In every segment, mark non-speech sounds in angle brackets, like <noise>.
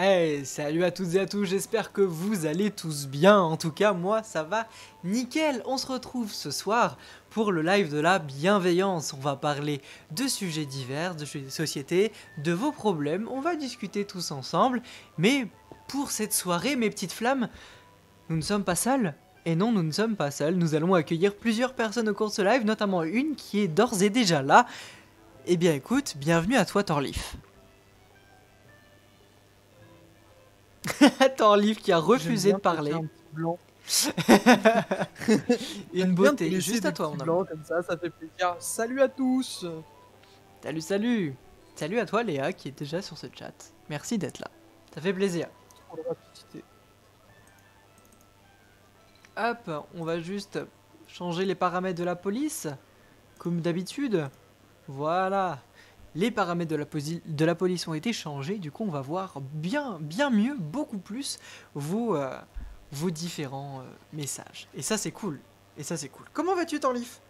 Hey, salut à toutes et à tous, j'espère que vous allez tous bien. En tout cas, moi, ça va nickel. On se retrouve ce soir pour le live de la bienveillance. On va parler de sujets divers, de société, de vos problèmes. On va discuter tous ensemble. Mais pour cette soirée, mes petites flammes, nous ne sommes pas seuls. Et non, nous ne sommes pas seuls. Nous allons accueillir plusieurs personnes au cours de ce live, notamment une qui est d'ores et déjà là. Eh bien, écoute, bienvenue à toi, Torlif. <laughs> Torlif qui a refusé de parler. Un petit blanc. <laughs> Une bien beauté. Juste à toi, petits mon blancs comme ça, ça fait plaisir. Salut à tous. Salut, salut. Salut à toi, Léa, qui est déjà sur ce chat. Merci d'être là. Ça fait plaisir. Hop, on va juste changer les paramètres de la police, comme d'habitude. Voilà. Les paramètres de la, posi- de la police ont été changés, du coup on va voir bien, bien mieux, beaucoup plus vos, euh, vos différents euh, messages. Et ça c'est cool. Et ça c'est cool. Comment vas-tu, Tanlif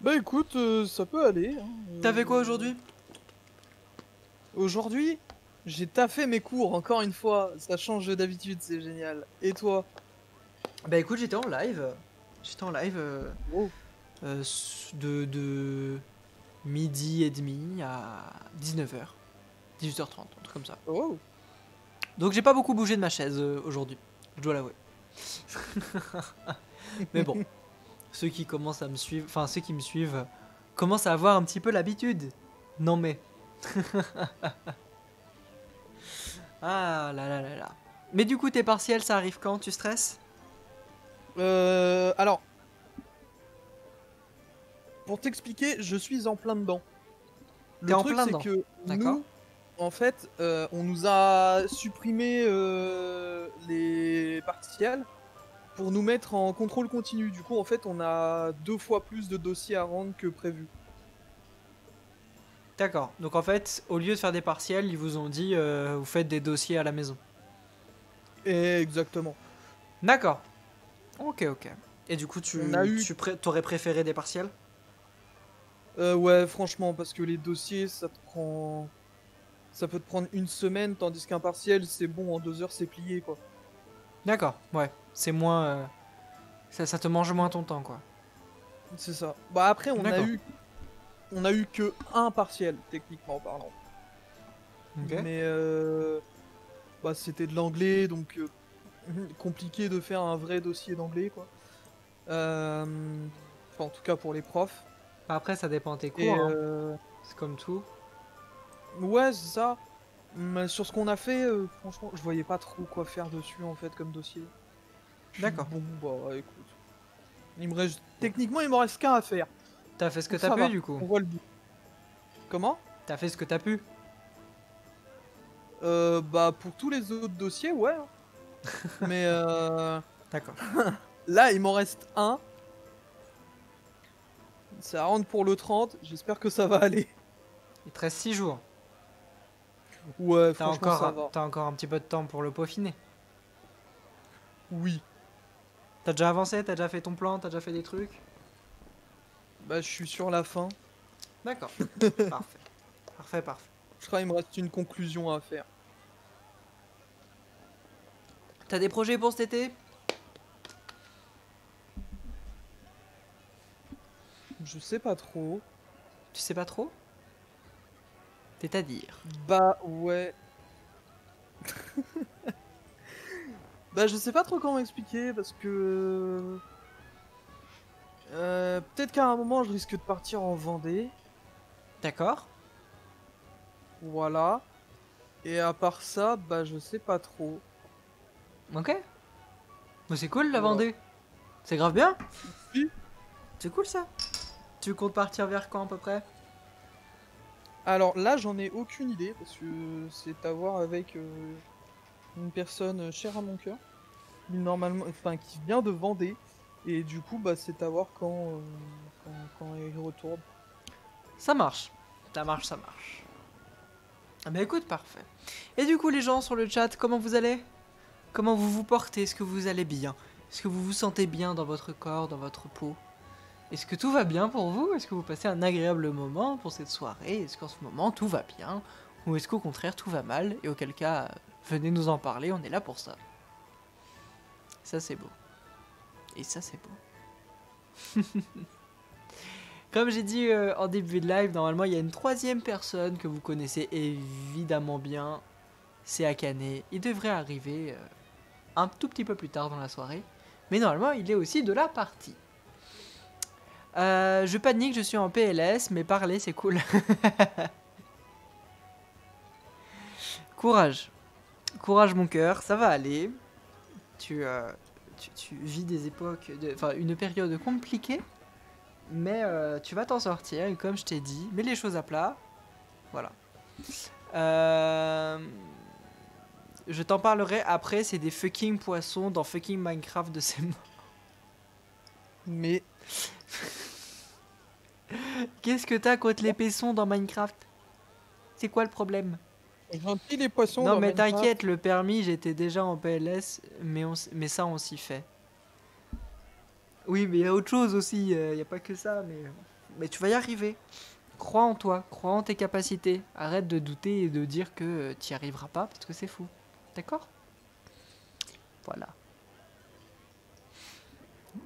Bah écoute, euh, ça peut aller. hein. T'as fait quoi aujourd'hui? Aujourd'hui, j'ai taffé mes cours encore une fois. Ça change d'habitude, c'est génial. Et toi? Bah écoute, j'étais en live. J'étais en live euh, Oh. de, de midi et demi à 19h. 18h30, un truc comme ça. Oh. Donc j'ai pas beaucoup bougé de ma chaise euh, aujourd'hui, je dois l'avouer. <laughs> Mais bon, <laughs> ceux qui commencent à me suivre, enfin ceux qui me suivent, euh, commencent à avoir un petit peu l'habitude. Non mais. <laughs> ah là là là là. Mais du coup tes partiels, ça arrive quand? Tu stresses? Euh, alors, pour t'expliquer, je suis en plein dedans. Le truc, c'est que D'accord. nous, en fait, euh, on nous a supprimé euh, les partiels pour nous mettre en contrôle continu. Du coup, en fait, on a deux fois plus de dossiers à rendre que prévu. D'accord. Donc en fait, au lieu de faire des partiels, ils vous ont dit euh, vous faites des dossiers à la maison. Exactement. D'accord. Ok, ok. Et du coup, tu, On a eu- tu t'aurais préféré des partiels? Euh, ouais, franchement, parce que les dossiers, ça te prend. Ça peut te prendre une semaine, tandis qu'un partiel, c'est bon, en deux heures, c'est plié, quoi. D'accord, ouais. C'est moins. euh, Ça, ça te mange moins ton temps, quoi. C'est ça. Bah après, on a D'accord. eu, on a eu que un partiel techniquement parlant. Ok. Mais euh, bah c'était de l'anglais, donc euh, <laughs> compliqué de faire un vrai dossier d'anglais quoi. Euh, Enfin, en tout cas pour les profs. Après, ça dépend de tes cours. Hein. euh, C'est comme tout. ouais, c'est ça. Mais sur ce qu'on a fait, euh, franchement, je voyais pas trop quoi faire dessus en fait comme dossier. D'accord. Bon, bah écoute. Il me reste... Techniquement, il me reste qu'un à faire. T'as fait ce que t'as pu, va, du coup. On voit le bout. Comment? T'as fait ce que t'as pu. Euh, bah pour tous les autres dossiers, ouais. hein. <laughs> Mais euh, D'accord. <laughs> là, il m'en reste un. Ça rentre pour le 30. J'espère que ça va aller. Il te reste 6 jours. Ouais, T'as encore, va. t'as encore un petit peu de temps pour le peaufiner. Oui. T'as déjà avancé, t'as déjà fait ton plan, t'as déjà fait des trucs? Bah, je suis sur la fin. D'accord. <laughs> parfait. Parfait, parfait. Je crois qu'il me reste une conclusion à faire. T'as des projets pour cet été? Je sais pas trop. Tu sais pas trop? C'est-à-dire Bah, ouais. <laughs> bah, je sais pas trop comment expliquer parce que. Euh, Peut-être qu'à un moment, je risque de partir en Vendée. D'accord. Voilà. Et à part ça, bah, je sais pas trop. Ok. Mais c'est cool la. Vendée. C'est grave bien. Oui. C'est cool ça. Tu comptes partir vers quand à peu près? Alors là, j'en ai aucune idée parce que c'est à voir avec euh, une personne chère à mon cœur, qui normalement, enfin qui vient de Vendée, et du coup, bah, c'est à voir quand, euh, quand, quand il retourne. Ça marche. Ça marche, ça marche. Ah bah écoute, parfait. Et du coup les gens sur le chat, comment vous allez? Comment vous vous portez? Est-ce que vous allez bien? Est-ce que vous vous sentez bien dans votre corps, dans votre peau? Est-ce que tout va bien pour vous? Est-ce que vous passez un agréable moment pour cette soirée? Est-ce qu'en ce moment tout va bien? Ou est-ce qu'au contraire tout va mal? Et auquel cas, venez nous en parler, on est là pour ça. Ça c'est beau. Et ça c'est beau. <laughs> Comme j'ai dit euh, en début de live, normalement il y a une troisième personne que vous connaissez évidemment bien. C'est Akane. Il devrait arriver euh, un tout petit peu plus tard dans la soirée. Mais normalement il est aussi de la partie. Euh, je panique, je suis en PLS, mais parler c'est cool. <laughs> Courage. Courage mon cœur, ça va aller. Tu, euh, tu, tu vis des époques, de- enfin une période compliquée, mais euh, tu vas t'en sortir, et comme je t'ai dit, mets les choses à plat. Voilà. Je t'en parlerai après, c'est des fucking poissons dans fucking Minecraft de ces mots. Mais <laughs> Qu'est-ce que t'as contre les paissons dans Minecraft? C'est quoi le problème? Gentil les poissons. Non dans mais t'inquiète, le permis, j'étais déjà en PLS, mais, on, mais ça on s'y fait. Oui, mais il y a autre chose aussi, il n'y a pas que ça, mais, mais tu vas y arriver. Crois en toi, crois en tes capacités. Arrête de douter et de dire que tu n'y arriveras pas parce que c'est fou. D'accord? Voilà.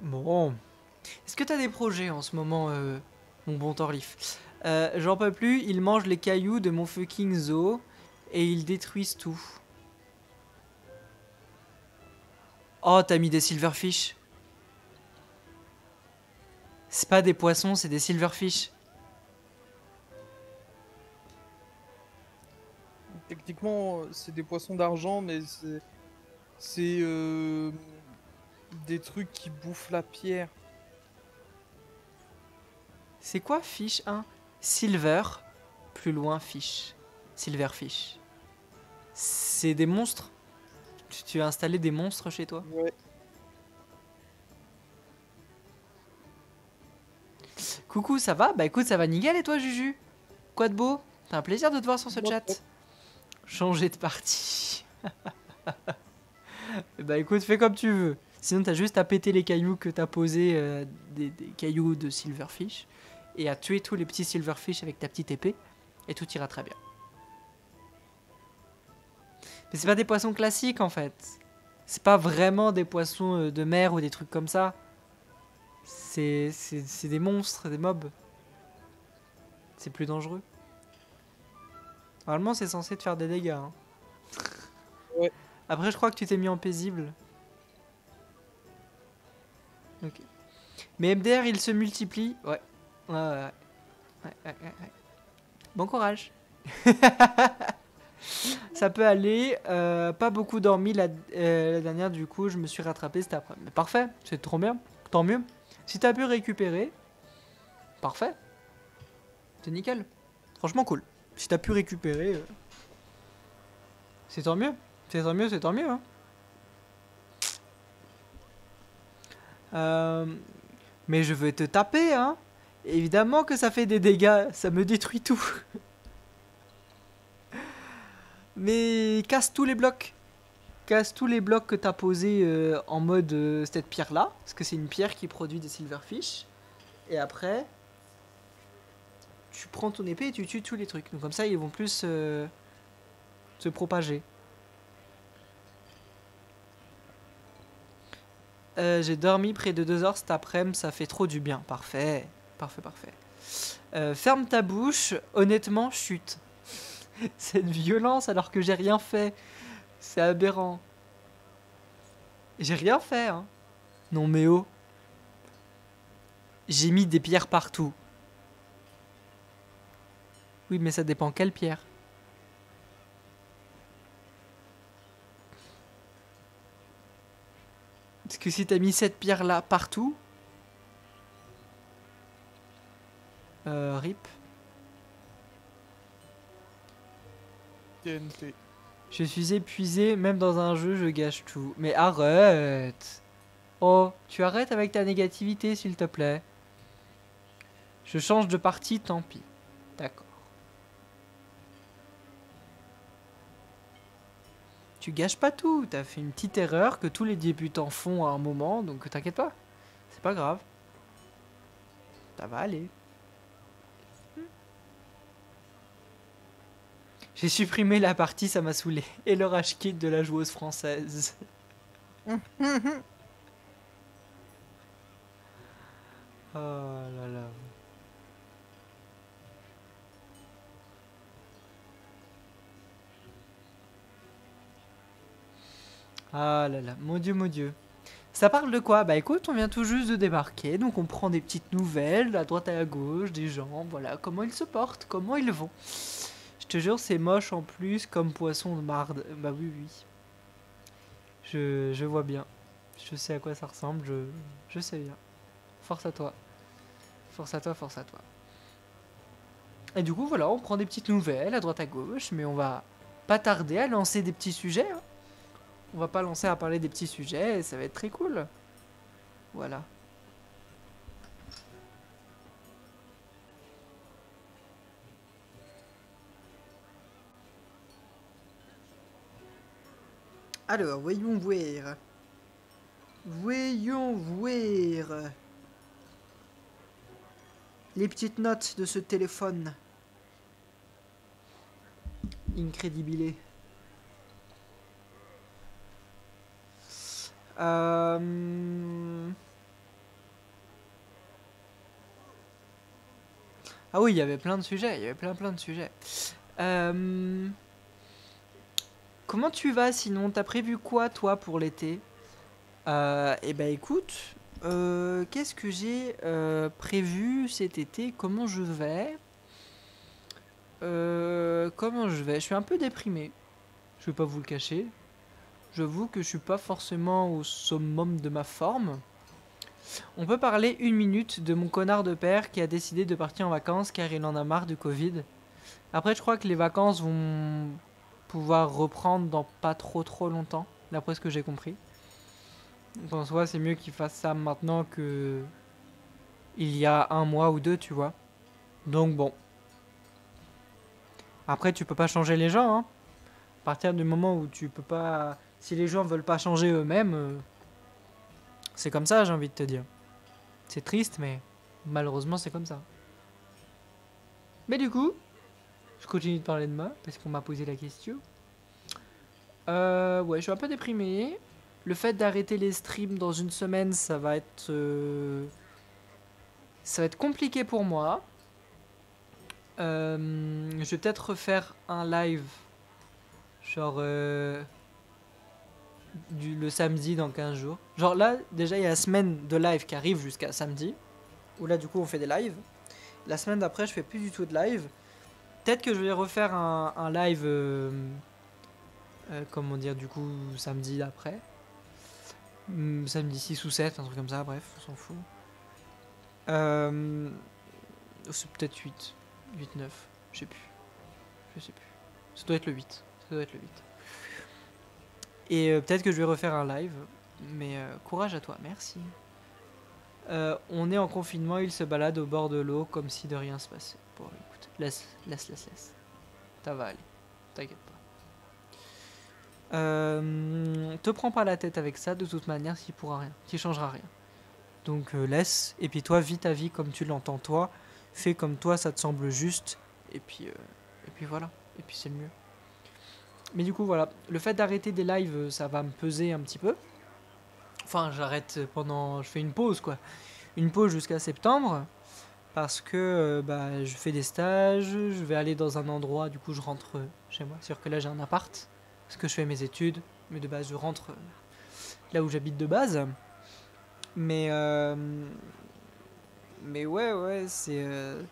Bon. Est-ce que t'as des projets en ce moment, euh, mon bon Torlif Euh, J'en peux plus, ils mangent les cailloux de mon fucking zoo et ils détruisent tout. Oh, t'as mis des silverfish. C'est pas des poissons, c'est des silverfish. Techniquement, c'est des poissons d'argent, mais c'est. C'est. euh, Des trucs qui bouffent la pierre. C'est quoi fish 1 Silver, plus loin fish. Silverfish. C'est des monstres? Tu, tu as installé des monstres chez toi? Ouais. Coucou, ça va? Bah écoute, ça va nickel et toi Juju? Quoi de beau? T'as un plaisir de te voir sur ce chat? Changer de partie. <laughs> bah écoute, fais comme tu veux. Sinon, t'as juste à péter les cailloux que t'as posés, euh, des, des cailloux de silverfish, et à tuer tous les petits silverfish avec ta petite épée, et tout ira très bien. Mais c'est pas des poissons classiques en fait. C'est pas vraiment des poissons euh, de mer ou des trucs comme ça. C'est des monstres, des mobs. C'est plus dangereux. Normalement, c'est censé te faire des dégâts. hein. <laughs> Ouais. Après, je crois que tu t'es mis en paisible. Ok. Mais MDR, il se multiplie. Ouais. Ouais, ouais. Bon courage. <laughs> Ça peut aller. euh, pas beaucoup dormi la, euh, la dernière, du coup, je me suis rattrapé cet après. Mais parfait, c'est trop bien. Tant mieux. Si t'as pu récupérer, parfait. C'est nickel. Franchement, cool. Si t'as pu récupérer, euh, c'est tant mieux. C'est tant mieux, c'est tant mieux. hein. Mais je vais te taper, hein. Évidemment que ça fait des dégâts, ça me détruit tout. Mais casse tous les blocs. Casse tous les blocs que t'as posés euh, en mode euh, cette pierre là. Parce que c'est une pierre qui produit des silverfish. Et après, tu prends ton épée et tu tues tous les trucs. Donc comme ça, ils vont plus euh, se propager. J'ai dormi près de deux heures cet après-midi, ça fait trop du bien. Parfait, parfait, parfait. Euh, ferme ta bouche, honnêtement, chute. <laughs> Cette violence alors que j'ai rien fait. C'est aberrant. J'ai rien fait, hein. Non mais oh. J'ai mis des pierres partout. Oui, mais ça dépend quelle pierre. Parce que si t'as mis cette pierre là partout. Euh, rip. TNT. Je suis épuisé, même dans un jeu, je gâche tout. Mais arrête Oh, tu arrêtes avec ta négativité, s'il te plaît. Je change de partie, tant pis. D'accord. Tu gâches pas tout, t'as fait une petite erreur que tous les débutants font à un moment, donc t'inquiète pas. C'est pas grave. Ça va aller. J'ai supprimé la partie, ça m'a saoulé. Et le rage kit de la joueuse française. <laughs> Oh là là. Ah là là, mon dieu, mon dieu. Ça parle de quoi? Bah écoute, on vient tout juste de débarquer, donc on prend des petites nouvelles à droite et à gauche des gens, voilà, comment ils se portent, comment ils vont. Je te jure, c'est moche en plus comme poisson de marde. Bah oui, oui. Je, je vois bien. Je sais à quoi ça ressemble, je, je sais bien. Force à toi. Force à toi, force à toi. Et du coup, voilà, on prend des petites nouvelles à droite à gauche, mais on va pas tarder à lancer des petits sujets. hein. On va pas lancer à parler des petits sujets, et ça va être très cool. Voilà. Alors, voyons voir. Voyons voir. Les petites notes de ce téléphone. Incrédibilé. Euh... Ah oui, il y avait plein de sujets, il y avait plein plein de sujets. Euh, Comment tu vas sinon? T'as prévu quoi toi pour l'été? Euh, Eh ben écoute, euh, qu'est-ce que j'ai euh, prévu cet été? Comment je vais? Comment je vais? Je suis un peu déprimé. Je vais pas vous le cacher. J'avoue que je suis pas forcément au summum de ma forme. On peut parler une minute de mon connard de père qui a décidé de partir en vacances car il en a marre du Covid. Après, je crois que les vacances vont pouvoir reprendre dans pas trop trop longtemps, d'après ce que j'ai compris. En soi, c'est mieux qu'il fasse ça maintenant que il y a un mois ou deux, tu vois. Donc bon. Après, tu peux pas changer les gens, hein. À partir du moment où tu peux pas... Si les gens veulent pas changer eux-mêmes, euh, c'est comme ça, j'ai envie de te dire. C'est triste, mais malheureusement, c'est comme ça. Mais du coup, je continue de parler de moi, parce qu'on m'a posé la question. Euh, ouais, je suis un peu déprimé. Le fait d'arrêter les streams dans une semaine, ça va être... euh, Ça compliqué pour moi. Euh, je vais peut-être refaire un live. Genre... le samedi dans 15 jours. Genre là, déjà, il y a la semaine de live qui arrive jusqu'à samedi. Où là, du coup, on fait des lives. La semaine d'après, je fais plus du tout de live. Peut-être que je vais refaire un, live, euh, euh, comment dire, du coup, samedi d'après. Hmm, Samedi 6 ou 7, un truc comme ça, bref, on s'en fout. Euh, c'est peut-être 8, 8, 9, je sais plus. Je sais plus. Ça doit être le 8. Ça doit être le 8. Et euh, peut-être que je vais refaire un live. Mais euh, courage à toi, merci. On est en confinement, il se balade au bord de l'eau comme si de rien se passait. Bon, écoute, laisse, laisse, laisse, laisse. Ça va aller, t'inquiète pas. Euh, te prends pas la tête avec ça, de toute manière, s'il pourra rien, qui changera rien. Donc euh, laisse, et puis toi, vis ta vie comme tu l'entends toi, fais comme toi, ça te semble juste, et puis, euh, et puis voilà, et puis c'est le mieux. Mais du coup, voilà, le fait d'arrêter des lives, ça va me peser un petit peu. Enfin, j'arrête pendant. Je fais une pause, quoi. Une pause jusqu'à septembre. Parce que euh, bah, je fais des stages, je vais aller dans un endroit, du coup, je rentre chez moi. C'est-à-dire que là, j'ai un appart. Parce que je fais mes études. Mais de base, je rentre là où j'habite de base. Mais. euh, Mais ouais, ouais, c'est. euh,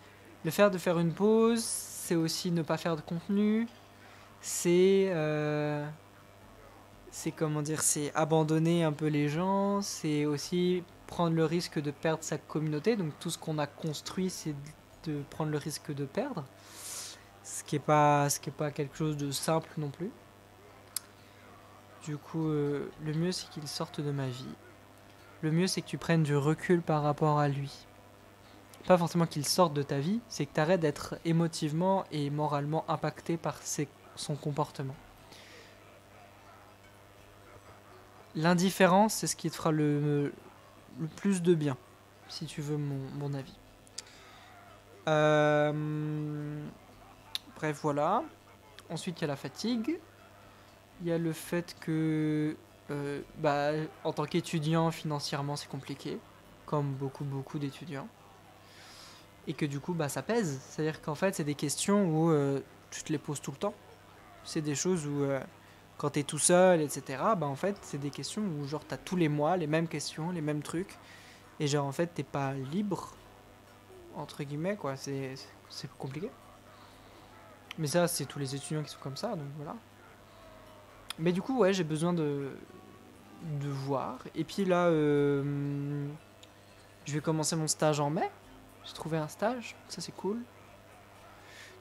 Le faire de faire une pause, c'est aussi ne pas faire de contenu. C'est. euh, c'est comment dire, c'est abandonner un peu les gens, c'est aussi prendre le risque de perdre sa communauté. Donc tout ce qu'on a construit, c'est de prendre le risque de perdre, ce qui est pas, pas quelque chose de simple non plus. Du coup, euh, le mieux c'est qu'il sorte de ma vie. Le mieux c'est que tu prennes du recul par rapport à lui. Pas forcément qu'il sorte de ta vie, c'est que tu arrêtes d'être émotivement et moralement impacté par ses- son comportement. L'indifférence, c'est ce qui te fera le, le plus de bien, si tu veux mon, mon avis. Euh, bref, voilà. Ensuite, il y a la fatigue. Il y a le fait que, euh, bah, en tant qu'étudiant, financièrement, c'est compliqué, comme beaucoup, beaucoup d'étudiants. Et que du coup, bah, ça pèse. C'est-à-dire qu'en fait, c'est des questions où euh, tu te les poses tout le temps. C'est des choses où, quand tu es tout seul, etc., bah, en fait, c'est des questions où, genre, tu as tous les mois les mêmes questions, les mêmes trucs. Et genre, en fait, t'es pas libre, entre guillemets, quoi. C'est compliqué. Mais ça, c'est tous les étudiants qui sont comme ça, donc voilà. Mais du coup, ouais, j'ai besoin de, de voir. Et puis là, euh, je vais commencer mon stage en mai. J'ai trouvé un stage, ça c'est cool.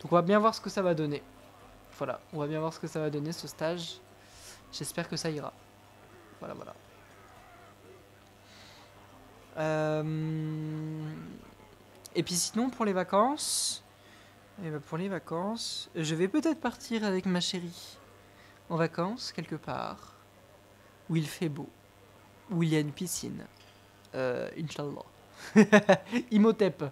Donc on va bien voir ce que ça va donner. Voilà, on va bien voir ce que ça va donner ce stage. J'espère que ça ira. Voilà, voilà. Euh, Et puis sinon, pour les vacances, eh ben, pour les vacances, je vais peut-être partir avec ma chérie en vacances quelque part où il fait beau, où il y a une piscine. Euh, Inch'Allah. <laughs> Imhotep.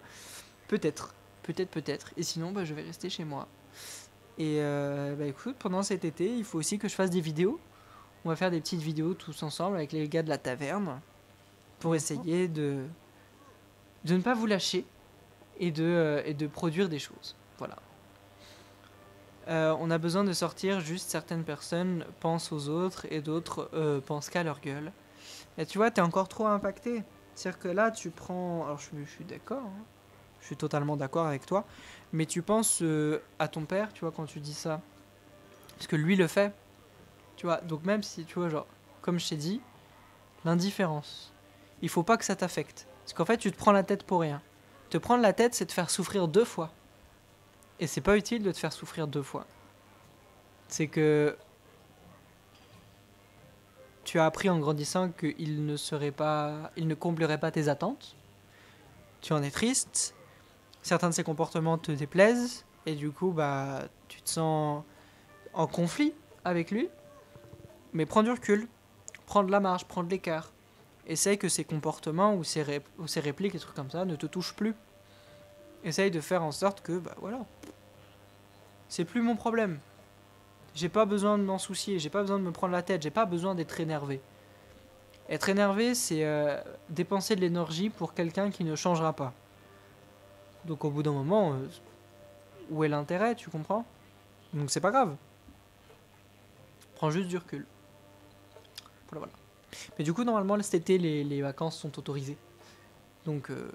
Peut-être, peut-être, peut-être. Et sinon, bah, je vais rester chez moi. Et euh, bah écoute, pendant cet été, il faut aussi que je fasse des vidéos. On va faire des petites vidéos tous ensemble avec les gars de la taverne pour essayer de, de ne pas vous lâcher et de, euh, et de produire des choses. Voilà. Euh, on a besoin de sortir, juste certaines personnes pensent aux autres et d'autres euh, pensent qu'à leur gueule. Et tu vois, t'es encore trop impacté. C'est-à-dire que là, tu prends. Alors, je, je suis d'accord, hein. je suis totalement d'accord avec toi, mais tu penses à ton père, tu vois, quand tu dis ça. Parce que lui le fait. Tu vois, donc même si, tu vois, genre, comme je t'ai dit, l'indifférence. Il faut pas que ça t'affecte. Parce qu'en fait, tu te prends la tête pour rien. Te prendre la tête, c'est te faire souffrir deux fois. Et c'est pas utile de te faire souffrir deux fois. C'est que tu as appris en grandissant qu'il ne serait pas, il ne comblerait pas tes attentes. Tu en es triste. Certains de ses comportements te déplaisent et du coup, bah, tu te sens en conflit avec lui. Mais prends du recul, prends de la marge, prends de l'écart. Essaye que ses comportements ou ses répliques et trucs comme ça ne te touchent plus. Essaye de faire en sorte que, bah voilà, c'est plus mon problème. J'ai pas besoin de m'en soucier, j'ai pas besoin de me prendre la tête, j'ai pas besoin d'être énervé. Être énervé, c'est euh, dépenser de l'énergie pour quelqu'un qui ne changera pas. Donc au bout d'un moment, euh, où est l'intérêt, tu comprends? Donc c'est pas grave. Prends juste du recul. Voilà. Mais du coup, normalement, cet été, les, les vacances sont autorisées. Donc, euh,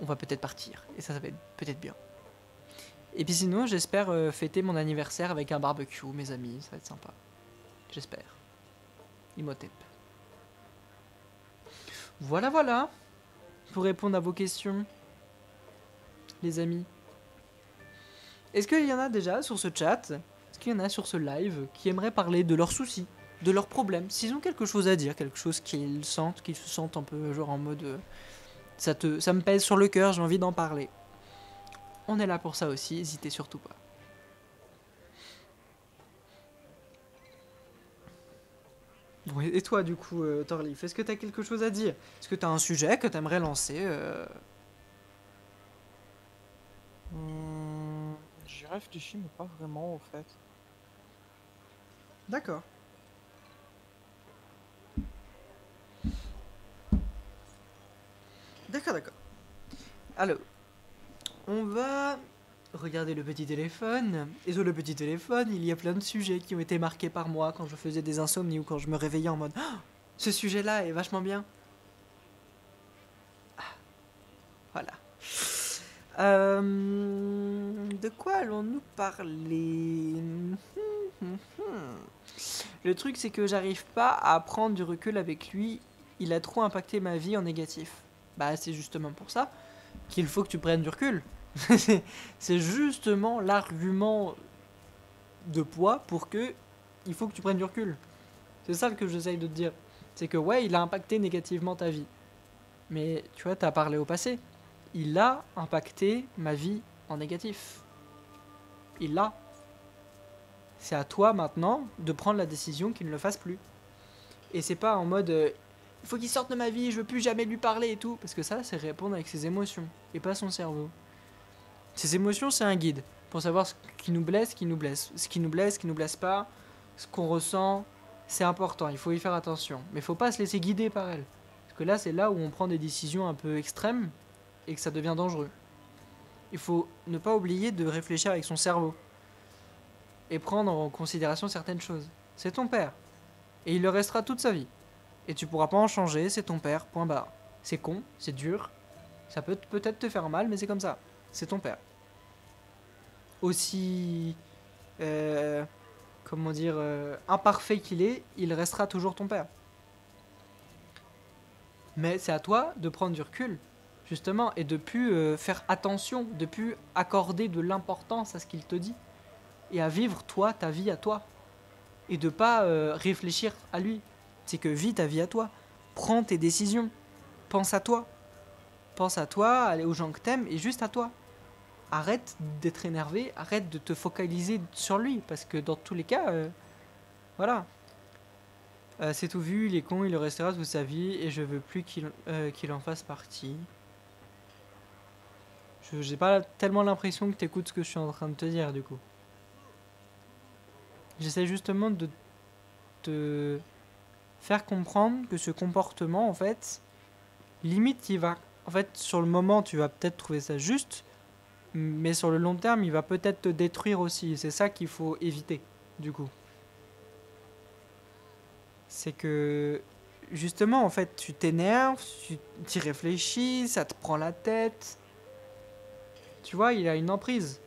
on va peut-être partir. Et ça, ça va être peut-être bien. Et puis sinon, j'espère euh, fêter mon anniversaire avec un barbecue, mes amis. Ça va être sympa. J'espère. Imhotep. Voilà, voilà. Pour répondre à vos questions, les amis. Est-ce qu'il y en a déjà sur ce chat? Est-ce qu'il y en a sur ce live qui aimeraient parler de leurs soucis, de leurs problèmes S'ils ont quelque chose à dire, quelque chose qu'ils sentent, qu'ils se sentent un peu genre en mode... euh, ça, te, ça me pèse sur le cœur, j'ai envie d'en parler. On est là pour ça aussi, n'hésitez surtout pas. Bon, et toi, du coup, euh, Torlif, est-ce que tu as quelque chose à dire? Est-ce que tu as un sujet que tu aimerais lancer euh, Hmm, J'y réfléchis, mais pas vraiment en fait. D'accord. D'accord, d'accord. Alors, on va regarder le petit téléphone. Et sur le petit téléphone, il y a plein de sujets qui ont été marqués par moi quand je faisais des insomnies ou quand je me réveillais en mode Ah, Ce sujet-là est vachement bien. Ah, Voilà. Euh, de quoi allons-nous parler? Le truc, c'est que j'arrive pas à prendre du recul avec lui. Il a trop impacté ma vie en négatif. Bah, c'est justement pour ça qu'il faut que tu prennes du recul. <laughs> C'est- justement l'argument de poids pour que il faut que tu prennes du recul. C'est ça que j'essaye de te dire. C'est que ouais, il a impacté négativement ta vie. Mais tu vois, t'as parlé au passé. Il a impacté ma vie en négatif. Il l'a. C'est à toi maintenant de prendre la décision qu'il ne le fasse plus. Et c'est pas en mode euh, il faut qu'il sorte de ma vie, je veux plus jamais lui parler et tout. Parce que ça, c'est répondre avec ses émotions et pas son cerveau. Ses émotions, c'est un guide. pour savoir ce qui nous blesse, ce qui nous blesse, ce qui nous blesse, ce qui nous blesse pas, ce qu'on ressent. C'est important, il faut y faire attention. Mais il faut pas se laisser guider par elle. Parce que là, c'est là où on prend des décisions un peu extrêmes et que ça devient dangereux. Il faut ne pas oublier de réfléchir avec son cerveau et prendre en considération certaines choses. C'est ton père. Et il le restera toute sa vie. Et tu pourras pas en changer, c'est ton père, point barre. C'est con, c'est dur, ça peut peut-être te faire mal, mais c'est comme ça. C'est ton père. Aussi, euh, comment dire, euh, imparfait qu'il est, il restera toujours ton père. Mais c'est à toi de prendre du recul, justement, et de plus euh, faire attention, de plus accorder de l'importance à ce qu'il te dit, et à vivre toi ta vie à toi, et de pas réfléchir à lui. C'est que vis ta vie à toi, prends tes décisions, pense à toi, pense à toi, allez aux gens que t'aimes, et juste à toi. Arrête d'être énervé, arrête de te focaliser sur lui, parce que dans tous les cas, euh, voilà. Euh, c'est tout vu, il est con, il le restera toute sa vie, et je veux plus qu'il euh, en fasse partie. J'ai pas tellement l'impression que t'écoutes ce que je suis en train de te dire, du coup. J'essaie justement de te faire comprendre que ce comportement, en fait, limite, il va. En fait, sur le moment, tu vas peut-être trouver ça juste, mais sur le long terme, il va peut-être te détruire aussi. C'est ça qu'il faut éviter, du coup. C'est que, justement, en fait, tu t'énerves, tu y réfléchis, ça te prend la tête. Tu vois, il a une emprise.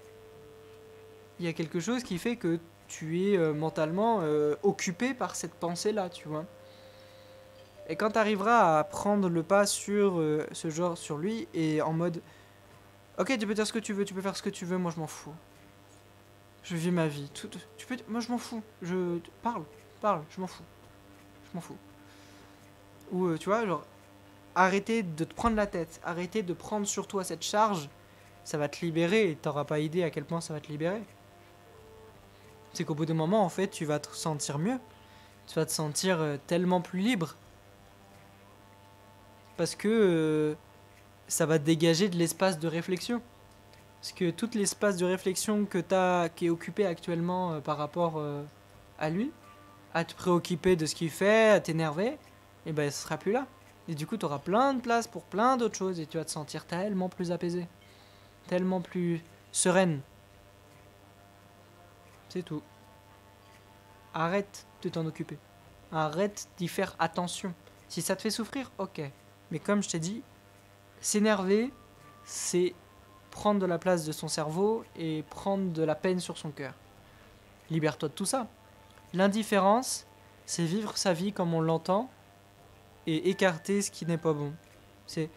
Il y a quelque chose qui fait que tu es euh, mentalement euh, occupé par cette pensée-là, tu vois. Et quand tu arriveras à prendre le pas sur euh, ce genre, sur lui, et en mode Ok, tu peux dire ce que tu veux, tu peux faire ce que tu veux, moi je m'en fous. Je vis ma vie. Tout, tu peux, moi je m'en fous. Je parle, parle, je m'en fous. Je m'en fous. Ou euh, tu vois, genre arrêter de te prendre la tête, arrêter de prendre sur toi cette charge, ça va te libérer et t'auras pas idée à quel point ça va te libérer. C'est qu'au bout d'un moment, en fait, tu vas te sentir mieux. Tu vas te sentir euh, tellement plus libre. Parce que euh, ça va te dégager de l'espace de réflexion. Parce que tout l'espace de réflexion que as, qui est occupé actuellement euh, par rapport euh, à lui, à te préoccuper de ce qu'il fait, à t'énerver, et ben ce sera plus là. Et du coup, tu auras plein de place pour plein d'autres choses et tu vas te sentir tellement plus apaisé, tellement plus sereine. C'est tout. Arrête de t'en occuper. Arrête d'y faire attention. Si ça te fait souffrir, ok. Mais comme je t'ai dit, s'énerver, c'est prendre de la place de son cerveau et prendre de la peine sur son cœur. Libère-toi de tout ça. L'indifférence, c'est vivre sa vie comme on l'entend et écarter ce qui n'est pas bon. C'est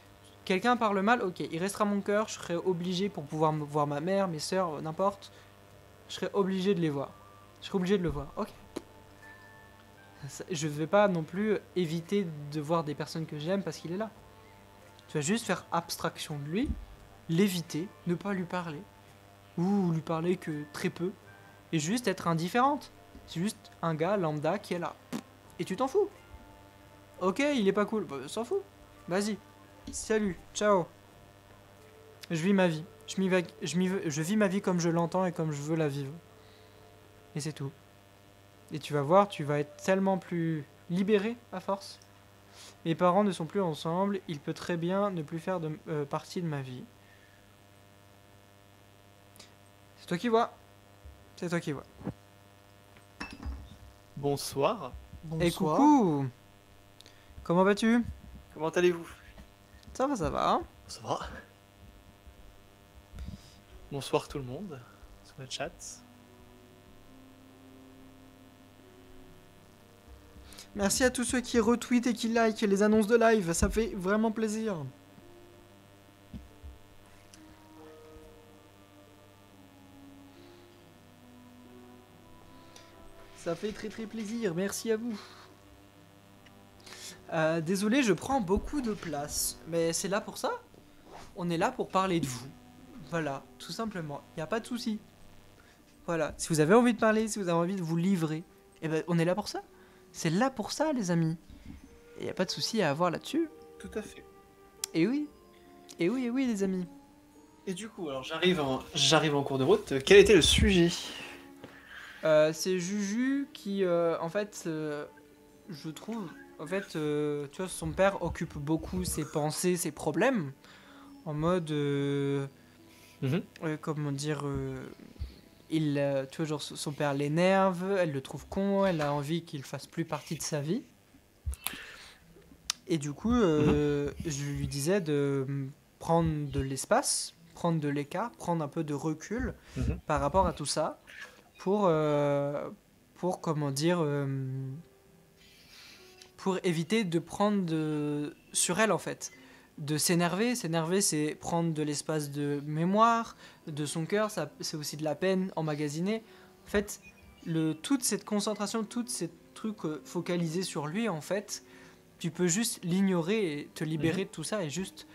quelqu'un parle mal, ok, il restera mon cœur, je serai obligé pour pouvoir voir ma mère, mes soeurs, n'importe, je serai obligé de les voir. Je serai obligé de le voir, ok. Je vais pas non plus éviter de voir des personnes que j'aime parce qu'il est là. Tu vas juste faire abstraction de lui, l'éviter, ne pas lui parler, ou lui parler que très peu, et juste être indifférente. C'est juste un gars lambda qui est là. Et tu t'en fous. Ok, il est pas cool, bah, s'en fout. Vas-y. Salut, ciao. Je vis ma vie. Je, je, je vis ma vie comme je l'entends et comme je veux la vivre. Et c'est tout. Et tu vas voir, tu vas être tellement plus libéré à force. Mes parents ne sont plus ensemble, il peut très bien ne plus faire de, euh, partie de ma vie. C'est toi qui vois. C'est toi qui vois. Bonsoir, Et Bonsoir. coucou Comment vas-tu? Comment allez-vous? Ça va, ça va. Ça va Bonsoir tout le monde sur le chat. Merci à tous ceux qui retweetent et qui like les annonces de live, ça fait vraiment plaisir. Ça fait très très plaisir, merci à vous. Euh, désolé, je prends beaucoup de place, mais c'est là pour ça? On est là pour parler de vous. Voilà, tout simplement. Il n'y a pas de souci. Voilà, si vous avez envie de parler, si vous avez envie de vous livrer, eh ben, on est là pour ça. C'est là pour ça, les amis. Il n'y a pas de souci à avoir là-dessus. Tout à fait. Et oui. Et oui, et oui, les amis. Et du coup, alors j'arrive en, j'arrive en cours de route. Quel était le sujet? Euh, c'est Juju qui, euh, en fait, euh, je trouve, en fait, tu vois, son père occupe beaucoup ses pensées, ses problèmes, en mode, Mhm. comment dire, il, euh, tu vois, genre son père l'énerve, elle le trouve con, elle a envie qu'il fasse plus partie de sa vie. Et du coup, euh, je lui disais de prendre de l'espace, prendre de l'écart, prendre un peu de recul Mhm. par rapport à tout ça pour, euh, pour comment dire, euh, pour éviter de prendre de, sur elle en fait. De s'énerver, s'énerver c'est prendre de l'espace de mémoire, de son cœur, ça- c'est aussi de la peine emmagasinée. En fait, le, toute cette concentration, tous ces trucs euh, focalisés sur lui, en fait, tu peux juste l'ignorer et te libérer de tout ça et juste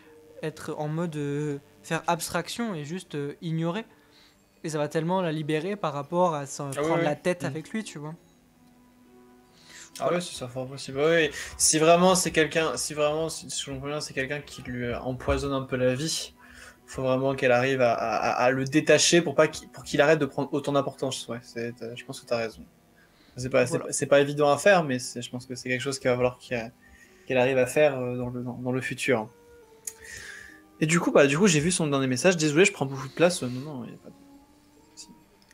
être en mode euh, faire abstraction et juste euh, ignorer. Et ça va tellement la libérer par rapport à s'en ouais, prendre ouais. la tête Mhm. avec lui, tu vois. Ah ouais, c'est ça, fort possible. Oui, si vraiment c'est quelqu'un, si vraiment, si, je comprends bien, c'est quelqu'un qui lui empoisonne un peu la vie, faut vraiment qu'elle arrive à, à- à le détacher pour pas qu'il, pour qu'il arrête de prendre autant d'importance. Ouais, c'est, je pense que tu as raison. C'est pas, Voilà. pas- c'est pas évident à faire, mais c'est- je pense que c'est quelque chose qu'il va falloir qu'elle arrive à faire euh, dans le, dans, dans le futur. Et du coup, bah, du coup, j'ai vu son dernier message. Désolé, je prends beaucoup de place. Euh, Non, non, il y a pas de-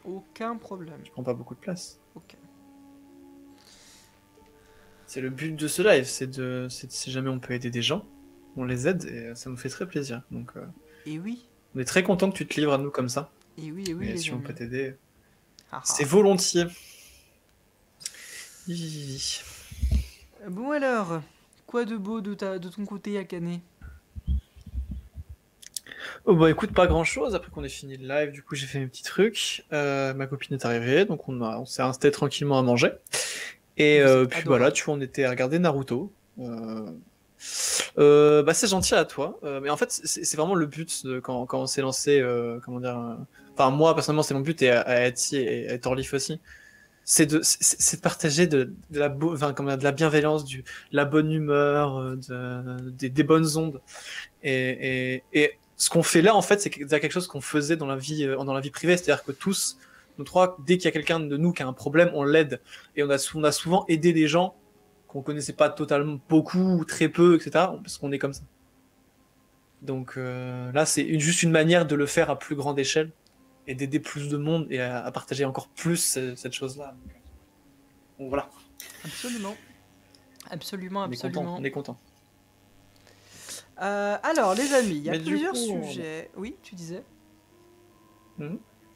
Aucun problème. je prends pas beaucoup de place. C'est le but de ce live, c'est de, c'est si jamais on peut aider des gens, on les aide et ça nous fait très plaisir. Donc, euh, Et oui, on est très content que tu te livres à nous comme ça. et oui, et oui. et si on peut t'aider, Ah, ah. c'est volontiers. Hi. Bon alors, quoi de beau de, ta, de ton côté, Akane? Oh bah écoute, pas grand chose. Après qu'on ait fini le live, du coup j'ai fait mes petits trucs. Euh, ma copine est arrivée, donc on, a, on s'est installé tranquillement à manger. Et euh, puis adorable. voilà, tu vois, on était à regarder Naruto. Euh, euh, bah c'est gentil à toi. Euh, mais en fait, c'est vraiment le but de, quand, quand on s'est lancé, euh, comment dire. euh, Enfin moi personnellement, c'est mon but et à, à Etsy et à Torlif aussi. C'est de, c'est- de partager de, de la, enfin, comment de la bienveillance, du, de la bonne humeur, euh, de, des, des bonnes ondes. Et, et, et ce qu'on fait là, en fait, c'est quelque chose qu'on faisait dans la vie, dans la vie privée, c'est-à-dire que tous, nous trois, dès qu'il y a quelqu'un de nous qui a un problème, on l'aide. Et on a, sou- on a souvent aidé des gens qu'on connaissait pas totalement beaucoup ou très peu, etc. Parce qu'on est comme ça. Donc euh, là, c'est une- juste une manière de le faire à plus grande échelle et d'aider plus de monde et à, à partager encore plus cette chose-là. Voilà, Absolument. Absolument, on est content. absolument. On est content. Euh, alors, les amis, il y a Mais plusieurs coup, sujets. Oui, tu disais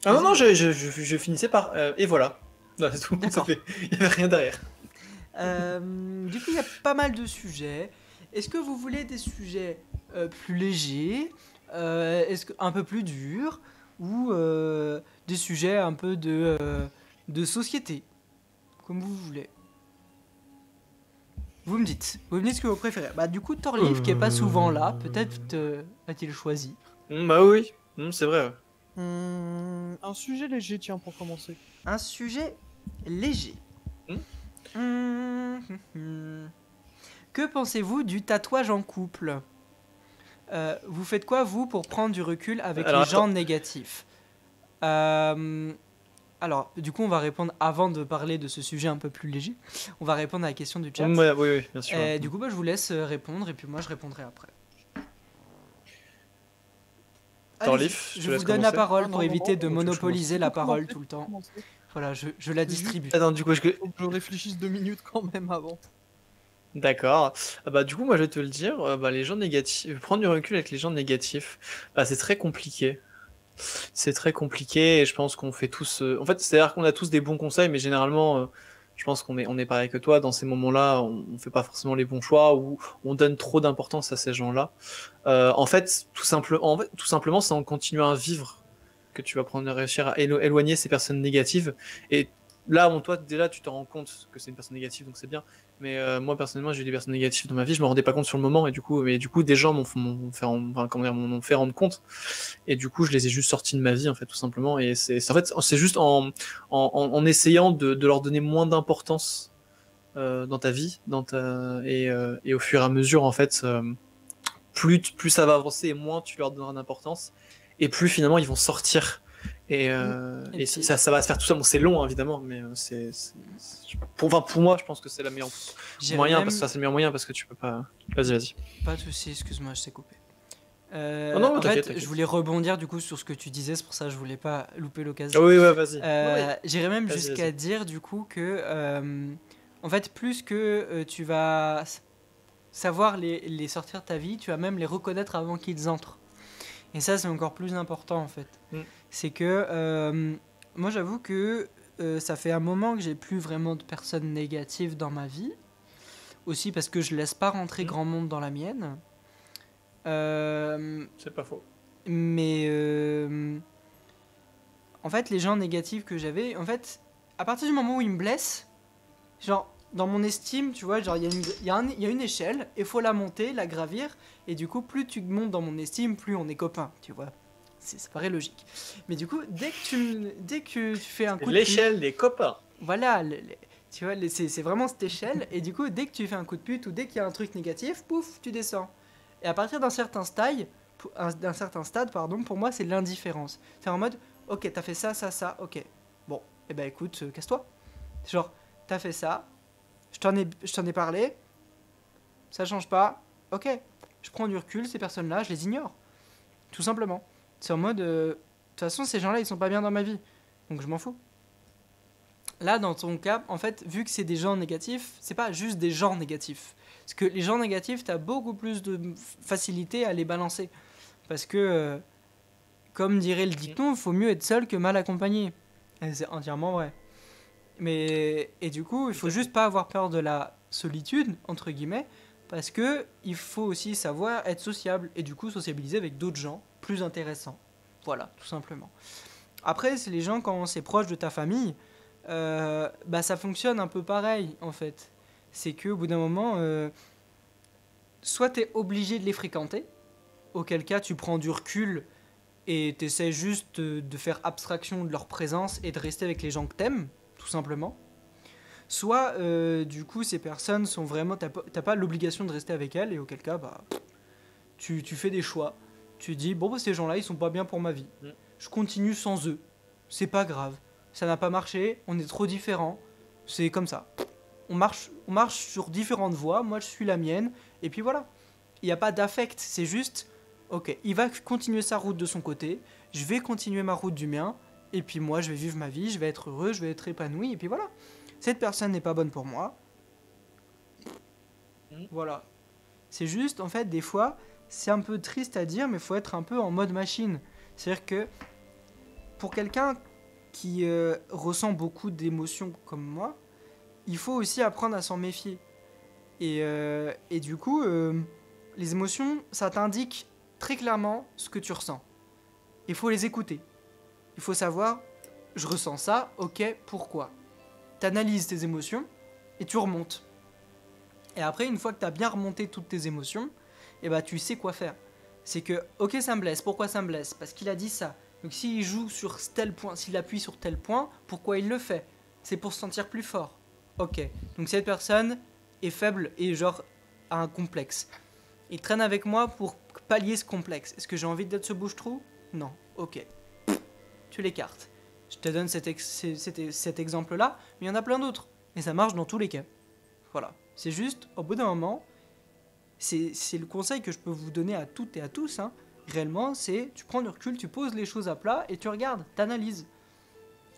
Ah non, non, je, je, je, je finissais par. euh, et voilà. C'est tout. Ça D'accord. fait- Il n'y avait rien derrière. Euh, du coup, il y a pas mal de sujets. Est-ce que vous voulez des sujets euh, plus légers, est-ce que, un peu plus durs, ou des sujets un peu de, de société Comme vous voulez? Vous me dites. Vous me dites ce que vous préférez. Bah, du coup, Torlif, qui est pas souvent là, peut-être euh, va-t-il choisir? Mm, bah oui, Mm, c'est vrai. Hum, un sujet léger, tiens, pour commencer. Un sujet léger. Hmm hum. Que pensez-vous du tatouage en couple? Euh, Vous faites quoi, vous, pour prendre du recul avec Alors, les gens négatifs? Euh, Alors, du coup, on va répondre avant de parler de ce sujet un peu plus léger. On va répondre à la question du chat. Ouais, oui, oui, bien sûr. Du coup, bah, je vous laisse euh, répondre et puis moi, je répondrai après. Torlif, je je vous donne la parole Ah, pour éviter de monopoliser la parole tout le temps. Voilà, je, je la distribue. Attends, du coup, je... Je réfléchisse deux minutes quand même avant. D'accord. Ah bah, du coup, moi, je vais te le dire, euh, bah, les gens négatifs, prendre du recul avec les gens négatifs, bah, c'est très compliqué. C'est très compliqué et je pense qu'on fait tous. euh, En fait, c'est-à-dire qu'on a tous des bons conseils, mais généralement, euh, je pense qu'on est, pareil que toi. Dans ces moments-là, on, on fait pas forcément les bons choix ou on donne trop d'importance à ces gens-là. Euh, en fait, tout, simplement, c'est en continuant à vivre que tu vas prendre, réussir à élo- éloigner ces personnes négatives. Et là, toi, déjà, tu te rends compte que c'est une personne négative, donc c'est bien. Mais euh, moi personnellement, j'ai eu des personnes négatives dans ma vie, je me rendais pas compte sur le moment et du coup, mais du coup, des gens m'ont fait, fait rendre compte et du coup, je les ai juste sortis de ma vie en fait, tout simplement. Et c'est en fait, c'est juste en, en, en, essayant de, de leur donner moins d'importance euh, dans ta vie, dans ta et, euh, et au fur et à mesure en fait, euh, plus plus ça va avancer et moins tu leur donneras d'importance. et plus finalement ils vont sortir. Et, euh, Et et puis- ça, ça va se faire tout seul. Bon, c'est long hein, évidemment, mais euh, c'est pour, enfin, pour moi, je pense que c'est le meilleur moyen même- parce que c'est le meilleur moyen parce que tu peux pas. Vas-y, vas-y. Pas de soucis, excuse-moi, je t'ai coupé. Euh, Oh non, en fait, je voulais rebondir du coup sur ce que tu disais, c'est pour ça que je voulais pas louper l'occasion. oui, ouais, vas-y. Euh, Ouais. J'irais même jusqu'à dire du coup que, euh, en fait, plus que euh, tu vas savoir les, les sortir de ta vie, tu vas même les reconnaître avant qu'ils entrent. Et ça, c'est encore plus important en fait. Mm. C'est que euh, moi, j'avoue que euh, ça fait un moment que j'ai plus vraiment de personnes négatives dans ma vie. Aussi parce que je laisse pas rentrer Mm. grand monde dans la mienne. Euh, C'est pas faux. mais en fait, les gens négatifs que j'avais, en fait, à partir du moment où ils me blessent, genre dans mon estime, tu vois, genre il y, a une- il y, a un- il y a une échelle, et faut la monter, la gravir, et du coup, plus tu montes dans mon estime, plus on est copains, tu vois. Ça paraît logique. Mais du coup, dès que tu, dès que tu fais un coup de pute- L'échelle des copains. voilà, le- le- tu vois, c'est vraiment cette échelle. Et du coup, dès que tu fais un coup de pute ou dès qu'il y a un truc négatif, pouf, tu descends. Et à partir d'un certain stade, d'un certain stade, pardon, pour moi, c'est l'indifférence. C'est en mode, ok, t'as fait ça, ça, ça, ok. Bon, et ben écoute, euh, casse-toi. Genre, t'as fait ça, je t'en ai parlé, ça change pas, ok. Je prends du recul, ces personnes-là, je les ignore. Tout simplement. C'est en mode, euh, de toute façon, ces gens-là, ils sont pas bien dans ma vie. Donc je m'en fous. Là, dans ton cas, en fait, vu que c'est des gens négatifs, c'est pas juste des gens négatifs. Parce que les gens négatifs, t'as beaucoup plus de facilité à les balancer. Parce que, euh, comme dirait le dicton, faut mieux être seul que mal accompagné. Et c'est entièrement vrai. Mais, et du coup, il faut juste pas avoir peur de la solitude, entre guillemets, parce que il faut aussi savoir être sociable et du coup sociabiliser avec d'autres gens plus intéressants. Voilà, tout simplement. Après, c'est les gens quand c'est proche de ta famille, euh, bah ça fonctionne un peu pareil en fait. C'est que au bout d'un moment, euh, soit tu es obligé de les fréquenter, auquel cas tu prends du recul et tu essaies juste de faire abstraction de leur présence et de rester avec les gens que t'aimes, tout simplement. Soit euh, du coup ces personnes sont vraiment, t'as pas, l'obligation de rester avec elles et auquel cas bah, tu, tu fais des choix. Tu dis bon bah, ces gens-là ils sont pas bien pour ma vie. Mm. Je continue sans eux. C'est pas grave ça n'a pas marché, on est trop différents, c'est comme ça. On marche, on marche sur différentes voies, moi je suis la mienne, et puis voilà. Il n'y a pas d'affect, c'est juste, ok, il va continuer sa route de son côté, je vais continuer ma route du mien, et puis moi je vais vivre ma vie, je vais être heureux, je vais être épanoui, et puis voilà. Cette personne n'est pas bonne pour moi. Mm. Voilà. C'est juste, en fait, des fois, c'est un peu triste à dire, mais il faut être un peu en mode machine. C'est-à-dire que pour quelqu'un qui euh, ressent beaucoup d'émotions comme moi, il faut aussi apprendre à s'en méfier. Et, euh, et du coup, euh, les émotions, ça t'indique très clairement ce que tu ressens. Il faut les écouter. Il faut savoir, je ressens ça, ok, pourquoi? T'analyses tes émotions et tu remontes. Et après, une fois que tu as bien remonté toutes tes émotions, et bah, tu sais quoi faire. C'est que, ok, ça me blesse. Pourquoi ça me blesse? Parce qu'il a dit ça. Donc s'il joue sur tel point, s'il appuie sur tel point, pourquoi il le fait? C'est pour se sentir plus fort. Ok. Donc cette personne est faible et genre a un complexe. Il traîne avec moi pour pallier ce complexe. Est-ce que j'ai envie d'être ce bouche-trou? Non. Ok. Tu l'écartes. Je te donne cet, ex- cet- cet- cet exemple-là, mais il y en a plein d'autres. Et ça marche dans tous les cas. Voilà. C'est juste, au bout d'un moment, c'est c'est le conseil que je peux vous donner à toutes et à tous. Hein réellement, c'est tu prends du recul, tu poses les choses à plat et tu regardes, t'analyses.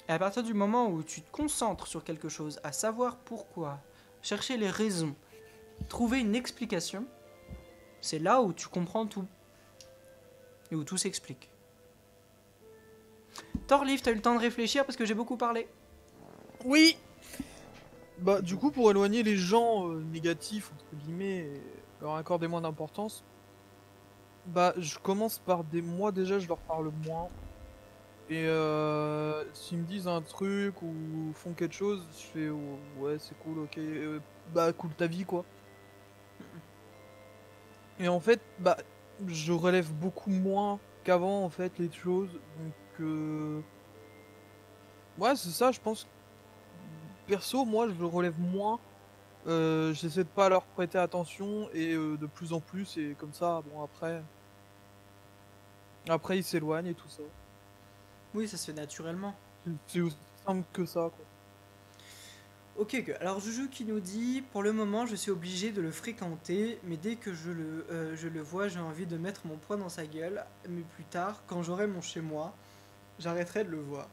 Et à partir du moment où tu te concentres sur quelque chose, à savoir pourquoi, chercher les raisons, trouver une explication, c'est là où tu comprends tout. Et où tout s'explique. Torlift, t'as eu le temps de réfléchir parce que j'ai beaucoup parlé. Oui Bah, du coup, pour éloigner les gens euh, négatifs, entre guillemets, et leur accorder moins d'importance, bah, je commence par des. Moi, déjà, je leur parle moins. Et euh, s'ils me disent un truc ou font quelque chose, je fais oh, ouais, c'est cool, ok, euh, bah, cool ta vie, quoi. Et en fait, bah, je relève beaucoup moins qu'avant, en fait, les choses. Donc, euh... ouais, c'est ça, je pense perso, moi, je le relève moins. Euh, J'essaie de pas leur prêter attention et euh, de plus en plus, et comme ça, bon, après. Après, il s'éloigne et tout ça. Oui, ça se fait naturellement. C'est aussi simple que ça, quoi. Ok, que- alors Juju qui nous dit Pour le moment, je suis obligé de le fréquenter, mais dès que je le, euh, je le vois, j'ai envie de mettre mon poing dans sa gueule. Mais plus tard, quand j'aurai mon chez moi, j'arrêterai de le voir.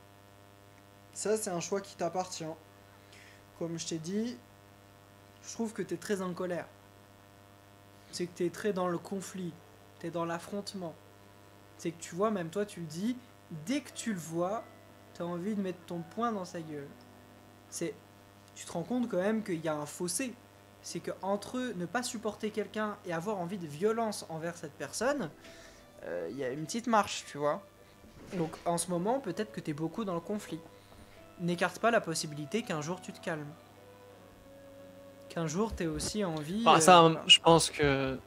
Ça, c'est un choix qui t'appartient. Comme je t'ai dit, je trouve que tu es très en colère. C'est que tu es très dans le conflit, tu es dans l'affrontement. C'est que tu vois, même toi, tu le dis, dès que tu le vois, tu as envie de mettre ton poing dans sa gueule. C'est tu te rends compte quand même qu'il y a un fossé. C'est que entre ne pas supporter quelqu'un et avoir envie de violence envers cette personne, euh, il y a une petite marche, tu vois. Donc en ce moment, peut-être que tu es beaucoup dans le conflit. N'écarte pas la possibilité qu'un jour tu te calmes. Qu'un jour tu aussi envie. Enfin, euh, ça, voilà. je pense que.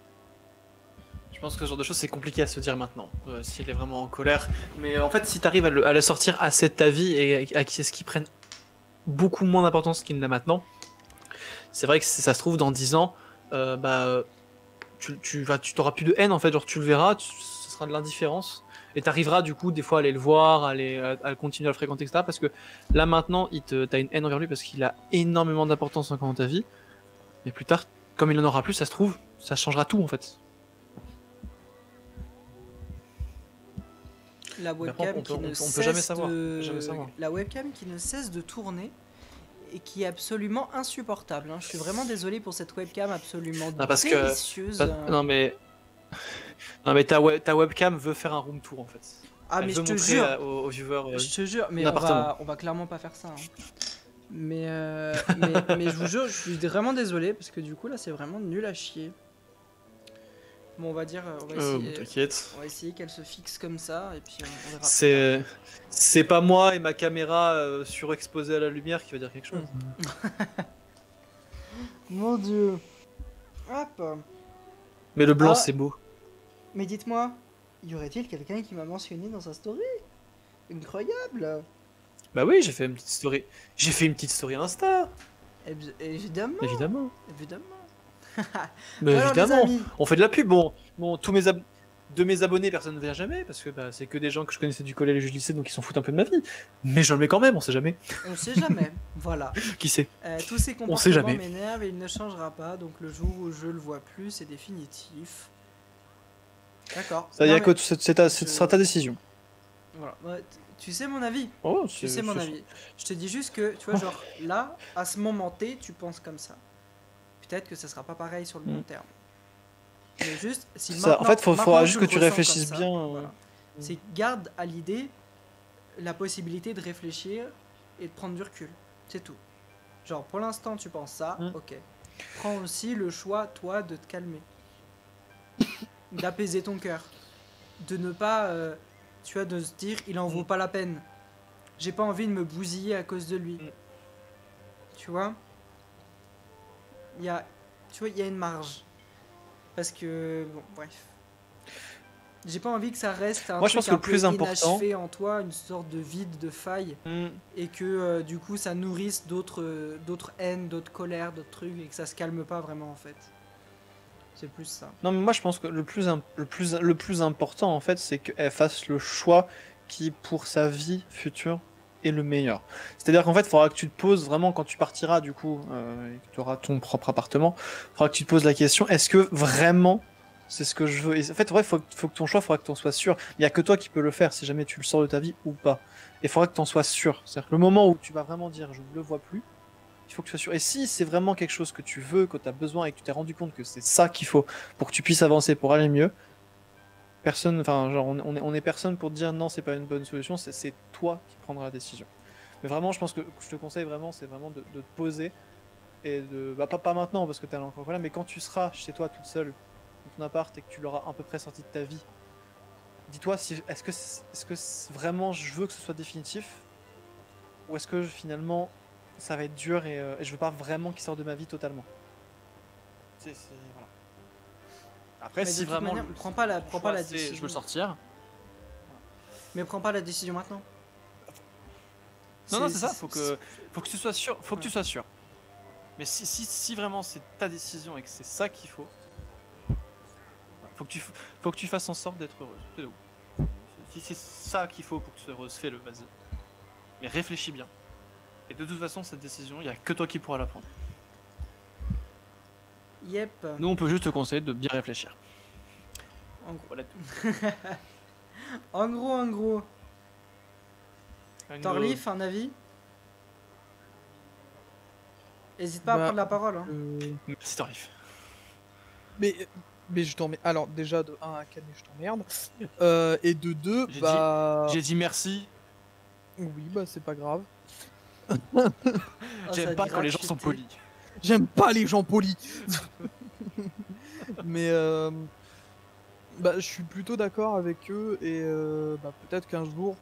Je pense que ce genre de choses, c'est compliqué à se dire maintenant, euh, s'il est vraiment en colère. Mais en fait, si tu arrives à le, à le sortir assez de ta vie et à qui ce qui prenne beaucoup moins d'importance qu'il n'a maintenant, c'est vrai que si ça se trouve dans 10 ans, euh, bah, tu, tu, vas- tu t'auras plus de haine en fait, genre tu le verras, tu- ce sera de l'indifférence. Et tu arriveras du coup des fois à aller le voir, à, aller, à, à continuer à le fréquenter, etc. Parce que là maintenant, t'as une haine envers lui parce qu'il a énormément d'importance encore dans ta vie. Mais plus tard, comme il en aura plus, ça se trouve, ça changera tout en fait. La webcam on peut- qui on ne on peut cesse jamais savoir, on de- peut jamais savoir. La webcam qui ne cesse de tourner et qui est absolument insupportable. hein. Je suis vraiment désolé pour cette webcam absolument Non, parce que- délicieuse. Pas- non mais. Non mais ta, web- ta webcam veut faire un room tour en fait. ah Elle mais je te jure, à- aux, aux viewers. euh, je te jure, mais on va, on va clairement pas faire ça. hein. Mais, euh, mais, mais je vous jure, je suis vraiment désolé parce que du coup là c'est vraiment nul à chier. Bon, on va dire, euh, on va essayer, T'inquiète. on va essayer qu'elle se fixe comme ça et puis on verra. plus C'est c'est pas moi et ma caméra euh, surexposée à la lumière qui va dire quelque chose. <laughs> Mon dieu. Hop. Mais le blanc Ah. c'est beau. Mais dites-moi, y aurait-il quelqu'un qui m'a mentionné dans sa story? Incroyable Bah oui, j'ai fait une petite story. J'ai fait une petite story Insta, Évi- Évidemment, évidemment. évidemment. Mais Alors, évidemment. On fait de la pub. Bon, bon tous mes ab- de mes abonnés, personne ne vient jamais parce que bah, c'est que des gens que je connaissais du collège et du lycée donc ils s'en foutent un peu de ma vie. Mais je le mets quand même, on sait jamais. on sait jamais. <laughs> voilà. Qui sait? Euh, tous ces sait comportements m'énervent et il ne changera pas. Donc le jour où je le vois plus, c'est définitif. D'accord. Mais- que c'est c'est ta- ce sera ta décision. Voilà. Ouais, t- tu sais mon avis. Oh, Tu sais mon avis. Je te dis juste que, tu vois, genre là, à ce moment T, tu penses comme ça. Peut-être que ça sera pas pareil sur le long Mm. terme. Mais juste, si Ça, en fait, maintenant faudra juste que tu réfléchisses ça, bien, voilà. C'est garde à l'idée la possibilité de réfléchir et de prendre du recul. C'est tout. Genre, pour l'instant, tu penses ça, Mm. ok. Prends aussi le choix, toi, de te calmer. D'apaiser ton cœur. De ne pas, euh, tu vois, de se dire, il en vaut Mm. pas la peine. J'ai pas envie de me bousiller à cause de lui. Mm. Tu vois? Il y a, tu vois, il y a une marge. Parce que, bon, bref. J'ai pas envie que ça reste un Moi, je truc pense que un le plus important- en toi, une sorte de vide, de faille, Hmm. et que euh, du coup ça nourrisse d'autres euh, d'autres haines, d'autres colères, d'autres trucs, et que ça se calme pas vraiment en fait. C'est plus ça. Non, mais moi je pense que le plus, le plus, le plus important en fait, c'est qu'elle fasse le choix qui, pour sa vie future, est le meilleur. C'est-à-dire qu'en fait, il faudra que tu te poses vraiment quand tu partiras du coup, euh, et que tu auras ton propre appartement, il faudra que tu te poses la question est-ce que vraiment c'est ce que je veux? Et En fait, il faut, faut que ton choix, faudra que tu en sois sûr. Il n'y a que toi qui peux le faire si jamais tu le sors de ta vie ou pas. Et faudra que tu en sois sûr. C'est-à-dire que le moment où tu vas vraiment dire je ne le vois plus, il faut que tu sois sûr. Et si c'est vraiment quelque chose que tu veux, que tu as besoin et que tu t'es rendu compte que c'est ça qu'il faut pour que tu puisses avancer, pour aller mieux, personne, enfin, genre, on, est, on est personne pour te dire non, c'est pas une bonne solution, c'est- toi qui prendras la décision. Mais vraiment, je pense que je te conseille vraiment, c'est vraiment de, te poser et de, bah, pas, pas maintenant parce que tu es encore là, mais quand tu seras chez toi toute seule, dans ton appart et que tu l'auras à peu près sorti de ta vie, dis-toi si, est-ce que, c'est- est-ce que vraiment je veux que ce soit définitif ou est-ce que finalement ça va être dur et, euh, et je veux pas vraiment qu'il sorte de ma vie totalement. C'est, c'est- voilà. Après, Mais de si toute vraiment. manière, le- prends pas la, prends choix, pas la c'est, décision. Je veux sortir. Mais prends pas la décision maintenant. Non, non, c'est ça. Faut que, faut que tu sois sûr. Faut que tu sois sûr. Mais si, si, si vraiment c'est ta décision et que c'est ça qu'il faut, faut que tu, faut que tu fasses en sorte d'être heureuse. C'est tout. Si c'est ça qu'il faut pour que ce se fait le vas-y. Mais réfléchis bien. Et de toute façon, cette décision, il n'y a que toi qui pourras la prendre. Yep. Nous, on peut juste te conseiller de bien réfléchir. En gros, Voilà tout. <laughs> en gros, en gros. Torlif, un avis? Hésite pas à Bah, prendre la parole. Hein. Euh, Merci Torlif. Mais, mais je t'emmerde. Alors, déjà, de 1 à Canet, je t'emmerde. Euh, et de 2, J'ai bah. J'ai dit merci. Oui, bah, c'est pas grave. Oh, ça J'aime pas quand les gens sont polis. J'aime pas les gens polis. <laughs> Mais euh, bah, je suis plutôt d'accord avec eux et euh, bah, peut-être qu'un jour,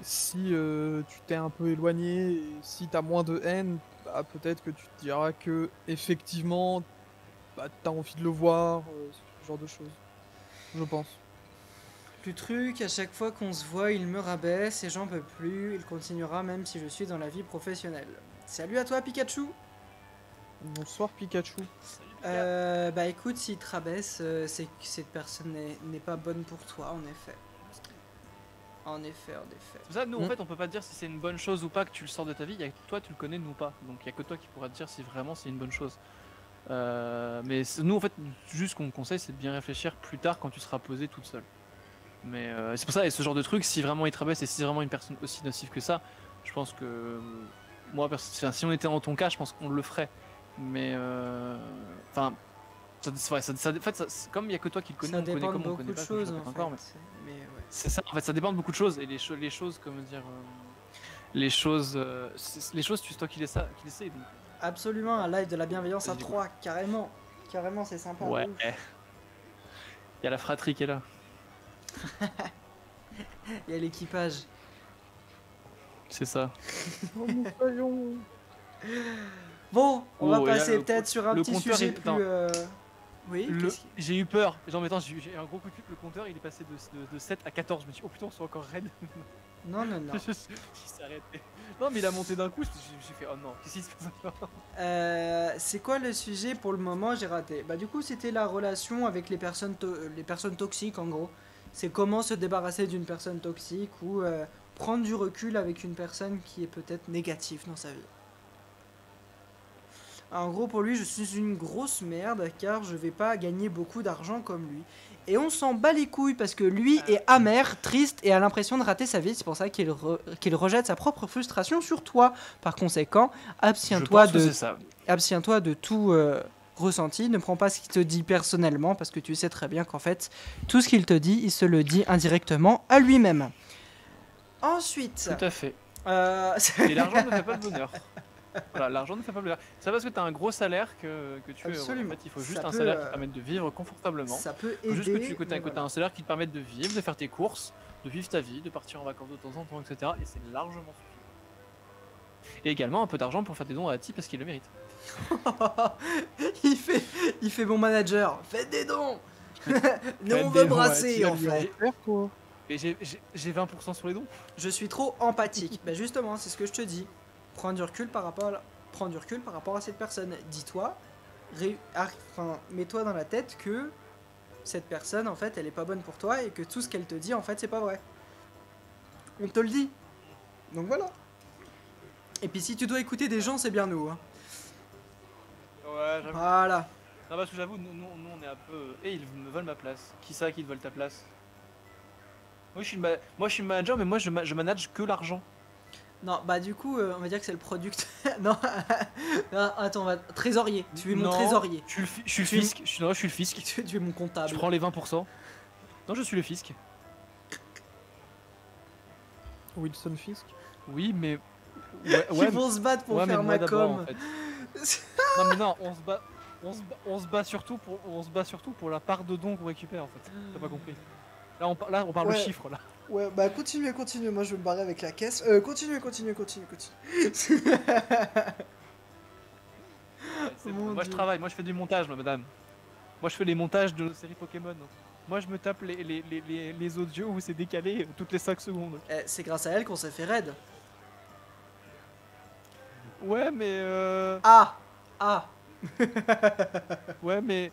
si euh, tu t'es un peu éloigné et si t'as moins de haine, bah, peut-être que tu te diras que effectivement, bah, t'as envie de le voir, ce genre de choses. Je pense. Plus truc, à chaque fois qu'on se voit, il me rabaisse et j'en peux plus. Il continuera même si je suis dans la vie professionnelle. Salut à toi Pikachu Bonsoir Pikachu. Euh, bah écoute, s'il te rabaisse, euh, c'est que cette personne n'est- pas bonne pour toi, en effet. En effet, en effet. C'est pour ça, nous, en Mm. fait, on peut pas te dire si c'est une bonne chose ou pas que tu le sors de ta vie. Il y a que toi, tu le connais, nous pas. Donc, il y a que toi qui pourra te dire si vraiment c'est une bonne chose. Euh, mais nous, en fait, juste qu'on conseille, c'est de bien réfléchir plus tard quand tu seras posé toute seule. Mais euh, c'est pour ça, et ce genre de truc, si vraiment il te rabaisse et si c'est vraiment une personne aussi nocive que ça, je pense que euh, moi, si on était dans ton cas, je pense qu'on le ferait. Mais euh, enfin, ça, c'est vrai, ça- ça- en fait, ça- comme il y a que toi qui le connais, Ça on connaît dépend de comme on beaucoup connaît de pas, choses, en encore, mais- fait. Mais ouais. c'est ça, en fait, ça dépend de beaucoup de choses. Et les, cho- les choses, comment dire, euh, les choses, euh, les choses, tu toi qui les, qui les sais. donc, Absolument, un live de la bienveillance à Vas-y, 3, carrément. Carrément, c'est sympa. ouais. Il y a la fratrie qui est là. <laughs> Il y a l'équipage. C'est ça. Oh, mon. Bon, on Oh, va là, passer peut-être sur un le petit sujet est- plus. euh, Oui, Le- J'ai eu peur. Genre, mais attends, j'ai eu j'ai eu un gros coup de pute. Le compteur, il est passé de, de, de 7 à 14. Je me dis, oh putain, on sont encore raide. <laughs> Non, non, non. <laughs> il s'est arrêté. Non, mais il a monté d'un coup. J'ai fait, oh non, qu'est-ce qui se passe encore Euh, c'est quoi le sujet pour le moment? J'ai raté. Bah du coup c'était la relation avec les personnes to- les personnes toxiques en gros. C'est comment se débarrasser d'une personne toxique ou euh, prendre du recul avec une personne qui est peut-être négative dans sa vie. En gros pour lui je suis une grosse merde car je vais pas gagner beaucoup d'argent comme lui. Et on s'en bat les couilles parce que lui est amer, triste et a l'impression de rater sa vie. C'est pour ça qu'il re- qu'il rejette sa propre frustration sur toi. Par conséquent, abstiens-toi de abstiens-toi de tout euh, ressenti, ne prends pas ce qu'il te dit personnellement parce que tu sais très bien qu'en fait tout ce qu'il te dit, il se le dit indirectement à lui-même. Ensuite, Tout à fait. euh, <laughs> Et l'argent ne fait pas le bonheur. Voilà, l'argent ne fait pas le bonheur. C'est parce que tu as un gros salaire que, que tu. Absolument. En fait, il faut juste Ça un peut, salaire qui euh, te permette de vivre confortablement. ça peut aider. juste que tu que t'as voilà. un salaire qui te permette de vivre, de faire tes courses, de vivre ta vie, de partir en vacances de temps en temps, etc. Et c'est largement suffisant. Et également un peu d'argent pour faire des dons à Ati parce qu'il le mérite. <laughs> il fait, il fait bon manager. Faites des dons. <laughs> Nous on veut brasser en fait. j'ai- j'ai j'ai 20% sur les dons. Je suis trop empathique. ben justement, c'est ce que je te dis. Prends du recul par rapport à, prends du recul par rapport à cette personne. Dis-toi, ré- ar- enfin, mets-toi dans la tête que cette personne, en fait, elle est pas bonne pour toi et que tout ce qu'elle te dit, en fait, c'est pas vrai. On te le dit. Donc voilà. Et puis si tu dois écouter des gens, c'est bien nous. hein. Ouais, j'avoue. Voilà. Non, parce que j'avoue, nous, nous, nous, on est un peu. Et ils me veulent ma place. Qui ça qui te veulent ta place? Moi je, suis ma- moi je suis le manager, mais moi je, ma- je manage que l'argent. Non, bah du coup, euh, on va dire que c'est le producteur. <laughs> non, <laughs> non, attends, on va... trésorier. Tu es mon Non. trésorier. Je suis le, fi- je suis le Tu- fisc. Je suis, non, je suis le fisc. Tu, <laughs> tu es mon comptable. Je prends les 20%. Non, je suis le fisc. Wilson Fisk. Oui, mais. Ouais, Ils vont se battre pour ouais, faire ma com. en fait. Non, mais <laughs> non, on se bat. On se, bat, on se bat surtout pour on se bat surtout pour la part de dons qu'on récupère en fait. T'as pas compris. Là on, là, on parle Ouais. de chiffres là. Ouais, bah continuez, continuez. Moi, je vais me barrer avec la caisse. Euh, continuez, continuez, continuez, continuez. <laughs> C'est Mon bon. Moi je travaille, moi je fais du montage, ma madame. Moi je fais les montages de nos séries Pokémon. Moi je me tape les, les, les, les, les audios où c'est décalé euh, toutes les 5 secondes. Eh, c'est grâce à elle qu'on s'est fait raid. Ouais, mais euh. Ah Ah <laughs> Ouais, mais.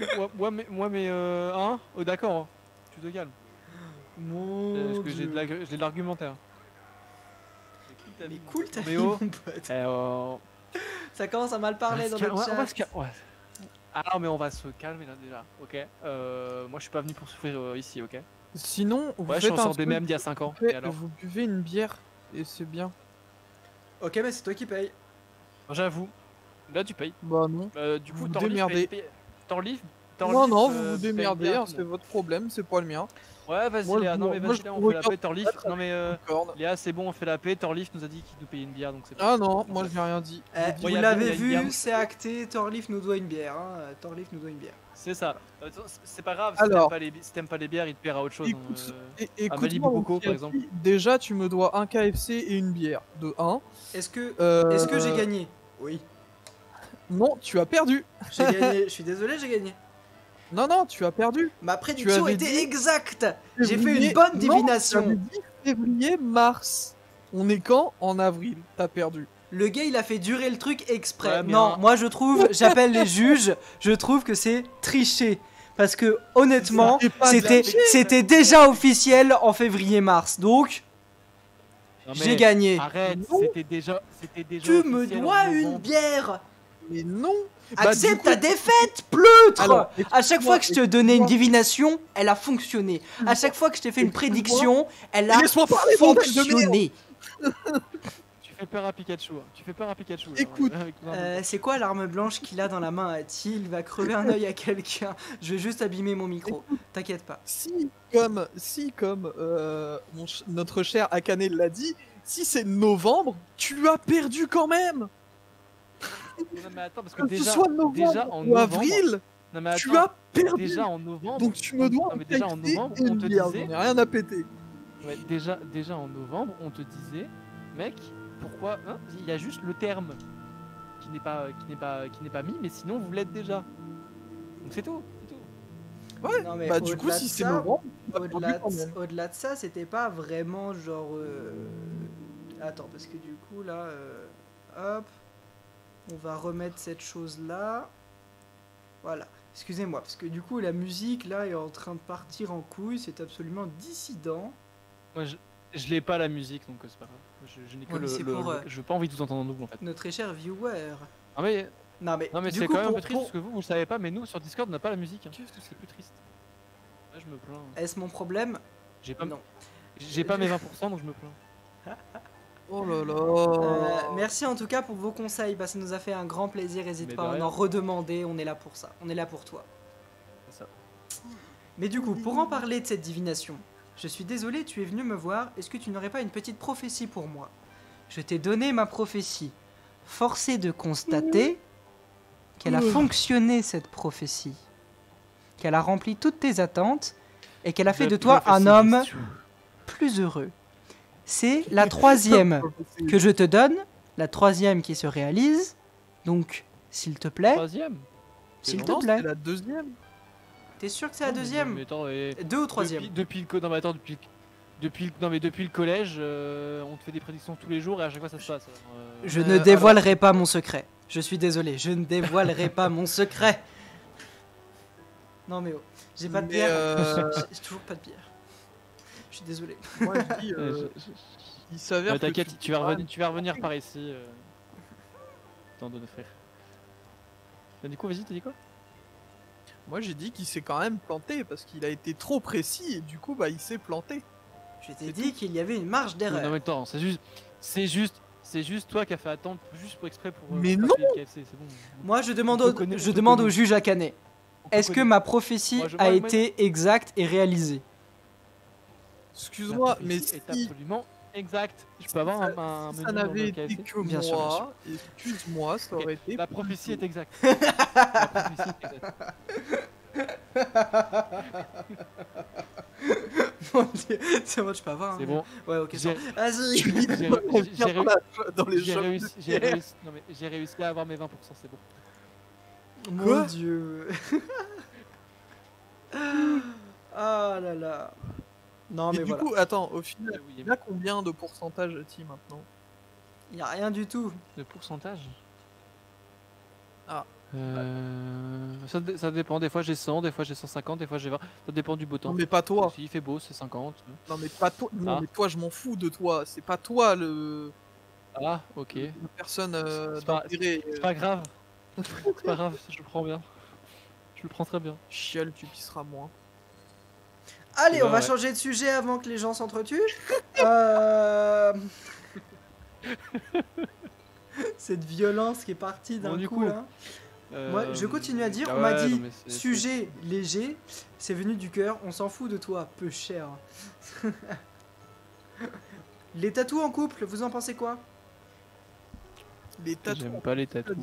Ouais, ouais, mais. Ouais, mais. Euh. Hein Oh, d'accord. Tu te calmes. Mon Parce que j'ai de la- j'ai de l'argumentaire. Mais cool ta Mais vie, oh. mon pote. Eh, euh, Ça commence à mal parler dans le on va- on va chat. se cal- ouais. Ah non, mais on va se calmer là déjà, ok euh, Moi je suis pas venu pour souffrir euh, ici, ok Sinon, vous Ouais, je suis faites en un des mêmes d'il y a 5 ans. vous Et faites- alors vous buvez une bière et c'est bien. Ok, mais c'est toi qui paye. J'avoue. Là tu payes. Bah non. Euh, du coup, Vous démerdez. Non, non, euh, vous vous démerdez, hein, c'est votre problème, c'est pas le mien. Ouais, vas-y Léa, non mais vas-y Léa, on fait la paix, Torlif. Non mais euh. Léa, c'est bon, on fait la paix. Torlif nous a dit qu'il nous payait une bière, donc c'est. Ah non, moi je n'ai rien dit. Eh, vous l'avez vu, c'est acté. Torlif nous doit une bière. Hein. Torlif nous doit une bière. C'est ça. Euh, C'est pas grave, si t'aimes pas, si t'aimes pas les bières, il te paiera autre chose. hein, Écoute, euh. Et- Malibu petit par exemple. Déjà, tu me dois un KFC et une bière. De 1. Est-ce que, Euh, est-ce que j'ai gagné? Oui. Non, tu as perdu. J'ai gagné. <laughs> Je suis désolé, j'ai gagné. Non, non, tu as perdu. Ma prédiction avais était dit- exacte. J'ai fait une bonne Non, divination. tu avais dit février, mars. On est quand? En avril. T'as perdu. Le gars, il a fait durer le truc exprès. Ouais, non, moi je trouve, <laughs> j'appelle les juges, je trouve que c'est triché. Parce que honnêtement, C'était déjà officiel en février-mars. Donc, j'ai gagné. Arrête, Non. c'était déjà, c'était déjà. Tu me dois une bière. Mais non. Bah, Accepte du coup- ta défaite, pleutre Alors, À chaque fois que je te donnais une divination, elle a fonctionné. À chaque fois que je t'ai fait une prédiction, elle a fonctionné. <laughs> Tu fais peur à Pikachu. hein. Tu fais peur à Pikachu. là, Écoute. Euh, c'est quoi l'arme blanche qu'il a dans la main? Il va crever un œil à quelqu'un. Je vais juste abîmer mon micro. T'inquiète pas. Si, comme, si, comme euh, mon ch- notre cher Akane l'a dit, si c'est novembre, tu as perdu quand même. Non, mais attends, parce que Que ce déjà, soit novembre déjà en ou novembre. avril, Non, mais tu as perdu. déjà en novembre. Donc tu me dois Non, mais déjà en novembre, on te disait. rien à péter. Ouais, déjà, déjà en novembre, on te disait, mec, pourquoi hein, Il y a juste le terme qui n'est pas, qui n'est pas, qui n'est pas mis, mais sinon vous l'êtes déjà. Donc c'est tout. c'est tout. Ouais, Non, mais bah du coup, au-delà si de c'est de, au-delà de ça, c'était pas vraiment genre. euh, Attends, parce que du coup, là. euh, Hop. On va remettre cette chose-là. Voilà. Excusez-moi, parce que du coup, la musique, là, est en train de partir en couille. C'est absolument dissident. Moi, je, je l'ai pas la musique, donc euh, c'est pas grave. Je, je n'ai que Ouais, le, c'est le- pour, le- euh, Je veux pas envie de vous entendre en double en fait. Notre très cher viewer. Ah mais, Non, mais, non mais c'est quand même un peu triste pour- parce que vous, vous le savez pas, mais nous sur Discord on n'a pas la musique. Hein. C'est plus triste? Là je me plains. Est-ce mon problème? J'ai pas, Non. j'ai pas mes <laughs> 20% donc je me plains. Oh là là. Euh, merci en tout cas pour vos conseils, bah, ça nous a fait un grand plaisir, n'hésite pas à en redemander, on est là pour ça, on est là pour toi. C'est ça. Mais du coup, pour en parler de cette divination, je suis désolé, tu es venu me voir, est-ce que tu n'aurais pas une petite prophétie pour moi? Je t'ai donné ma prophétie. Forcé de constater qu'elle a Ouh. fonctionné cette prophétie, qu'elle a rempli toutes tes attentes et qu'elle a fait de toi un homme plus heureux. C'est la troisième que je te donne, la troisième qui se réalise. Donc, s'il te plaît, Troisième. s'il te plaît. C'est la deuxième. T'es sûr que c'est la Non, deuxième mais attends, et- Deux ou troisième Depuis, depuis le non mais attends depuis depuis le- non mais depuis le collège euh, on te fait des prédictions tous les jours et à chaque fois ça se passe. euh, Je Euh, ne dévoilerai pas mon secret. Je suis désolé, je ne dévoilerai pas mon secret. Non mais oh, j'ai pas de Mais, bière. euh, <laughs> J'ai- toujours pas de bière. Je suis désolé. Moi, je dis, je- il s'avère T'inquiète, tu vas revenir tu vas revenir par ici. Euh... Tant de nos frères. Et du coup vas-y t'as dit quoi? Moi, j'ai dit qu'il s'est quand même planté parce qu'il a été trop précis et du coup, bah, il s'est planté. Je t'ai dit qu'il y avait une marge Non d'erreur. mais attends c'est juste c'est juste c'est juste toi qui as fait attendre juste pour exprès pour. euh, Mais non KFC, c'est bon. Moi, je demande, au, connaît, je demande au juge Akane. On te Est-ce que ma prophétie Moi, je- a moi, moi- été exacte et réalisée? Excuse-moi, mais si, absolument exact. Je peux avoir un, un si menu ça n'avait KFC été que Bien moi, excuse-moi, ça aurait été. La prophétie est exacte. La prophétie est exacte. Mon Dieu, c'est bon, je peux avoir. un- C'est bon. Ouais, ok. Vas-y. J'ai <laughs> réussi- dans les j'ai réussi, réussi, non, mais j'ai réussi à avoir mes 20%, c'est bon. Mon Quoi Dieu. <laughs> Ah là là. Non, Mais mais du voilà. coup, attends, au final, Euh, oui, il y a combien de pourcentage T maintenant? Il y a rien du tout. le pourcentage? Euh, ça, ça dépend, des fois j'ai 100, des fois j'ai 150, des fois j'ai 20. Ça dépend du beau temps. Non mais pas toi. S'il fait beau, c'est 50. Non mais pas toi. Non Ah. mais toi je m'en fous de toi. C'est pas toi le Ah, ok. personne euh, C'est pas- d'intérêt. C'est pas grave. <laughs> C'est pas grave, je le prends bien. Je le prends très bien. Chial, tu pisseras moins. Allez, on va changer de sujet avant que les gens s'entretuent. <laughs> Euh, <laughs> Cette violence qui est partie d'un Bon, coup, coup, là. Moi, je Euh, continue à dire, ah on m'a ouais, dit non, sujet léger, c'est venu du cœur, on s'en fout de toi, peu cher. <laughs> Les tatous en couple, vous en pensez quoi? Les tatous. J'aime pas les tatous.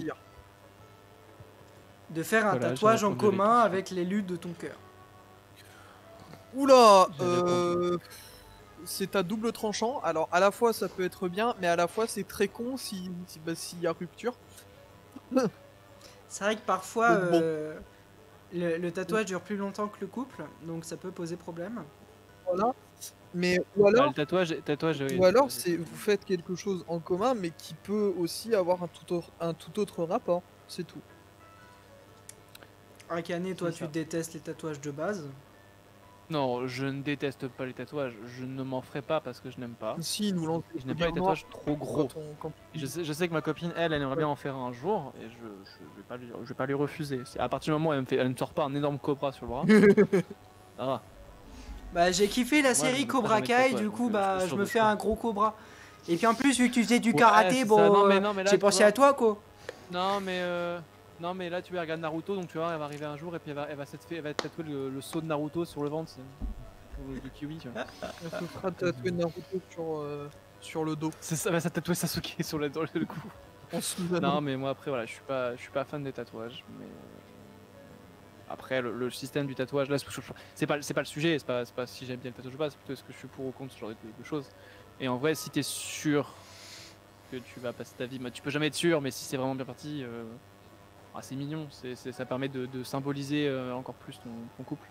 De faire un Voilà, tatouage en commun avec l'élu de ton cœur. Oula, euh, c'est à double tranchant. Alors à la fois ça peut être bien, mais à la fois c'est très con si si- bah, s'il y a rupture. C'est vrai que parfois, Donc bon. euh, le, le tatouage dure plus longtemps que le couple, donc ça peut poser problème. Voilà. Mais ou Ah, alors, le tatouage, tatouage oui, ou alors c'est- vous faites quelque chose en commun, mais qui peut aussi avoir un tout autre, un tout autre rapport. C'est tout. Akane, toi, tu détestes les tatouages de base. Non, je ne déteste pas les tatouages. Je ne m'en ferai pas parce que je n'aime pas. Si il nous lance Je n'aime pas les tatouages trop gros. Je sais, je sais que ma copine, elle, elle aimerait bien en faire un jour et je, je, vais, pas lui, je vais pas lui refuser. À partir du moment où elle me, fait, elle me sort pas un énorme cobra sur le bras, va. <laughs> Bah, j'ai kiffé la série Cobra Kai, du coup, je bah, je me fais un gros cobra. Et puis en plus, vu que tu faisais du Ouais, karaté, bon, ça. Non, mais euh, non, mais là, j'ai pensé vois. à toi, quoi. Non mais euh, non mais là tu regardes Naruto donc tu vois elle va arriver un jour et puis elle va elle va, fait- elle va tatouer le, le saut de Naruto sur le ventre le, kiwi tu vois. <laughs> on se fera tatouer Naruto sur euh, sur le dos. Ça elle va se tatouer Sasuke sur le, dans le cou. Non mais moi après voilà je suis pas je suis pas fan des tatouages mais euh, après le, le système du tatouage là c'est- pas c'est pas le sujet c'est pas c'est pas si j'aime bien le tatouage ou pas c'est plutôt est-ce que je suis pour ou contre ce genre de, de choses et en vrai si t'es sûr que tu vas passer ta vie bah, tu peux jamais être sûr mais si c'est vraiment bien parti euh, ah, c'est mignon c'est c'est- ça permet de, de symboliser euh, encore plus ton, ton couple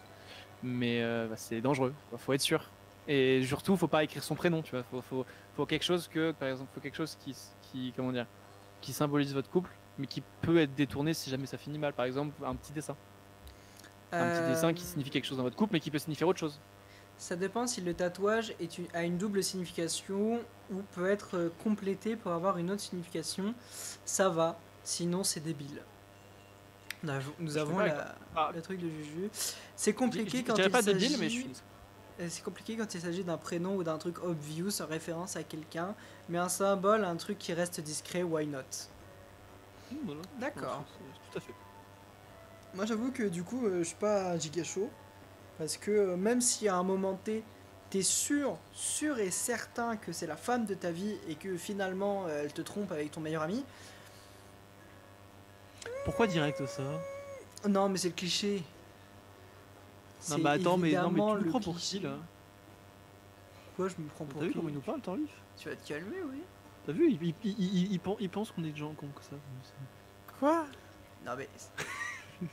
mais euh, bah, c'est dangereux bah, faut être sûr et surtout faut pas écrire son prénom tu vois faut, faut, faut quelque chose que par exemple faut quelque chose qui qui comment dire qui symbolise votre couple, mais qui peut être détourné si jamais ça finit mal. Par exemple, un petit dessin. Un petit dessin qui Euh, signifie quelque chose dans votre couple, mais qui peut signifier autre chose. Ça dépend si le tatouage est une- a une double signification ou peut être complété pour avoir une autre signification. Ça va, sinon c'est débile. Nous avons- Nous avons la- Ah. le truc de Juju. C'est compliqué quand il pas débile, mais je suis. Euh, C'est compliqué quand il s'agit d'un prénom ou d'un truc obvious en référence à quelqu'un, mais un symbole, un truc qui reste discret, why not? D'accord. Tout à fait. Moi j'avoue que du coup euh, je suis pas giga chaud, parce que euh, même si à un moment T, t'es sûr, sûr et certain que c'est la femme de ta vie et que finalement euh, elle te trompe avec ton meilleur ami, Pourquoi direct ça? Non mais c'est le cliché. Non, bah attends, mais, non, mais tu le me prends pour qui là? Quoi je me prends pour T'as vu qui? comment il nous parle, Tarif Tu vas te calmer oui T'as vu il, il, il, il- il pen- il pense qu'on est des gens cons que ça. Quoi? Non mais <laughs>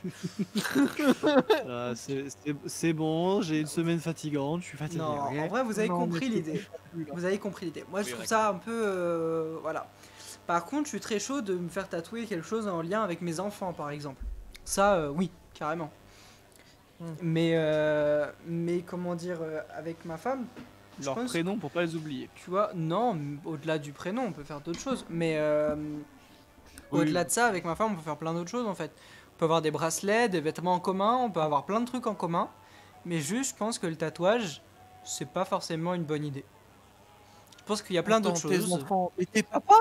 Ah, c'est- bon, j'ai une semaine fatigante, je suis fatigué. non, en vrai vous avez Non, compris l'idée. Vous avez compris l'idée. Moi, je trouve ça un peu. euh, voilà. Par contre, je suis très chaud de me faire tatouer quelque chose en lien avec mes enfants, par exemple. Ça, euh, oui, carrément. Hmm. Mais, euh, mais comment dire, euh, avec ma femme, je Leur pense- prénom pour pas les oublier. tu vois, non, au-delà du prénom, on peut faire d'autres choses. Mais Oui. au-delà de ça, avec ma femme, on peut faire plein d'autres choses en fait. On peut avoir des bracelets, des vêtements en commun, on peut avoir plein de trucs en commun. Mais juste, je pense que le tatouage, c'est pas forcément une bonne idée. Je pense qu'il y a plein d'autres tes choses. enfants. Et tes papas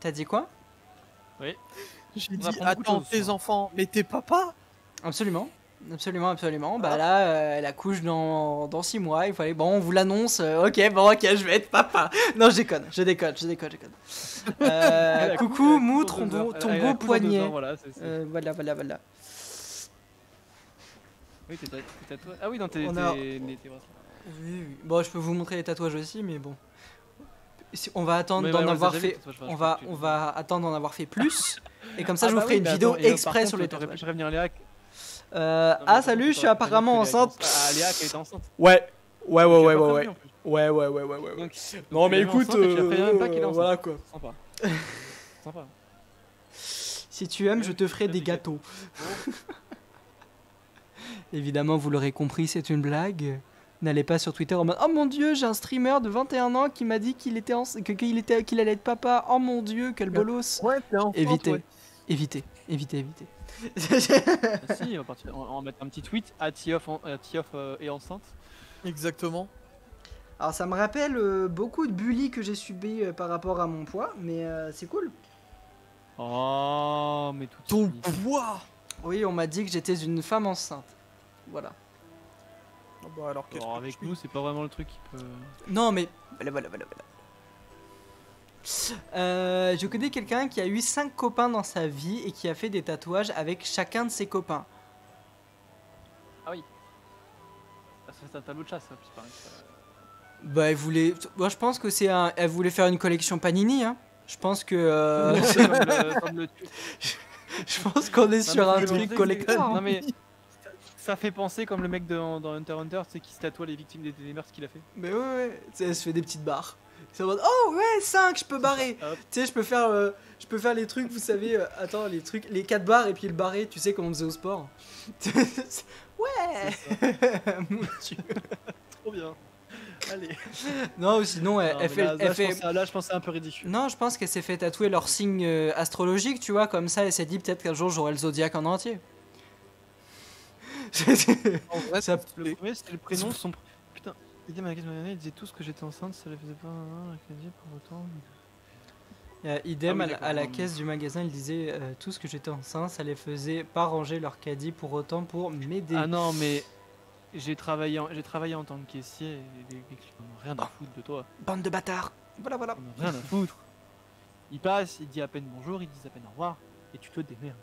T'as dit quoi? J'ai On dit, attends, tes enfants. Mais tes papas? Absolument. Absolument, absolument. Bah Ah. là, euh, elle accouche dans, dans six mois. Il fallait, bon, on vous l'annonce. euh, ok, bon, ok, je vais être papa. Non, je déconne, je déconne, je déconne, je déconne. Euh, <laughs> coucou, mou, dans ton, beau- ton dans poignet. voilà, Euh, voilà, voilà, voilà. Oui, t'es ta- t'es tatoué. Ah oui, non, t'es. On a- t'es- t'es- t'es- Oui, oui. Bon, je peux vous montrer les tatouages aussi, mais bon. Si- On va attendre d'en ouais, avoir fait. toi, je- On je- va, tu- on va attendre d'en avoir fait plus. Et comme ça, Ah je vous bah ferai oui, une mais vidéo euh, exprès sur les pu prévenir Léa. Ah, salut, je suis apparemment enceinte. Ah, Léa qui était enceinte. Ouais, ouais, ouais, ouais, ouais, ouais. Ouais, ouais, ouais, ouais, ouais. Donc, Non, mais est écoute, euh, qu'il est enceinte. voilà quoi. Sympa. <laughs> Sympa. Si tu aimes, je te ferai des gâteaux. <laughs> Évidemment, vous l'aurez compris, c'est une blague. N'allez pas sur Twitter en mode Oh mon dieu, j'ai un streamer de 21 ans qui m'a dit qu'il était, en- qu'il était qu'il allait être papa. Oh mon dieu, quel bolos. Ouais, t'es enceinte, Évitez. ouais. Évitez, évitez, évitez. Ah, si, on va, partir- on- on va mettre un petit tweet à Tioff en- euh, et enceinte. Exactement. Alors ça me rappelle euh, beaucoup de bully que j'ai subi euh, par rapport à mon poids, mais euh, c'est cool. Oh, mais tout Ton poids Oui, on m'a dit que j'étais une femme enceinte. Voilà. Ah bah alors, avec nous, c'est pas vraiment le truc qui peut. Non, mais voilà, voilà, voilà, voilà. Euh, je connais quelqu'un qui a eu 5 copains dans sa vie et qui a fait des tatouages avec chacun de ses copains. Ah, c'est un tableau de chasse, c'est pareil. Bah, elle voulait. Moi, je pense que c'est un. Elle voulait faire une collection Panini, hein. Je pense que. euh, <laughs> je pense qu'on est sur un truc collector. Non mais ça fait penser comme le mec de- dans Hunter Hunter, c'est qui se tatoue les victimes des, des meurtres qu'il a fait. Mais ouais, ouais. Elle se fait des petites barres. C'est en mode Oh ouais, 5, je peux barrer. Tu sais, je peux faire. euh, je peux faire les trucs, vous savez. euh, attends, les trucs. Les 4 barres et puis le barré, tu sais, comme on faisait au sport. <laughs> ouais Mon Dieu. <laughs> Trop bien. Allez. Non, sinon, elle, Non, elle fait. là, elle là, je pensais- là, je pensais un peu ridicule. Non, je pense qu'elle s'est fait tatouer leur signe euh, astrologique, tu vois, comme ça, elle s'est dit peut-être qu'un jour j'aurai le zodiaque en entier. <laughs> En vrai, Ça- Le premier, c'était le prénom, son. pr- Putain, il disait ma il disait tous que j'étais enceinte, ça le faisait pas un caddie pour autant. Euh, idem, Ah oui, à, la- à caisse du magasin, il disait euh, tout ce que j'étais enceinte, ça les faisait pas ranger leur caddie pour autant pour m'aider. Ah non, mais j'ai travaillé, en... j'ai travaillé en tant que caissier et les ils ont rien à foutre de toi. Bande de bâtards Voilà, voilà. Ils rien à foutre. Il passe, il dit à peine bonjour, il dit à peine au revoir et tu te démerdes.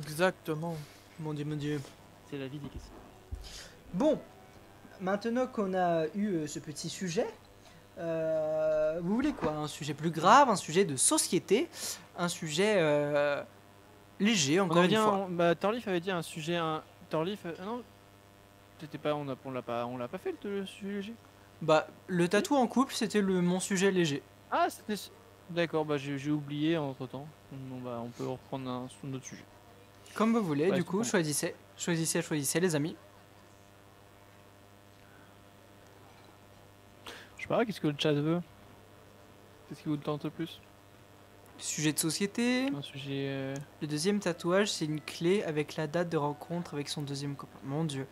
Exactement. Mon dieu, mon dieu. C'est la vie des caissiers. Bon, maintenant qu'on a eu euh, ce petit sujet, euh, vous voulez quoi? Un sujet plus grave, un sujet de société, un sujet euh, léger, On encore avait une dit un- fois. bah, Torlif avait dit un sujet, un Torlif, euh, ah non, c'était pas, on a, on l'a pas, on l'a pas fait le, le sujet léger? Bah, le tatou en couple, c'était le mon sujet léger. Ah, c'était, d'accord, bah j'ai, oublié entre temps. Bon, bah, on peut reprendre un, sur notre sujet. Comme vous voulez, Ouais, du coup, bon. choisissez, choisissez, choisissez, les amis. Je sais pas, qu'est-ce que le chat veut? Qu'est-ce qui vous tente le plus? Sujet de société. Un sujet. euh, Le deuxième tatouage, c'est une clé avec la date de rencontre avec son deuxième copain. Mon dieu.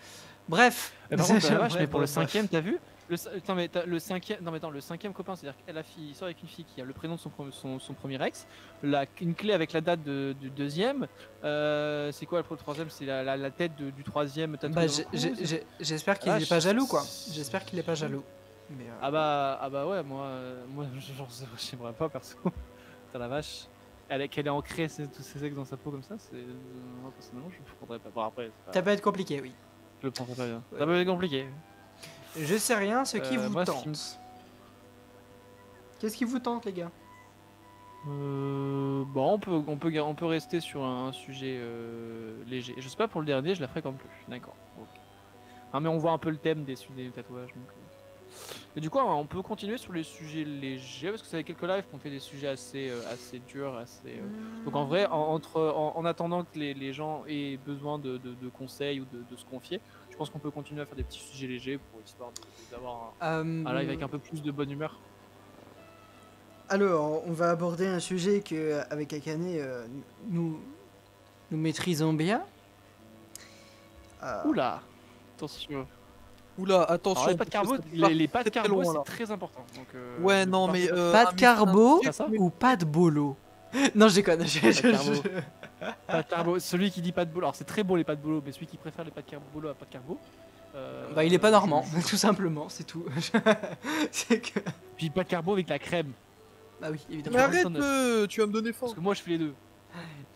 Bref. Eh, par contre, vache, <laughs> mais pour le bref, cinquième, t'as vu? Le, mais t'as cinquième, non mais attends, le cinquième copain, c'est-à-dire que la fille il sort avec une fille qui a le prénom de son, son, son premier ex, la, une clé avec la date de- du deuxième, euh, c'est quoi le troisième? C'est la, la, la tête de- du troisième Bah, j'espère qu'il Ah, n'est pas je- jaloux, quoi. J'espère qu'il n'est pas jaloux. Mais, euh, Ah bah, ah bah ouais, moi, euh, moi <laughs> j'aimerais pas perso. Putain la vache. Elle, est- qu'elle ait ancré ses- tous ses ex dans sa peau comme ça, c'est. moi personnellement, je le prendrais pas. Bon, après, pas- Ça peut être compliqué, oui. je le prendrais pas bien. Ouais. Ça peut être compliqué. Je sais rien, ce qui Euh, vous moi, tente. Qu'est-ce qui vous tente, les gars? Euh, bon, on peut, on, peut, on peut rester sur un sujet euh, léger. Je sais pas pour le dernier, je la comme plus. D'accord. Ah, mais on voit un peu le thème des, des tatouages. Donc, euh. Et du coup, on peut continuer sur les sujets légers parce que ça fait quelques lives qu'on fait des sujets assez, euh, assez durs, assez. euh, Donc en vrai, en, entre, en, en attendant que les, les gens aient besoin de, de- de conseils ou de, de se confier, pense qu'on peut continuer à faire des petits sujets légers pour histoire d'avoir un, Euh, un live avec un peu plus de bonne humeur. Alors, on va aborder un sujet que, avec Akane, euh, nous, nous maîtrisons bien. Euh, Oula Attention. Oula, attention. Alors, les pâtes carbo, les, les pâtes carbo, c'est très important. Donc, euh, Ouais, non, mais. pas- euh, Pas de carbo ou pas de bolo Non, je déconne. je-. Carbo, celui qui dit pas de bolo, alors c'est très beau les pâtes bolo, mais celui qui préfère les pâtes carbo bolo à pâtes carbo. euh, Bah, il est pas normand, je- <laughs> tout simplement, c'est tout. <laughs> c'est que. Puis pâtes carbo avec la crème. Bah oui, Mais évidemment. arrête. arrête, tu vas me donner faim. Parce que moi je fais les deux.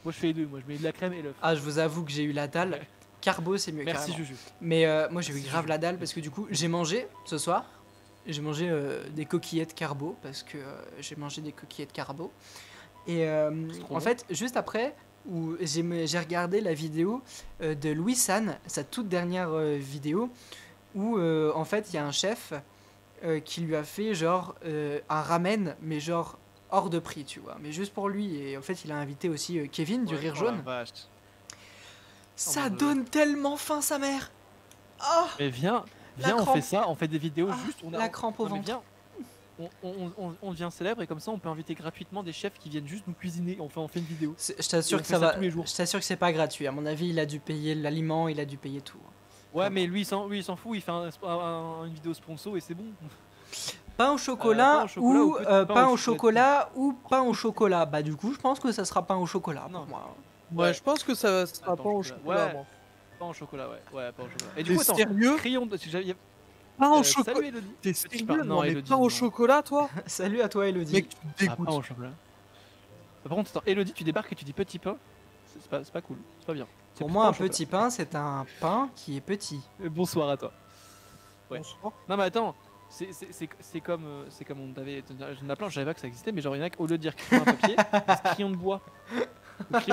Moi je fais les deux, moi je mets de la crème et l'œuf. Ah, je vous avoue que j'ai eu la dalle. Ouais. Carbo, c'est mieux. Merci carrément. Juju. Mais euh, moi, j'ai eu grave Juju. la dalle parce que du coup, j'ai mangé ce soir. J'ai mangé euh, des coquillettes carbo parce que euh, j'ai mangé des coquillettes carbo. Et euh, en bon. fait, juste après, où j'ai regardé la vidéo euh, de Louis San, sa toute dernière euh, vidéo, où euh, en fait, il y a un chef euh, qui lui a fait genre euh, un ramen, mais genre hors de prix, tu vois. Mais juste pour lui. Et en fait, il a invité aussi Kevin du Ouais, Rire oh Jaune. vache. Ça Dieu. donne tellement faim, sa mère. Oh, Mais viens, viens, on crampe. fait ça, on fait des vidéos Ah, juste. On a, la crampe au ventre. On, on, on, on devient célèbre et comme ça on peut inviter gratuitement des chefs qui viennent juste nous cuisiner. On fait, on fait une vidéo. Je t'assure que ça ça va. tous les jours. Je t'assure que c'est pas gratuit. À mon avis, il a dû payer l'aliment, il a dû payer tout. Ouais, mais lui il s'en lui, il s'en fout, il fait un- un- une vidéo sponsor et c'est bon. <laughs> Pain au chocolat, pain au chocolat ou euh, pain pain au au chocolat ou pain au chocolat. Bah du coup, je pense que ça sera pain au chocolat Non. pour moi. Ouais, Ouais. je pense que ça sera Attends, pas au chocolat. chocolat. Ouais. moi. Pas en chocolat, ouais. Ouais, pas en chocolat. Et du coup, attends, sérieux crayon de. Pas au euh, chocolat. Salut Elodie. T'es sérieux. Non, mais pas au chocolat, toi <laughs> Salut à toi, Elodie. Mec, tu Ah, dégoûtes. pas en chocolat. Par contre, attends, Elodie, tu débarques et tu dis petit pain. C'est pas, c'est pas cool, c'est pas bien. Pour moi, un petit pain, c'est un pain qui est petit. Euh, Bonsoir à toi. Ouais. Bonsoir. Non mais attends, c'est- c'est c'est- c'est comme, euh, c'est comme on avait, j'en ai plein, je savais pas que ça existait, mais genre il y en a qui, au lieu de dire crayon à papier, <laughs> crayon de bois. <laughs>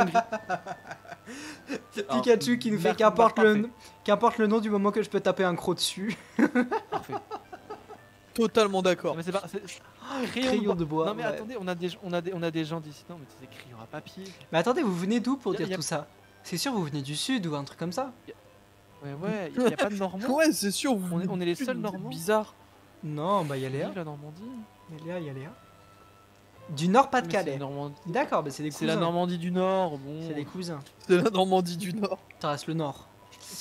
Pikachu qui nous fait qu'importe le, qu'importe le nom du moment que je peux taper un croc dessus. Parfait. Totalement d'accord. mais c'est pas, c'est- Crayon de bois. Non mais ouais. attendez, on a des, on a des, on a des gens d'ici, non mais c'est des crayons à papier. Mais attendez, vous venez d'où pour Y a- dire y a- tout ça? C'est sûr, vous venez du sud ou un truc comme ça? Ouais ouais, il y a pas de Normands. Ouais, c'est sûr. vous On est- on est les seuls Normands. Bizarre. Non, bah y a Léa. La Normandie. Y a Léa, y a Léa. Du Nord-Pas-de-Calais. D'accord, c'est des C'est la cousins. Normandie du Nord. Bon. C'est des cousins. C'est la Normandie du Nord. Ça reste le Nord.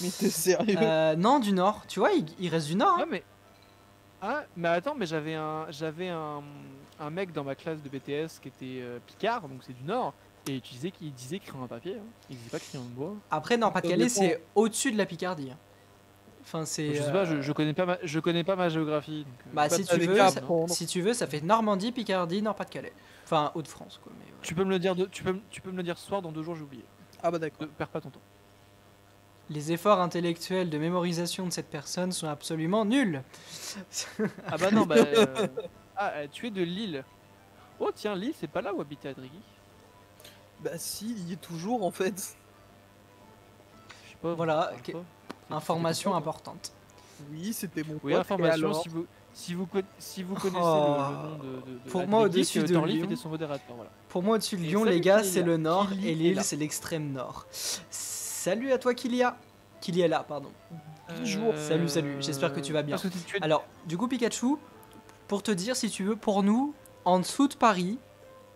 Mais t'es sérieux? Euh, non, du Nord. Tu vois, il, il reste du Nord. hein. Ouais, mais. Ah, mais attends, mais j'avais un, j'avais un, un mec dans ma classe de BTS qui était euh, Picard, donc c'est du Nord, et tu disais qu'il disait crayon à papier, hein. il disait pas crayon de bois. Après, Nord-Pas-de-Calais, dépend. c'est au-dessus de la Picardie. Enfin, c'est. Je sais euh, pas, je, je connais pas ma, je connais pas ma géographie. donc, euh, Bah, si tu veux, ça, si tu veux, ça fait Normandie, Picardie, Nord-Pas-de-Calais. Enfin, Hauts-de-France, quoi. Mais ouais. Tu peux me le dire, de, tu peux, tu peux me le dire ce soir, dans deux jours j'ai oublié. Ah bah d'accord. Ne perds pas ton temps. Les efforts intellectuels de mémorisation de cette personne sont absolument nuls. Ah bah non, bah. <laughs> euh, Ah, euh, tu es de Lille. Oh tiens, Lille, c'est pas là où habitait Adrigui. Bah si, il y est toujours en fait. Je sais pas. Voilà, pas. Information importante. Oui, c'était mon Oui, pote. information, alors si vous, si vous, si vous connaissez Oh. le, le nom de, de, de Pour moi, au-dessus de Lyon- était son modérateur, voilà. Pour moi, au-dessus de Lyon, salut les gars, c'est le nord et l'île, là. c'est l'extrême nord. Salut à toi, Kilia. Kilia là, pardon. Bonjour. Salut, salut, j'espère que tu vas bien. Parce que tu- tu es- Alors, du coup, Pikachu, pour te dire, si tu veux, pour nous, en dessous de Paris,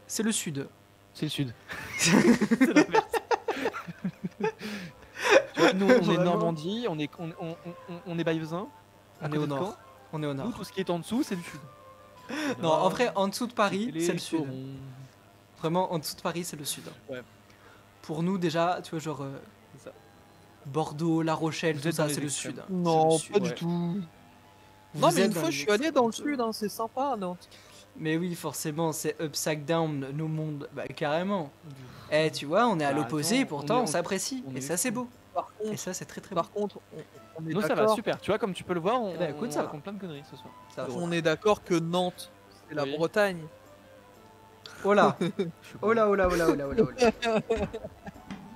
c'est le sud. C'est le sud. <laughs> <laughs> c'est l'inverse. Tu vois, nous, on <laughs> est. Normandie, on est, on, on, on, on est Bayeuxin. On est au nord. On est au Nous, nord. tout ce qui est en dessous, c'est du sud. Non, en vrai, en dessous de Paris, c'est le sud. Vraiment, en dessous de Paris, c'est le sud. Ouais. Pour nous, déjà, tu vois, genre euh, ça. Bordeaux, La Rochelle, Vous tout ça, c'est le sud. Non, le sud, pas ouais. du tout. Vous non, mais une fois, je suis allé dans le sud, hein, c'est sympa Nantes. Mais oui, forcément, c'est upside down, nos mondes. Bah, carrément. Eh, tu vois, on est à Bah, l'opposé, et pourtant on s'apprécie. Et ça, c'est beau. Par Et ça, c'est très très beau. par contre, on, on est Nous, ça va d'accord. super. Tu vois, comme tu peux le voir, on, Eh ben, écoute, on ça va. raconte plein de conneries ce soir. Ça va. On est d'accord que Nantes, c'est la. Bretagne. <laughs> Oh là, oh là, oh là, oh là, oh là, oh là, oh <laughs> là.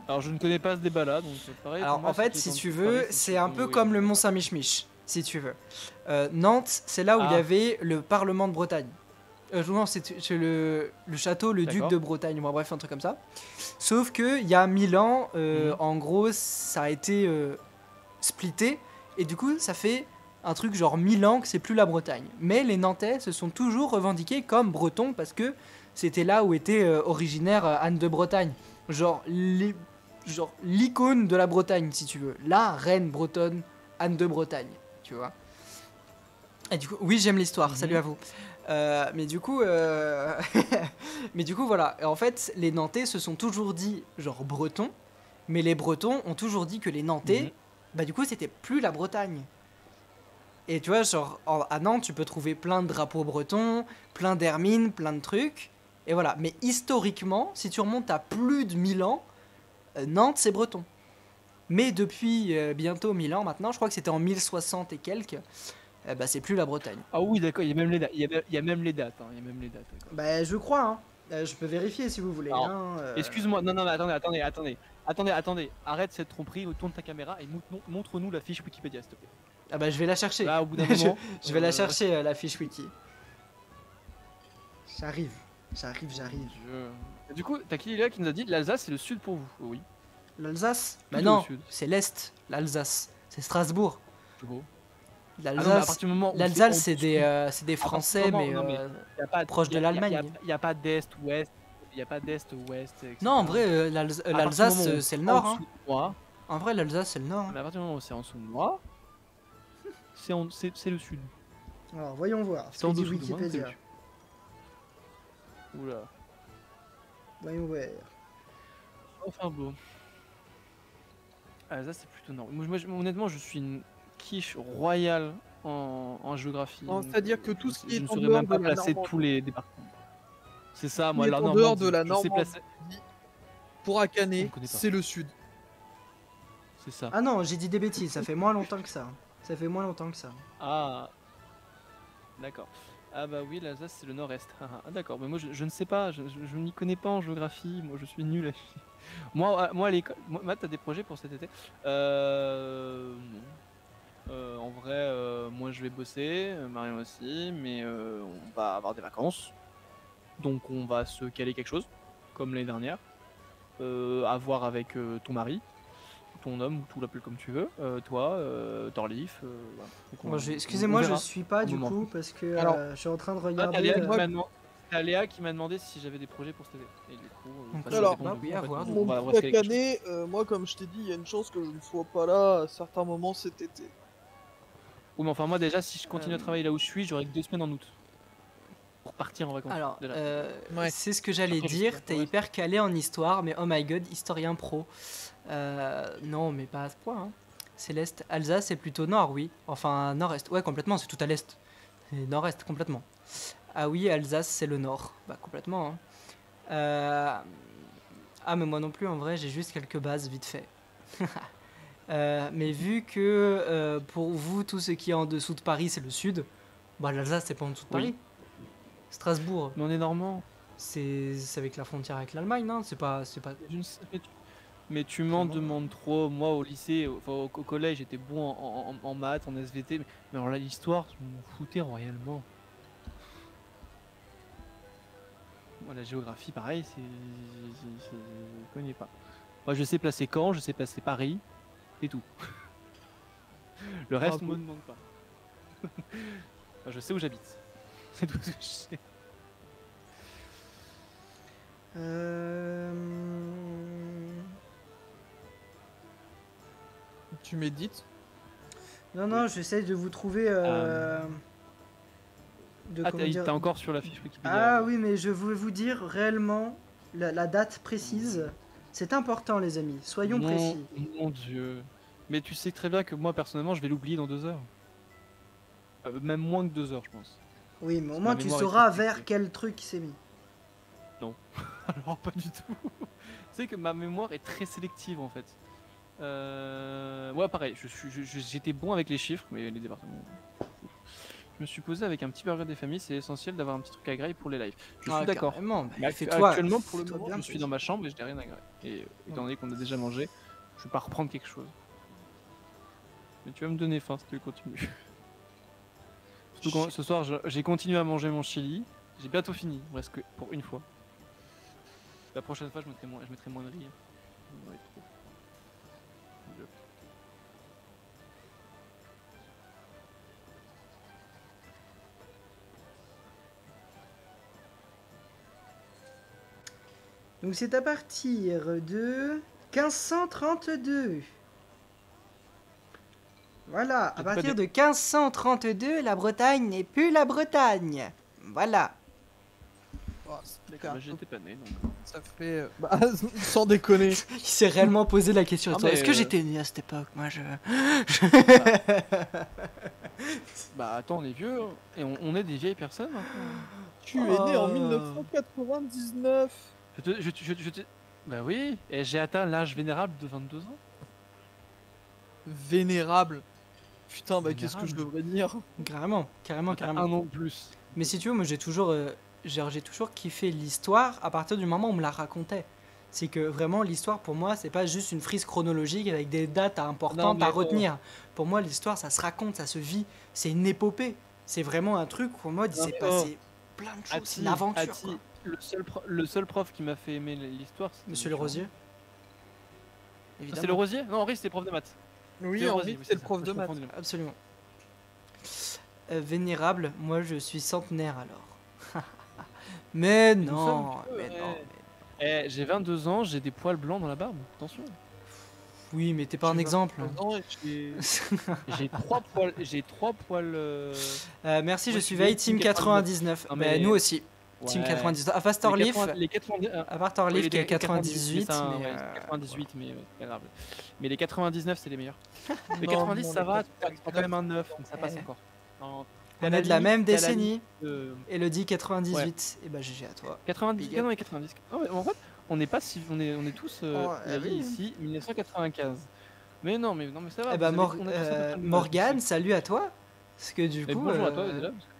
Alors, je ne connais pas ce débat-là, donc c'est pareil. Alors moi, en fait, si tu veux, c'est un peu comme le Mont Saint-Mich-Mich, si tu veux. Nantes, c'est là où il y Ah. avait le Parlement de Bretagne. Euh, non, c'est le, le château, le duc de Bretagne, bon, bref, un truc comme ça. Sauf que il y a mille ans, euh, Mhm. en gros, ça a été euh, splitté, et du coup, ça fait un truc genre mille ans que c'est plus la Bretagne. Mais les Nantais se sont toujours revendiqués comme bretons parce que c'était là où était euh, originaire euh, Anne de Bretagne. Genre, les- genre l'icône de la Bretagne, si tu veux. La reine bretonne, Anne de Bretagne, tu vois. Et du coup, oui, j'aime l'histoire, Mhm. salut à vous. Euh, mais du coup, euh, <laughs> mais du coup, voilà. En fait, les Nantais se sont toujours dit genre bretons, mais les Bretons ont toujours dit que les Nantais, Mhm. bah du coup, c'était plus la Bretagne. Et tu vois, genre en- à Nantes, tu peux trouver plein de drapeaux bretons, plein d'hermines, plein de trucs. Et voilà. Mais historiquement, si tu remontes à plus de 1000 ans, euh, Nantes, c'est breton. Mais depuis bientôt 1000 ans maintenant, je crois que c'était en 1060 et quelques, euh, bah c'est plus la Bretagne. Ah oui, d'accord, il y a même les dates. Il y a même, il y a même les dates. hein, Il y a même les dates. Bah je crois, hein. Euh, je peux vérifier si vous voulez. Hein, euh. Excuse-moi, non, non, mais attendez, attendez, attendez. Attendez, attendez. Arrête cette tromperie, tourne ta caméra et montre-nous la fiche Wikipédia, s'il te plaît. Ah bah je vais la chercher. Là, au bout d'un <laughs> Je- moment. Je vais la euh, chercher, la fiche wiki. J'arrive. J'arrive, j'arrive. Je- Du coup, t'as qui là qui nous a dit l'Alsace c'est le sud pour vous? Oui. L'Alsace? Bah non, c'est l'Est, l'Alsace. C'est Strasbourg. C'est beau. L'Alsace, où c'est l'Alsace, en c'est dessous, des, euh, c'est des Français, moment- mais, non, mais- euh, y a pas- proche de y a- l'Allemagne. y a- Y a pas d'est ouest. Y a pas d'est ouest. etc. Non, en vrai, euh, l'Alsa- À partir du l'Alsace, euh, c'est le en nord. hein. dessous de moi, En vrai, l'Alsace, c'est le nord. hein. mais à partir du moment où c'est en dessous de moi, c'est en- c'est c'est le sud. Alors, voyons voir. C'est en dessous de moi. Oula. Voyons voir. Enfin bon. Alsace c'est plutôt nord. Moi, moi, je- honnêtement, je suis une quiche royale en, en géographie. C'est-à-dire euh, que tout ce qui je est ne en saurais dehors même pas de la placer Normandie. tous les départements. C'est ça, moi, la dehors de Normandie, la je Normandie. Pour Akané, c'est le sud. C'est ça. Ah non, j'ai dit des bêtises, ça fait moins longtemps que ça. Ça fait moins longtemps que ça. Ah. D'accord. Ah bah oui, l'Alsace c'est le nord-est. Ah, <laughs> ah, d'accord, mais moi je, je ne sais pas, je, je, je n'y connais pas en géographie, moi je suis nul. à chier. moi, à- moi à l'école, moi, Matt, t'as des projets pour cet été? Euh. non. Euh, en vrai, euh, moi je vais bosser, euh, Marion aussi, mais euh, on va avoir des vacances. Donc on va se caler quelque chose, comme l'année dernière. Euh, à voir avec euh, ton mari, ton homme, ou tout l'appelle comme tu veux, euh, toi, euh, Torlif. euh, voilà. Excusez-moi, je suis pas du moment. coup parce que euh, Alors- je suis en train de Ah, regarder. T'as Léa qui m'a demandé si j'avais des projets pour cet été. Et du coup, euh, alors, de oui, à voir. euh, moi, comme je t'ai dit, il y a une chance que je ne sois pas là à certains moments cet été. Oui, mais enfin, moi déjà, si je continue à Euh, travailler là où je suis, j'aurai que deux semaines en août. Pour partir en vacances. Alors, euh, Ouais. c'est ce que j'allais dire. T'es ouais. hyper calé en histoire, mais oh my god, historien pro. Euh, non, mais pas à ce point. hein. Céleste, Alsace, c'est plutôt nord, oui. Enfin, nord-est. Ouais, complètement, c'est tout à l'est. C'est nord-est, complètement. Ah oui, Alsace, c'est le nord. Bah, complètement. hein. Euh, Ah, mais moi non plus, en vrai, j'ai juste quelques bases vite fait. <laughs> Euh, mais vu que euh, pour vous, tout ce qui est en dessous de Paris, c'est le sud, bah l'Alsace, c'est pas en dessous de Oui. Paris. Strasbourg, Mais on est normand. c'est avec la frontière avec l'Allemagne, non C'est pas, c'est pas. Je ne sais- mais tu- Mais tu m'en demandes trop. Moi, au lycée, au, enfin, au, collège, j'étais bon en, en- en maths, en SVT. Mais, mais alors là, l'histoire, je m'en foutais royalement. Moi, la géographie, pareil, c'est- Je connais pas. Moi, je sais placer Caen, je sais placer Paris, et tout. Le reste, on me demande pas. <laughs> Enfin, je sais où j'habite. <laughs> C'est tout ce que je sais. Euh... Tu médites? Non, non, j'essaie de vous trouver. euh, de Ah, t'as dire- encore sur la fiche Wikipédia. Ah oui, mais je voulais vous dire réellement la, la date précise. C'est important, les amis. Soyons Mon- précis. Mon dieu. Mais tu sais très bien que moi, personnellement, je vais l'oublier dans deux heures. Euh, même moins que deux heures, je pense. Oui, mais au moins tu sauras vers quel truc il s'est mis. <laughs> Alors, pas du tout. tu sais que ma mémoire est très sélective, en fait. Euh... Ouais, pareil, je suis- je- je- j'étais bon avec les chiffres, mais les départements... Je me suis posé avec un petit burger des familles, c'est essentiel d'avoir un petit truc à grailler pour les lives. Je Ah, suis d'accord. carrément. Bah, fais-toi- actuellement, pour le moment, bien je suis dans ma chambre et je n'ai rien à grailler. Et étant donné qu'on a déjà mangé, je vais pas reprendre quelque chose. Mais tu vas me donner faim si tu continues. <laughs> Surtout quand- ce soir, j'ai continué à manger mon chili. J'ai bientôt fini, presque pour une fois. La prochaine fois, je mettrai moins, je mettrai moins de riz. hein. Ouais, trop. Donc c'est à partir de 1532. Voilà, à partir de- de 1532, la Bretagne n'est plus la Bretagne. Voilà. Oh, bah, j'étais pas né donc. Ça fait. euh, Bah, <laughs> sans déconner. <laughs> Il s'est réellement posé la question. Ah, Est-ce que euh, j'étais né à cette époque? Moi, je. <laughs> Bah attends, on est vieux hein. et on, on est des vieilles personnes. hein. Tu es né en Oh. 1999. Je te, je, te- je te- je te- Bah oui, et j'ai atteint l'âge vénérable de 22 ans. Vénérable. Putain, bah qu'est-ce que je devrais dire? Carrément, carrément, carrément. Un an de plus. Mais si tu veux, moi j'ai toujours, euh, j'ai toujours kiffé l'histoire à partir du moment où on me la racontait. C'est que vraiment l'histoire pour moi c'est pas juste une frise chronologique avec des dates importantes à euh, retenir. Pour moi l'histoire ça se raconte, ça se vit, c'est une épopée. C'est vraiment un truc où en mode il s'est mais, passé plein de choses, c'est une aventure. Quoi. Le seul, le seul prof qui m'a fait aimer l'histoire, c'était Monsieur le Rosier. Ah, C'est le. Rosier? Non, Henri, c'était prof de maths. Oui, Henri, c'est le prof de maths. Absolument. Euh, vénérable, moi je suis centenaire alors. <laughs> mais non, mais. Eh, j'ai 22 ans, j'ai des poils blancs dans la barbe. Attention. Oui, mais t'es pas un exemple. 22 ans et j'ai- <laughs> J'ai trois poils. J'ai trois poils. euh, Euh, merci, je suis je Team 99. Non, mais... mais- nous aussi, Team ouais. 99. À part 80 Les 90. euh, à part oui, qui est les 98, mais ça, mais, ouais, euh, 98, mais ouais, c'est pas grave. Mais les 99, c'est les meilleurs. <laughs> Les Non, 90, non, ça va, tu 99, prends quand même un 9, donc ça passe Ouais. encore. Non, on est de la même t'as décennie. euh, Elodie 98. Et bah GG à toi. 90, Big up. non, mais 90. Non, mais en fait, on n'est pas si. On est, on est tous. Euh, Oh, la eh vie oui. ici, 1995. Mais non, mais, non, mais ça va. Eh bah vous Mor- avez- euh, de donc salut à toi. Parce que du Mais coup. bonjour à euh, toi déjà. Parce que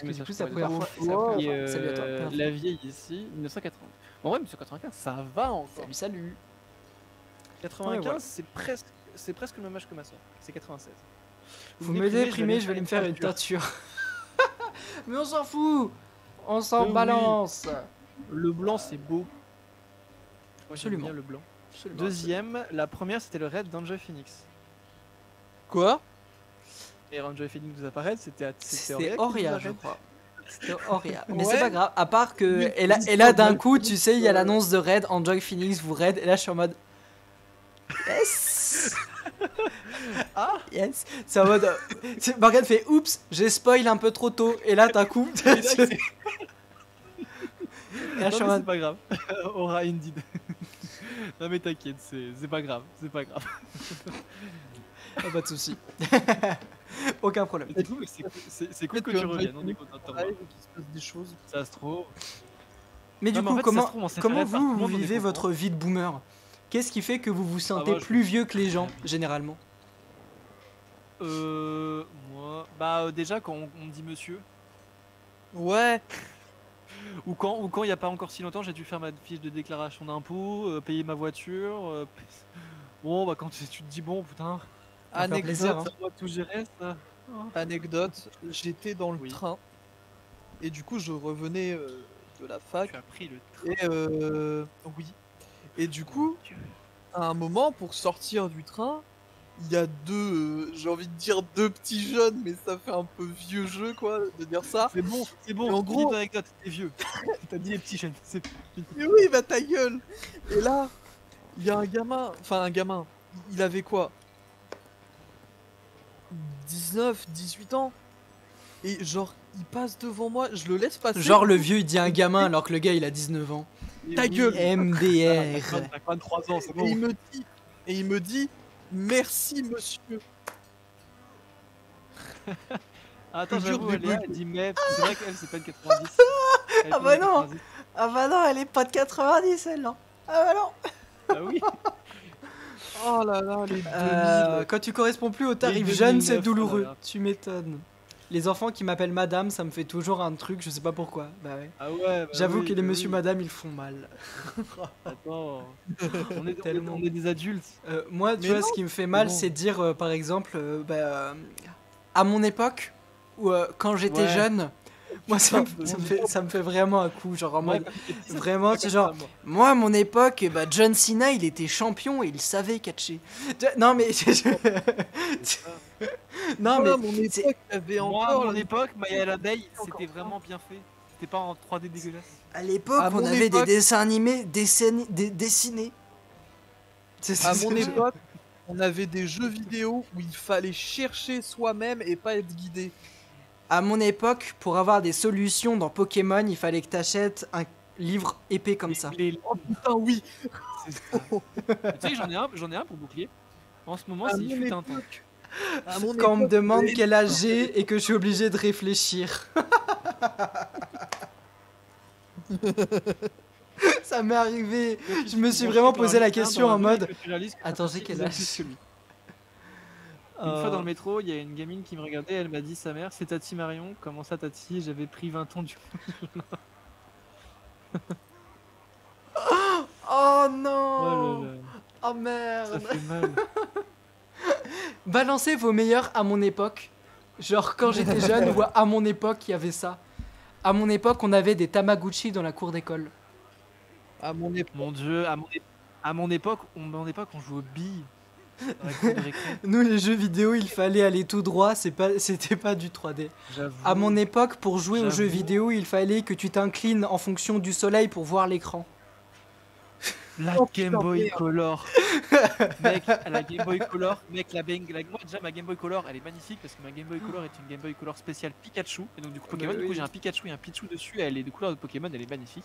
du coup, c'est la première fois. c'est la Wow. première Et, fois. Salut à toi. euh, fois. la vieille ici, 1980. En vrai, 1995, ça va encore. Salut, salut. 95, voilà. c'est presque, c'est presque le même âge que ma soeur. C'est 96. Vous me déprimez, je vais aller me faire une teinture. <laughs> Mais on s'en fout On s'en oui. balance Le blanc, c'est beau. Moi, Absolument. bien le blanc. Deuxième, la première, c'était le raid d'Enjoy Phoenix. Quoi? Et Enjoy Phoenix vous apparaît, c'était C'était qui je crois. C'était Auria. Mais Ouais. c'est pas grave, à part que. Et là, et là d'un coup, tu sais, il y a l'annonce de raid, Enjoy Phoenix vous raid, et là je suis en mode. Yes Ah Yes C'est en mode. Morgane fait Oups, j'ai spoil un peu trop tôt, et là d'un coup. Et là, <laughs> <laughs> je suis en mode. c'est pas grave. <laughs> Aura indeed. non mais t'inquiète, c'est c'est pas grave, c'est pas grave. Ah, pas de soucis. <laughs> Aucun problème. Du coup, c'est- C'est c'est cool Peut-être que tu que reviennes, on est content de passe des choses. Ça se trouve. Mais du Non, mais coup, en fait, ça comment, trouve, comment vous, vivez votre vie de boomer? Qu'est-ce qui fait que vous vous sentez bah, je- plus vieux que les gens, généralement? Euh. Moi. Bah, euh, déjà, quand on, on me dit monsieur, Ouais, <laughs> ou quand ou quand il n'y a pas encore si longtemps, j'ai dû faire ma fiche de déclaration d'impôt, euh, payer ma voiture. euh, <laughs> Bon, bah, quand tu, tu te dis, bon, putain, anecdote, plaisir, hein. tout gérer, ça. anecdote, j'étais dans le Oui. train et du coup je revenais euh, de la fac Tu as pris le train. et euh, oui. Et du coup, à un moment pour sortir du train, il y a deux, euh, j'ai envie de dire deux petits jeunes, mais ça fait un peu vieux jeu quoi de dire ça. C'est bon, c'est bon. Mais en gros- anecdote, t'es vieux. <laughs> T'as dit les petits jeunes. C'est Mais oui, bah ta gueule Et là, il y a un gamin, enfin un gamin, il avait quoi? 19, 18 ans Et genre, il passe devant moi, je le laisse passer. Genre le vieux il dit un gamin alors que le gars il a 19 ans. Ta gueule. MDR. T'as 23 ans, c'est Et bon. il me dit, et il me dit, merci monsieur. Ah, <laughs> attends, j'avoue, là, bugs. elle dit mais c'est vrai qu'elle c'est pas une 90. <laughs> Elle est Ah bah non. 90. Ah bah non, elle est pas de 90 elle non. Ah bah non. Ah oui. <laughs> Oh là là, les 2000. Euh, quand tu corresponds plus au tarif Les jeune, c'est 2009, douloureux. voilà. Tu m'étonnes. Les enfants qui m'appellent madame, ça me fait toujours un truc, je sais pas pourquoi. Bah ouais. Ah ouais. bah J'avoue oui, que les bah monsieur madame ils font mal. <laughs> Attends. <laughs> on, est, Tellement. on est des adultes. Euh, moi, tu Mais vois, non, ce qui me fait mal, bon. c'est de dire, euh, par exemple, euh, bah, euh, à mon époque, ou euh, quand j'étais Ouais. jeune, moi, ça, me- ça fait, ça me fait vraiment un coup. Genre, en mode, vraiment, c'est genre, moi. à mon époque, bah, John Cena, il était champion et il savait catcher. Non, mais. <laughs> non, Moi, à mais. mon époque, avait Moi, à encore. mon la- époque, Maya l'abeille, c'était vraiment bien fait. C'était pas en 3D dégueulasse. À l'époque, on avait époque- des dessins animés dessinés. À mon époque, on avait des jeux vidéo où il fallait chercher soi-même et pas être guidé. À mon époque, pour avoir des solutions dans Pokémon, il fallait que t'achètes un livre épais comme ça. Les- Oh putain, oui tu sais, j'en ai un, j'en ai un pour bouclier. En ce moment, c'est fut un mon Quand on me demande les- quel âge j'ai et que je suis obligé de réfléchir. <laughs> Ça m'est arrivé. Je me suis vraiment posé la question en mode. Attends, j'ai quel âge? Une fois dans Euh, le métro, il y a une gamine qui me regardait, elle m'a dit sa mère, c'est Tati Marion. Comment ça Tati? J'avais pris 20 ans du Oh <laughs> Oh non là là, Oh ça merde fait mal. <laughs> Balancez vos meilleurs à mon époque. Genre quand j'étais <laughs> jeune ou à mon époque, il y avait ça. À mon époque, on avait des Tamagotchi dans la cour d'école. À mon époque. Mon dieu, à mon, é- à mon époque, on, à mon époque, on jouait aux billes. <laughs> Nous, les jeux vidéo, il fallait aller tout droit, c'est pas, <laughs> c'était pas du 3D. J'avoue. À mon époque, pour jouer aux jeux vidéo, il fallait que tu t'inclines en fonction du soleil pour voir l'écran. La Oh, Game Boy. Color. <laughs> mec, la Game Boy Color, mec, la bang, la- moi déjà ma Game Boy Color, elle est magnifique parce que ma Game Boy Color est une Game Boy Color spéciale Pikachu. Et donc du coup Ah bah Pokémon, du coup oui. j'ai un Pikachu et un Pichu dessus, elle est de couleur de Pokémon, elle est magnifique.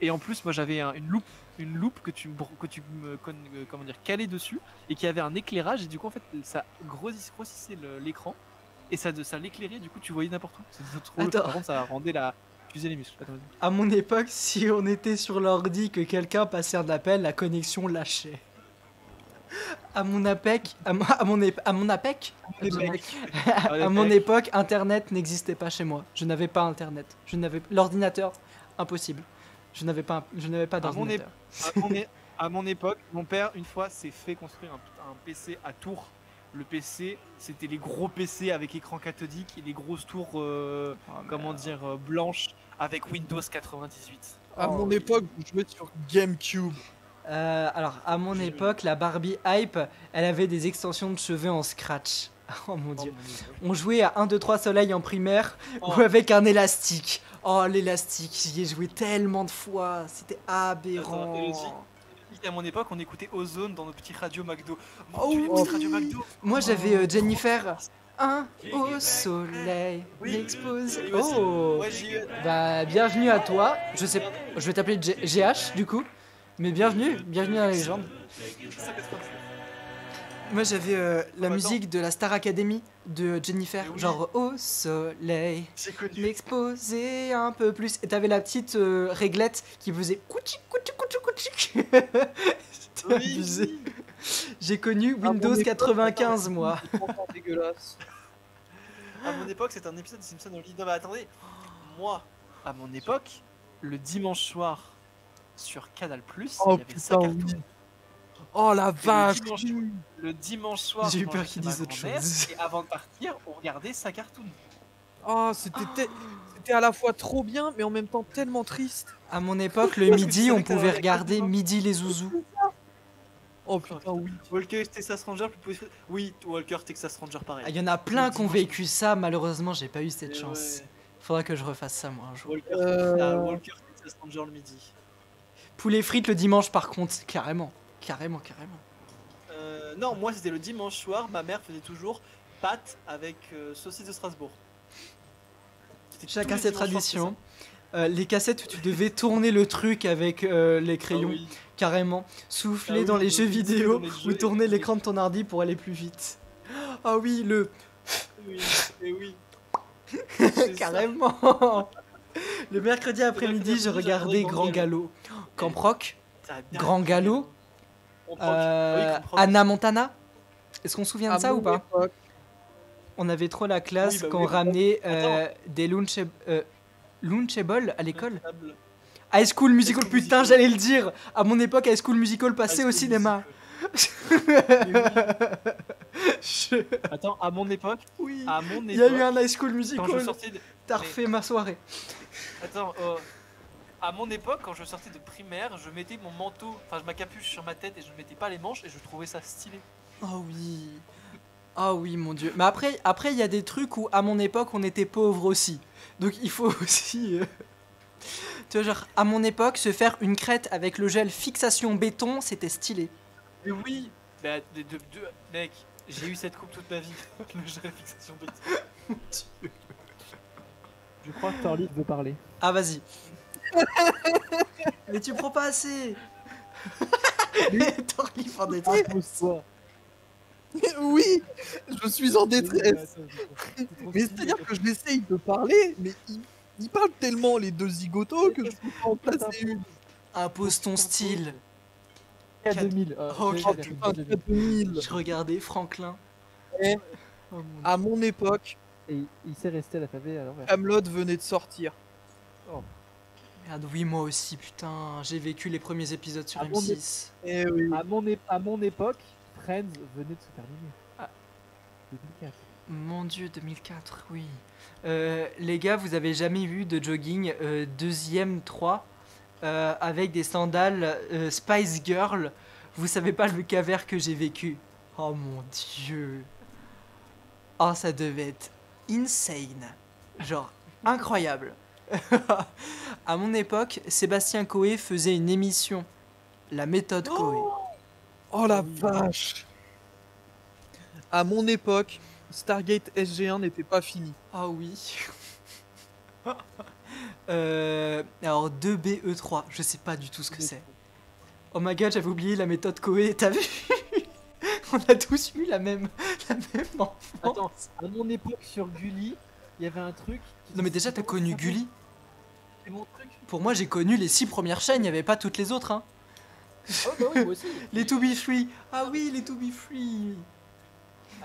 Et en plus, moi j'avais un- une loupe, une loupe que tu me- que tu me euh, comment dire calais dessus et qui avait un éclairage et du coup en fait ça grossis- grossissait le- l'écran et ça ça l'éclairait, du coup tu voyais n'importe où. Trop Attends. Par contre, ça rendait la les muscles. Attends. À mon époque, <laughs> si on était sur l'ordi que quelqu'un passait un appel, la connexion lâchait. À mon APEC, à mon, à mon, ép- à mon APEC, à mon époque, Internet n'existait pas chez moi. Je n'avais pas Internet. Je n'avais l'ordinateur, impossible. Je n'avais pas, je n'avais pas À mon d'ordinateur. à mon, é- à mon époque, mon père, une fois, s'est fait construire un, un PC à Tours. Le PC, c'était les gros PC avec écran cathodique et les grosses tours, euh, comment dire, euh, blanches avec Windows 98. À Oh, mon oui. époque, je jouais sur GameCube. Euh, alors, à mon époque, la Barbie Hype, elle avait des extensions de cheveux en scratch. <laughs> Oh mon dieu. On jouait à 1, 2, 3 soleil en primaire Oh. ou avec un élastique. Oh, l'élastique, j'y ai joué tellement de fois. C'était aberrant. Attends, aussi- À mon époque, on écoutait Ozone dans nos petits radios McDo. Mon Oh Dieu, oui. radios McDo? Moi, j'avais euh, Oh, Jennifer. Un au soleil, aussi. Oh. Bah, bienvenue à toi. Je sais, je vais t'appeler GH du coup. Mais bienvenue, bienvenue à la légende. Moi j'avais euh, la musique de la Star Academy de Jennifer, genre au soleil, l'exposer un peu plus. Et t'avais la petite euh, réglette qui faisait couchi couchi couchi couchi. <laughs> C'était abusé. J'ai connu Windows époque, 95 attends, moi. c'est dégueulasse. <laughs> À mon époque, c'était un épisode de Simpson au lit. Non, mais attendez, moi, à mon époque, le dimanche soir sur Canal Plus, Oh il y avait ça putain, oui. Oh la vache. dimanche. le dimanche soir. J'ai eu peur qu'ils disent autre chose. Et avant de partir, on regardait sa cartoon. Oh, c'était à la fois trop bien, mais en même temps tellement triste. À mon époque, le <laughs> midi, on pouvait regarder Midi les zouzous. Oh putain, oui. Walker Texas Ranger, plus Oui, Walker Texas Ranger, Ah, pareil. Il y en a plein Le qui ont vécu ça, malheureusement, j'ai pas eu cette Et chance. ouais, Faudra que je refasse ça moi un jour. Walker, Euh. ah, Walker Texas Ranger le midi. Poulet frites le dimanche par contre, carrément. Carrément, carrément. Euh, non, moi c'était le dimanche soir, ma mère faisait toujours pâtes avec euh, saucisse de Strasbourg. Chacun ses traditions. Euh, les cassettes où tu devais tourner le truc avec euh, les crayons, Ah oui. Carrément. Souffler Ah oui, dans les jeux vidéo ou tourner l'écran de ton ordi pour aller plus vite. Ah oui, le Oui, et oui. <laughs> Carrément. le mercredi après-midi, je regardais Grand Grand Galop. Camp Rock, Grand. Galop, euh, Rock. Anna Montana. Est-ce qu'on se souvient de À ça ou pas On avait trop la classe Oui, bah quand on ramenait euh, des euh, Lunchables à l'école. High School Musical, School putain, Musical. j'allais le dire. À mon époque, High School Musical passait High au School cinéma. Je- <laughs> Attends, à mon époque, Oui. à mon époque, Il y a eu un High School Musical. de... T'as mais- refait ma soirée. Attends, euh, à mon époque, quand je sortais de primaire, je mettais mon manteau, enfin ma capuche sur ma tête et je ne mettais pas les manches et je trouvais ça stylé. Oh oui. Oh oui, mon dieu. Mais après, après, il y a des trucs où, à mon époque, on était pauvres aussi. Donc il faut <laughs> aussi. euh, Tu vois, genre, à mon époque, se faire une crête avec le gel fixation béton, c'était stylé. Mais oui Bah, de, de- de- mec, j'ai eu cette coupe toute ma vie. <laughs> Le gel fixation béton. Je crois que Torlit veut parler. Ah, vas-y. Mais tu prends pas assez. Torli fait des trucs. Repose-toi. oui, je suis en détresse. Mais c'est-à-dire que je l'essaye de parler, mais ils, ils parlent tellement les deux zigotos que je peux pas en placer une. Impose ton style. K2000. Oh, j'ai- oh, j'ai- Putain, j'ai- 4000. Je regardais Franklin. Oh. À mon époque, Et il s'est resté à à l'envers. Camelot venait de sortir. Merde, oui, moi aussi, putain. J'ai vécu les premiers épisodes sur Ah bon, M6. Eh oui. À mon, é- à mon époque, Friends venait de se terminer. Ah. 2004. Mon dieu, 2004, oui. Euh, les gars, vous avez jamais vu de jogging euh, deuxième 3 euh, avec des sandales Spice Girl Vous savez pas le cavers que j'ai vécu Oh mon dieu. Oh, ça devait être insane. Genre, incroyable. <laughs> à mon époque, Sébastien Coé faisait une émission. La méthode Coé. Oh la vache À mon époque, Stargate SG1 n'était pas fini. Ah oui. <laughs> Euh, alors 2BE3, je sais pas du tout ce que c'est. Oh my god, j'avais oublié la méthode Coé, t'as vu <laughs> On a tous eu la même, <laughs> la même enfance. Attends, à mon époque sur Gulli, il y avait un truc. Non mais déjà t'as connu Gulli C'est mon truc. Pour moi j'ai connu les six premières chaînes, il n'y avait pas toutes les autres. Hein. Oh bah oui, moi aussi. Les To Be Free. Ah oui, les To Be Free.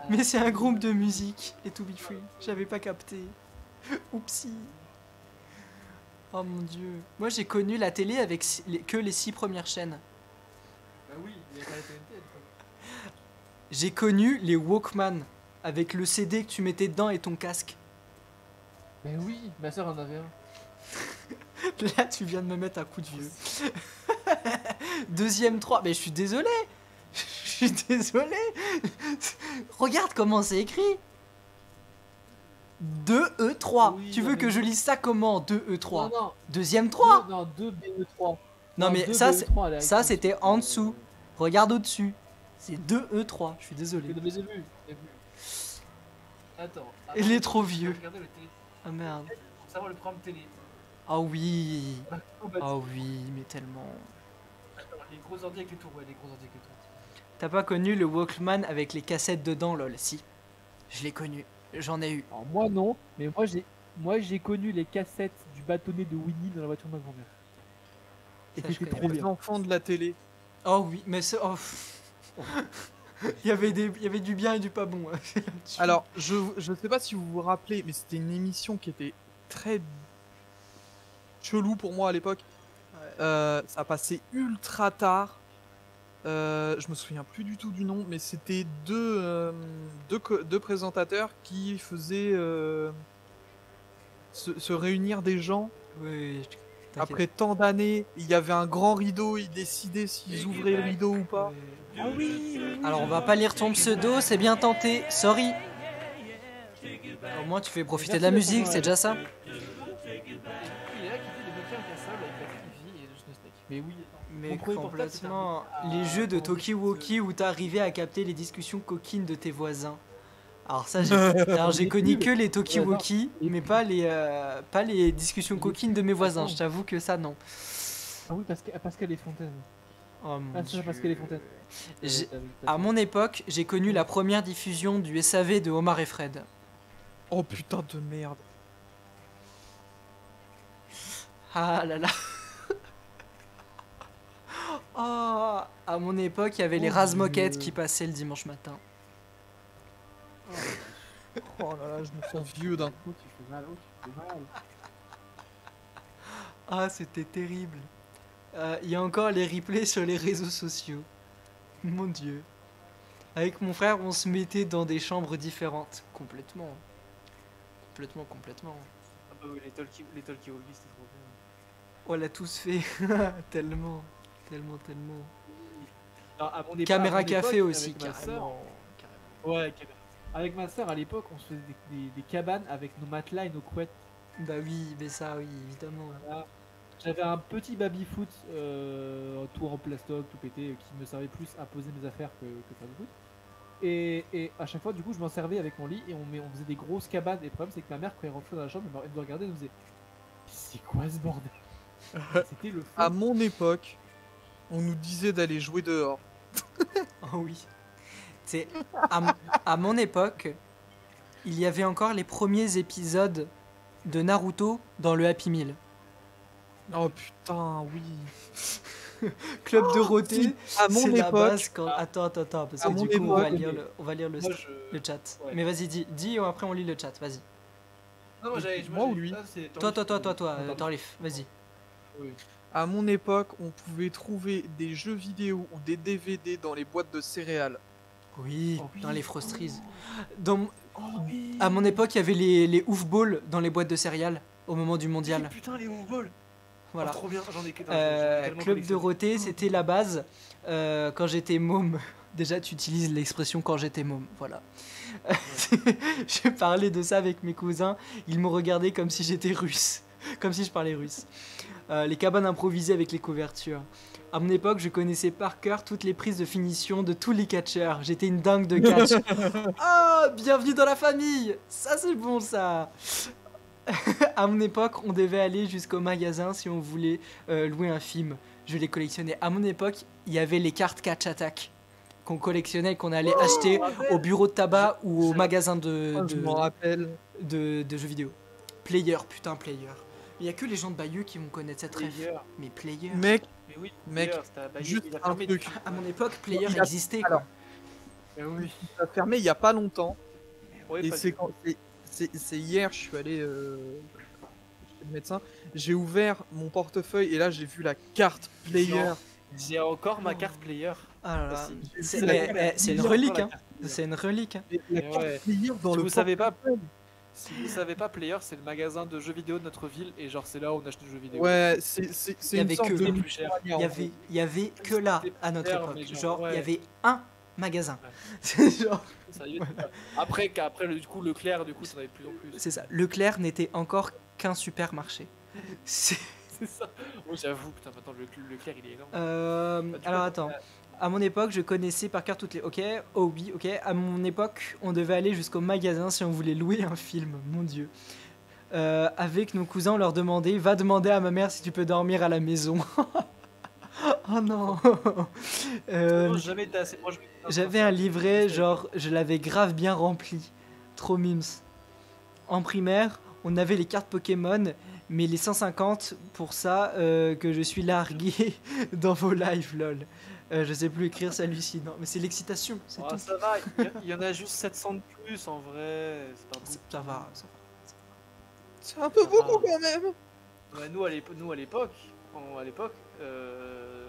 Mais c'est un groupe de musique, les To Be Free. J'avais pas capté. Oupsie. Oh mon dieu. Moi j'ai connu la télé avec si- les- que les six premières chaînes. Bah oui, il y avait pas la TNT. J'ai connu les Walkman avec le CD que tu mettais dedans et ton casque. Mais oui, ma soeur en avait un. <laughs> Là tu viens de me mettre un coup de vieux. <laughs> Deuxième 3. Mais je suis désolé. Je suis désolé. Regarde comment c'est écrit. 2E3. Oui, tu veux mais que je lise ça comment 2E3 Non, non, Deuxième 3 deux- non, 2 BE3. Non mais ça, c'est- BE3 à la ça con. c'était en dessous. Regarde au-dessus. C'est 2E3. Je suis désolé. Attends. Il est trop vieux. Ah merde. Savoir le programme télé. Ah oui. <laughs> Ah oui, mais tellement. attends, les gros ordi avec les tours, ouais, les gros ordi avec les tours. T'as pas connu le Walkman avec les cassettes dedans, lol Si. Je l'ai connu. J'en ai eu. Alors moi non, mais moi j'ai moi j'ai connu les cassettes du bâtonnet de Winnie dans la voiture de ma grand-mère. Et Ça, c'était trop Les bien. enfants de la télé. Oh oui, mais c'est. oh. <laughs> il, y avait des... il y avait du bien et du pas bon. hein. <laughs> Alors, je je sais pas si vous vous rappelez, mais c'était une émission qui était très chelou pour moi à l'époque. Ouais. Euh, ça passait ultra tard. Euh, je me souviens plus du tout du nom, mais c'était deux, euh, deux, deux présentateurs qui faisaient euh, se, se réunir des gens Oui, je- t'inquiète. après tant d'années. Il y avait un grand rideau, ils décidaient s'ils ouvraient le rideau ou pas. Ouais. Alors on va pas lire ton pseudo, c'est bien tenté. Sorry. Au moins tu fais profiter de la musique, c'est déjà ça. Mais oui, Mais complètement. Les jeux de Tokiwoki où t'arrivais à capter les discussions coquines de tes voisins. Alors ça, j'ai <laughs> <laughs> alors, j'ai connu que les Tokiwoki, mais pas les, euh, pas les discussions coquines de mes voisins. Je t'avoue que ça, non. Ah oui, parce que Pascal et Fontaine. Oh mon Ah, Dieu. parce qu'elle est Fontaine. À mon époque, j'ai connu la première diffusion du SAV de Omar et Fred. Oh putain de merde. Ah là là. Oh, à mon époque, il y avait les Oh Razmoquettes Dieu. qui passaient le dimanche matin. Oh là là, je me sens vieux d'un coup. Oh, tu fais mal, oh, tu fais mal. Ah, c'était terrible. Euh, Il y a encore les replays sur les réseaux sociaux. Mon dieu. Avec mon frère, on se mettait dans des chambres différentes. Complètement. Complètement, complètement. Ah bah oui, les talkie, les c'était trop bien. On l'a tous fait. <laughs> tellement. Tellement, tellement. Alors, Caméra café aussi, avec ma sœur- carrément. Ouais, caméra. Avec ma soeur à l'époque, on se faisait des, des- des cabanes avec nos matelas et nos couettes. Bah oui, mais ça, oui, évidemment. J'avais un petit baby-foot, euh, tout en plastoc, tout pété, qui me servait plus à poser mes affaires que, que faire du foot. Et, et à chaque fois, du coup, je m'en servais avec mon lit et on, faisait des grosses cabanes. Et le problème, c'est que ma mère, quand elle rentrait dans la chambre, elle me- regardait et elle me disait C'est quoi ce bordel? <laughs> C'était le. À mon époque, on nous disait d'aller jouer dehors. Oh <laughs> oui. C'est à, à mon époque, il y avait encore les premiers épisodes de Naruto dans le Happy Meal. Oh putain, oui. <laughs> Club de Dorothée, à mon la époque, base quand... Attends, attends, attends, parce que du coup, on va lire le, on va lire le, je... le chat. Ouais. Mais vas-y, dis, dis et après on lit le chat, vas-y. Non, moi, j'avais. Moi ou lui Toi, toi, toi, toi, toi, euh, Torlif, vas-y. Oui. À mon époque, on pouvait trouver des jeux vidéo ou des DVD dans les boîtes de céréales. Oui, Oh oui. dans les Frostries. Dans... À mon époque, il y avait les, les ouf balls dans les boîtes de céréales au moment du mondial. Putain, les ouvballs Voilà. trop bien, j'en ai que Euh, Club Dorothée, c'était la base. Euh, quand j'étais môme, <laughs> déjà tu utilises l'expression quand j'étais môme, voilà. <laughs> je parlais de ça avec mes cousins, ils m'ont regardé comme si j'étais russe, <laughs> comme si je parlais russe. Euh, les cabanes improvisées avec les couvertures. À mon époque, je connaissais par cœur toutes les prises de finition de tous les catcheurs. J'étais une dingue de catch. <laughs> Ah, bienvenue dans la famille Ça c'est bon ça <laughs> À mon époque, on devait aller jusqu'au magasin si on voulait euh, louer un film. Je les collectionnais. À mon époque, il y avait les cartes Catch Attack qu'on collectionnait et qu'on allait acheter au bureau de tabac ou au je- magasin de, je de, m'en rappelle. de- de jeux vidéo. Player, putain, Player. Il y a que les gens de Bayeux qui vont connaître cette rêve. Player. Mais Player. Mec, Mais oui, Mec, Player, Bayeux, juste il a un fermé truc. À mon époque, Player Il a- existait. alors, Quoi. Mais oui. ça a fermé il y a pas longtemps. Ouais, Et c'est quand hier, je suis allé euh, chez le médecin. J'ai ouvert mon portefeuille et là j'ai vu la carte player. J'ai encore ma carte player. Ah là là. Aussi. C'est une relique. Hein. C'est une relique. hein. La carte ouais. player dans Si le vous savez pas. Si vous savez pas, Player, c'est le magasin de jeux vidéo de notre ville et genre c'est là où on achète des jeux vidéo. Ouais, c'est une avait sorte que- de Les plus chers. Il y avait, il y avait que là à notre cher, époque. genre, il y avait un magasin. Ouais. <laughs> C'est genre-. Après, qu'après le, du coup, Leclerc, du coup, ça en avait de plus en plus. c'est ça. Leclerc n'était encore qu'un supermarché. C'est- <laughs> C'est ça. Oui, j'avoue, putain, maintenant le Leclerc il est énorme. Euh, Bah, alors coup, attends. À mon époque, je connaissais par cœur toutes les. Ok, oh oui, ok. À mon époque, on devait aller jusqu'au magasin si on voulait louer un film. Mon dieu. Euh, avec nos cousins, on leur demandait Va demander à ma mère si tu peux dormir à la maison. <laughs> oh non <laughs> Euh. J'avais un livret, genre, je l'avais grave bien rempli. Trop mimes. En primaire, on avait les cartes Pokémon, mais les 150 pour ça euh, que je suis largué <laughs> dans vos lives, lol. Euh, je sais plus écrire, c'est hallucinant. Mais c'est l'excitation, c'est tout. ça va, il y, en a juste 700 de plus en vrai. C'est pas Ça va, ça va. C'est un peu beaucoup quand même. Ouais, nous à l'épo- nous, à l'époque, à l'époque, euh,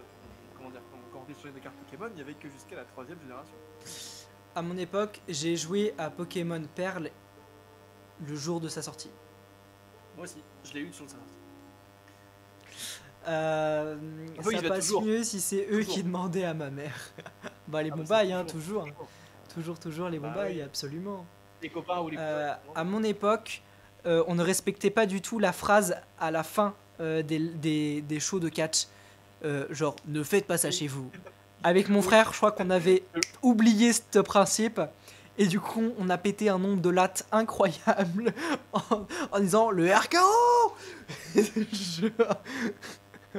comment dire, quand, on collectionnait des cartes Pokémon, il y avait que jusqu'à la troisième génération. À mon époque, j'ai joué à Pokémon Perle le jour de sa sortie. Moi aussi, je l'ai eu sur le serveur. Euh, oui, ça passe toujours. mieux si c'est eux Toujours. qui demandaient à ma mère. <laughs> bah les Ah bails, hein, toujours. Toujours, toujours les Bah oui. absolument. Les copains ou les Euh, à mon époque, euh, on ne respectait pas du tout la phrase à la fin euh, des, des, des shows de catch. Euh, genre, ne faites pas ça chez vous. Avec mon frère, je crois qu'on avait oublié ce principe. Et du coup, on a pété un nombre de lattes incroyable <laughs> en, en disant le RKO <laughs>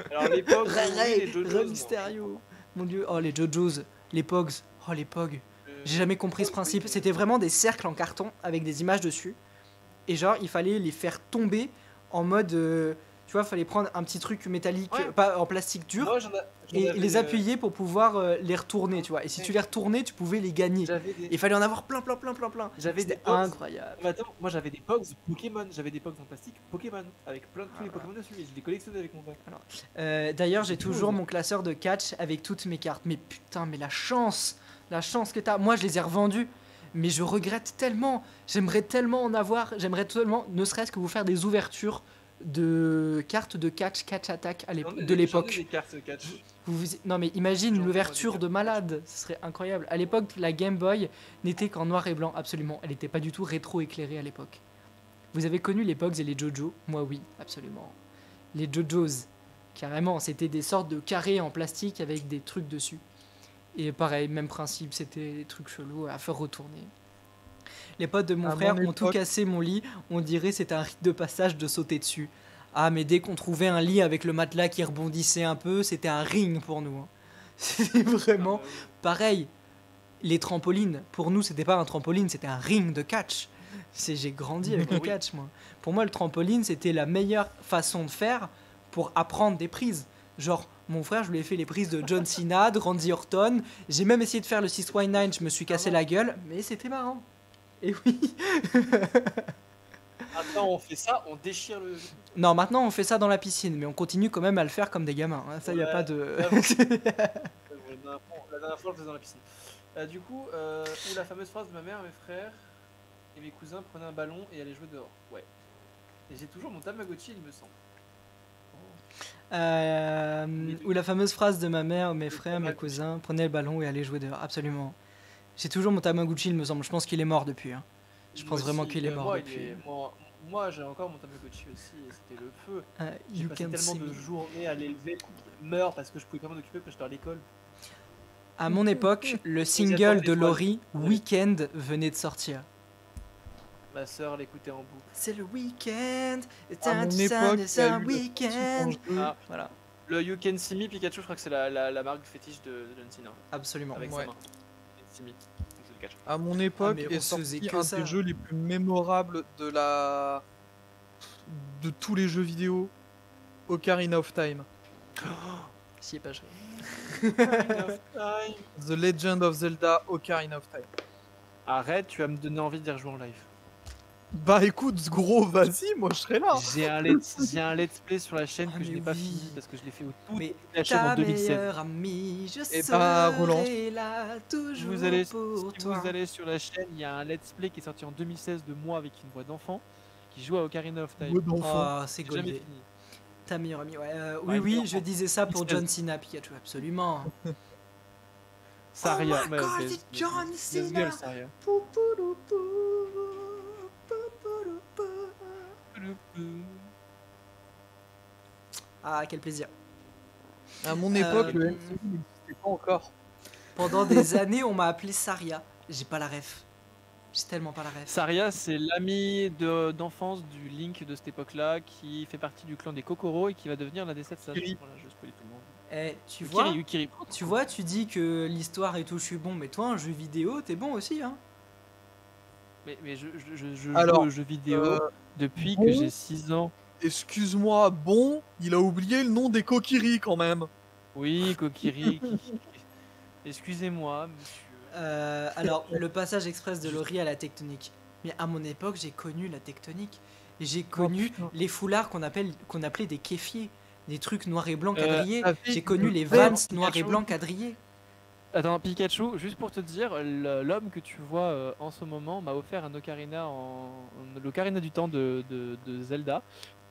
Alors Ray oui, les Jojos, moi. Mysterio. Mon dieu, oh les Jojos, les Pogs, oh les Pogs. Euh, J'ai jamais compris ce principe. C'était vraiment des cercles en carton avec des images dessus. Et genre, il fallait les faire tomber en mode. euh, tu vois, fallait prendre un petit truc métallique, Ouais. pas en plastique dur, moi, a- et les euh, appuyer pour pouvoir euh, les retourner, tu vois. Et si tu les retournais, tu pouvais les gagner. Des, Il fallait en avoir plein, plein, plein, plein, plein. j'avais des Pogs. incroyable. Mais attends, moi j'avais des Pogs Pokémon, j'avais des Pogs en plastique Pokémon, avec plein de tous les Ah. Pokémon dessus, et je les collectionnais avec mon. Euh, D'ailleurs, j'ai toujours mon classeur de catch avec toutes mes cartes. Mais putain, mais la chance, la chance que t'as. Moi, je les ai revendus, mais je regrette tellement. J'aimerais tellement en avoir. J'aimerais tellement, ne serait-ce que vous faire des ouvertures de cartes de catch, catch attack à de l'époque. Vous vous- Non, mais imagine l'ouverture de malade. Ce serait incroyable. À l'époque, la Game Boy n'était qu'en noir et blanc, absolument. Elle n'était pas du tout rétro-éclairée à l'époque. Vous avez connu les Pogs et les Jojo? Moi, oui, absolument. Les Jojos, carrément, c'était des sortes de carrés en plastique avec des trucs dessus. Et pareil, même principe, c'était des trucs chelous à faire retourner. Les potes de mon À frère mon ont tout cassé mon lit, on dirait c'était un rite de passage de sauter dessus. Ah, mais dès qu'on trouvait un lit avec le matelas qui rebondissait un peu, c'était un ring pour nous. hein. <laughs> C'était vraiment Ah, bah pareil. Les trampolines, pour nous, c'était pas un trampoline, c'était un ring de catch. C'est j'ai grandi avec le <laughs> catch, moi. Pour moi, le trampoline, c'était la meilleure façon de faire pour apprendre des prises. Genre, mon frère, je lui ai fait les prises de John <laughs> Cena, de Randy Orton. J'ai même essayé de faire le 619, je me suis cassé bon? la gueule, mais c'était marrant. Et oui. <laughs> Attends, on fait ça, on déchire le. Non, maintenant, on fait ça dans la piscine, mais on continue quand même à le faire comme des gamins. hein. Ça, y a Ouais. pas de. <laughs> La dernière fois, on le faisait dans la piscine. Euh, du coup, euh, ou la fameuse phrase de ma mère, mes frères. et mes cousins prenaient un ballon et allaient jouer dehors. Ouais. Et j'ai toujours mon Tamagotchi, il me semble. Euh, ou la fameuse phrase de ma mère, mes frères, mes cousins, prenez le ballon et allez jouer dehors. Absolument. J'ai toujours mon Tamagotchi, il me semble. Je pense qu'il est mort depuis. hein. Je pense Moi vraiment qu'il est euh, mort moi, depuis. est- Moi, moi, j'ai encore mon Tamagotchi aussi et c'était le feu. Euh, J'ai passé tellement de journées à l'élever, meurt parce que je pouvais pas m'en occuper parce que j'étais à l'école. À mon époque, le single de. Laurie. Weekend, venait de sortir. Ma soeur l'écoutait en boucle. C'est le week-end, eu le weekend. Ah, Voilà, le You Can See Me Pikachu, je crois que c'est la, la, la marque fétiche de, de John Cena. absolument. Avec Ouais. sa main. À mon époque Ah, mais on est sorti un ça. des jeux les plus mémorables de la de tous les jeux vidéo, Ocarina of Time. <gasps> Ai pas joué. <laughs> The Legend of Zelda Ocarina of Time. Arrête, tu vas me donner envie d'y rejouer en live. Bah écoute, gros, vas-y, moi je serai là. J'ai un, let's, un let's play sur la chaîne Ah, que je n'ai pas fini parce que je l'ai fait au tout Mais la chaîne en Ta 2016. meilleure amie, je Eh bah, relance. là toujours Vous allez, pour si toi. vous allez sur la chaîne, il y a un let's play qui est sorti en 2016 de moi avec une voix d'enfant qui joue à Ocarina of Time. Oh, c'est jamais fini. Ta meilleure amie, ouais. euh, oui, Ouais, oui, je disais ça pour. John Cena, Pikachu, absolument. Saria, Oh my God, John Cena. Ah, quel plaisir. À mon époque, Euh, le MCU n'existait pas encore. Pendant des <laughs> années, on m'a appelé Saria. J'ai pas la ref. J'ai tellement pas la ref. Saria, c'est l'ami de- d'enfance du Link de cette époque-là qui fait partie du clan des Kokoro et qui va devenir l'un des 7 sages. Voilà, je spoil tout le monde. Eh, tu vois, tu vois, tu dis que l'histoire et tout, je suis bon, mais toi, un jeu vidéo, t'es bon aussi, hein. Mais, mais je, je, je, je Alors, joue aux jeux vidéo Euh, depuis bon. que j'ai 6 ans. Excuse-moi, bon, il a oublié le nom des Kokiri quand même. Oui, Kokiri. <laughs> Excusez-moi, monsieur. Euh, alors, le passage express de Laurie à la tectonique. Mais à mon époque, j'ai connu la tectonique. J'ai connu putain. les foulards qu'on appelle, qu'on appelait des kéfiers. Des trucs noirs et blancs Euh, quadrillés. j'ai connu le les Vans noirs et blancs quadrillés. Attends, Pikachu, juste pour te dire, l'homme que tu vois euh, en ce moment m'a offert un ocarina en un- l'ocarina du temps de, de- de Zelda.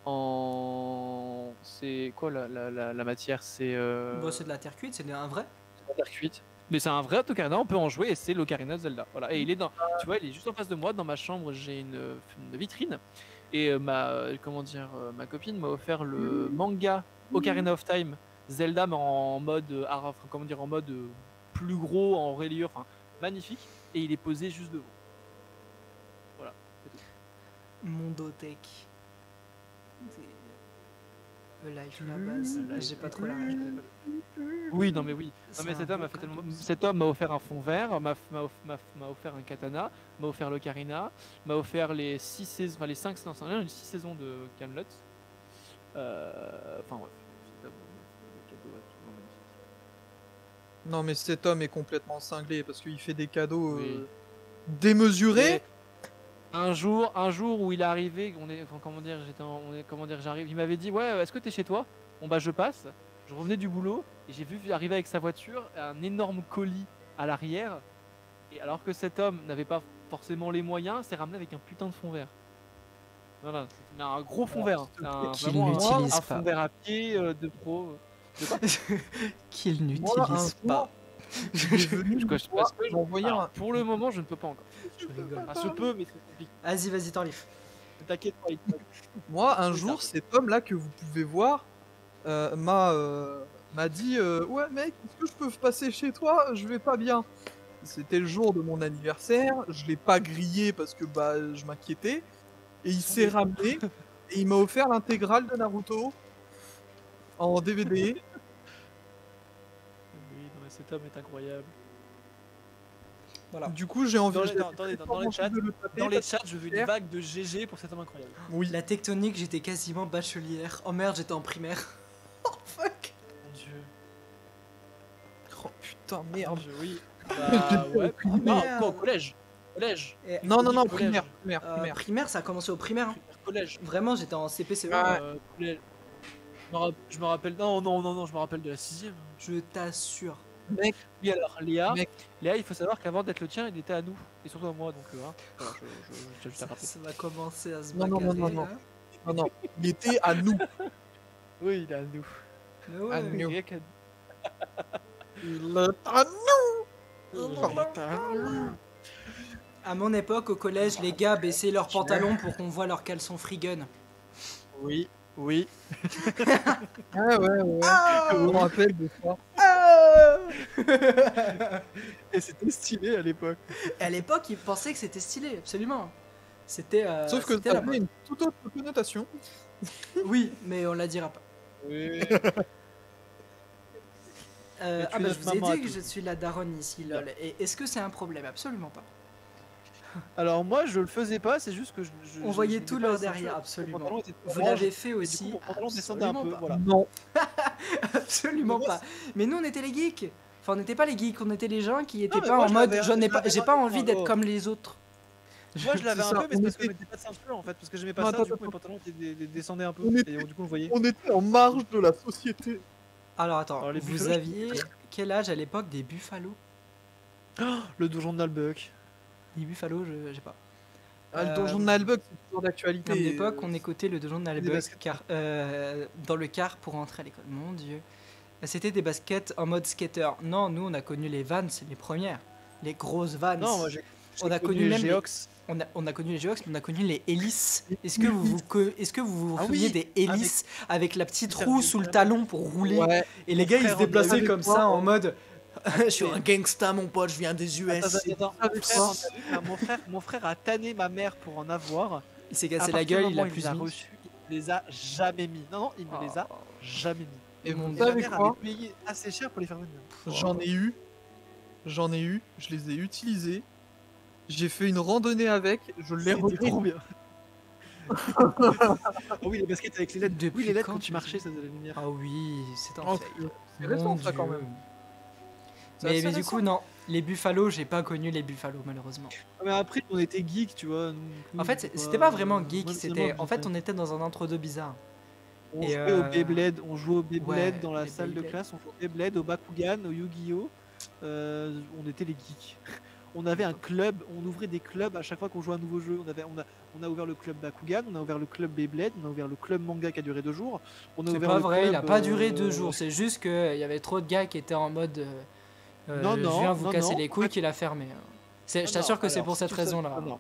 En c'est quoi la, la- la- la matière? C'est euh, Bon, c'est de la terre cuite, c'est un vrai. la terre cuite. Mais c'est un vrai ocarina, on peut en jouer et c'est l'ocarina de Zelda. Voilà. Et il est dans, tu vois, il est juste en face de moi dans ma chambre. J'ai une, une vitrine et euh, ma comment dire, euh, ma copine m'a offert le manga Ocarina of Time Zelda mais en mode euh, comment dire en mode plus gros en reliure, enfin magnifique et il est posé juste devant. Mondotech. Le la base. Là, j'ai pas trop la. Oui, non mais oui. Non mais cet homme, beau a fait tellement- cadeau. cet homme m'a offert un fond vert, m'a m'a off- m'a- m'a offert un katana, m'a offert l'ocarina, m'a offert les 6 saisons, enfin les 5 non, c'est rien, les six saisons de Camelot. Euh, Enfin bref. Non mais cet homme est complètement cinglé parce qu'il fait des cadeaux euh, démesurés. Un jour, un jour où il est arrivé, on est, comment dire, j'étais, on est, comment dire, j'arrive, il m'avait dit, ouais, est-ce que t'es chez toi? Bon bah je passe. Je revenais du boulot et j'ai vu arriver avec sa voiture un énorme colis à l'arrière. Et alors que cet homme n'avait pas forcément les moyens, s'est ramené avec un putain de fond vert. Voilà, c'est un gros fond vert. C'est un, Qu'il vraiment n'utilise un pas. fond vert à pied euh, de pro. <laughs> Qu'il n'utilise pas. Je coche parce que Alors, pour le moment, je ne peux pas encore. Je rigole. Ah, je peux, mais c'est compliqué. Vas-y, vas-y, t'enlèves. T'inquiète pas. <laughs> Moi, un jour, cet homme-là que vous pouvez voir euh, m'a euh, m'a dit euh, Ouais, mec, est-ce que je peux passer chez toi? Je vais pas bien. C'était le jour de mon anniversaire. Je l'ai pas grillé parce que bah, je m'inquiétais. Et il s'est ramené et il m'a offert l'intégrale de Naruto en DVD. <laughs> homme est incroyable. Voilà. Du coup, j'ai envie Dans les- dans- dans les- dans les chats, de le taper Dans les chats, je veux une vague de GG pour cet homme incroyable. Oui. La tectonique, j'étais quasiment bachelière. Oh merde, j'étais en primaire. <laughs> Oh fuck. Mon dieu. Oh putain, Mon merde. dieu, oui. <laughs> Bah ouais. Non, quoi, au collège. Collège. Et, Non, non, non, Collège. primaire, primaire, euh, primaire. primaire, ça a commencé au primaire. hein. Collège. Vraiment, j'étais en CPCE. Ah, Euh, collège. Je me, rapp- je me rappelle. Non, non, non, non, je me rappelle de la sixième. Je t'assure. Mec, Oui, alors Léa, Mec. Léa, il faut savoir qu'avant d'être le tien, il était à nous. Et surtout à moi, donc euh, hein, voilà, je, je, je tiens juste à Ça, va commencer à se Non, non, non, non, là. non, non, il était à nous. <laughs> Oui, il est à nous. Ouais. À nous. Rien qu'à Il est à À mon époque, au collège, les gars baissaient leurs pantalons pour qu'on voit leurs caleçons free gun. Oui, oui. <laughs> Ouais, ouais, ouais. Je me rappelle de ça. <laughs> Et c'était stylé à l'époque. Et à l'époque, ils pensaient que c'était stylé, absolument. C'était. euh, Sauf que avait une toute autre connotation. <laughs> Oui, mais on la dira pas. Oui. <laughs> Euh, ah bah je vous ai dit que je suis la daronne ici, lol. Et est-ce que c'est un problème? Absolument pas. Alors moi, je le faisais pas, c'est juste que je. je- On voyait je tout pas leur derrière, absolument. Vous l'avez fait et aussi. Du coup, mon pantalon descendait un Absolument peu, pas. voilà. Non. <laughs> Absolument moi, pas. Mais nous, on était les geeks. Enfin, on n'était pas les geeks, on était les gens qui étaient mais pas moi, en je mode je pas, l'avais j'ai pas envie d'être comme les autres. <laughs> Moi je l'avais un peu, mais on c'est parce que je était- mettais pas de ceinture en fait, parce que j'aimais pas Non, ça, attends, du coup mes pantalons descendaient un peu, On était- et du coup on voyait. On était en marge de la société. Alors attends, Alors, les vous buffalo, aviez quel âge à l'époque des buffalos <gasps> Le donjon de Nalbuck. Les buffalos, je j'ai pas. Ah, le Euh, donjon de Nalbuck, c'est toujours d'actualité. À une époque, on écoutait le donjon de Nalbuck car, dans le car pour rentrer à l'école. Mon dieu. C'était des baskets en mode skater. Non, nous on a connu les Vans, c'est les premières. Les grosses Vans. Non, moi j'ai. On a connu les même les- Geox. On a, on a connu les Geox, mais on a connu les hélices. Est-ce que vous vous, est-ce que vous vous Ah souvenez oui, des hélices avec, la petite roue sous le talon pour rouler Ouais. Et les gars ils se déplaçaient comme ça en mode <laughs> Je suis un gangsta mon pote, je viens des US. Attends, attends, attends, frère, ah, mon, frère, mon frère a tanné ma mère pour en avoir. Il s'est cassé la gueule, il a plus les a mis. reçus, il les a jamais mis. Non, non, il ne les a Oh. jamais mis. Et Mon ma mère avait payé assez cher pour les faire venir. J'en ai eu. J'en ai eu. Je les ai utilisés. J'ai fait une randonnée avec. Je l'ai trop bien. Ah <laughs> oui, les baskets avec les LED. Depuis oui, les LED quand quand tu marchais, ça faisait la lumière. Ah oui, c'est un Oh. C'est récent ça quand même. Mais, du coup, non, les Buffalo, j'ai pas connu les Buffalo malheureusement. Mais après, on était geeks, tu vois. En fait, c'était pas euh, vraiment geek, c'était. En fait, on était dans un entre-deux bizarre. On Et, jouait au euh, Beyblade, on jouait au Beyblade ouais, dans la salle de classe, on jouait au Beyblade, au Bakugan, au Yu-Gi-Oh! Euh, on était les geeks. <laughs> On avait un club, on ouvrait des clubs à chaque fois qu'on jouait un nouveau jeu. On, avait, on, a, on a ouvert le club Bakugan, on a ouvert le club Beyblade, on a ouvert le club manga qui a duré deux jours. On a C'est ouvert pas le vrai, il a pas duré euh, deux jours, c'est juste qu'il y avait trop de gars qui étaient en mode. Euh, Non, je non, viens vous non, casser les couilles qu'il a fermé. C'est- Je t'assure que c'est pour cette raison-là. non.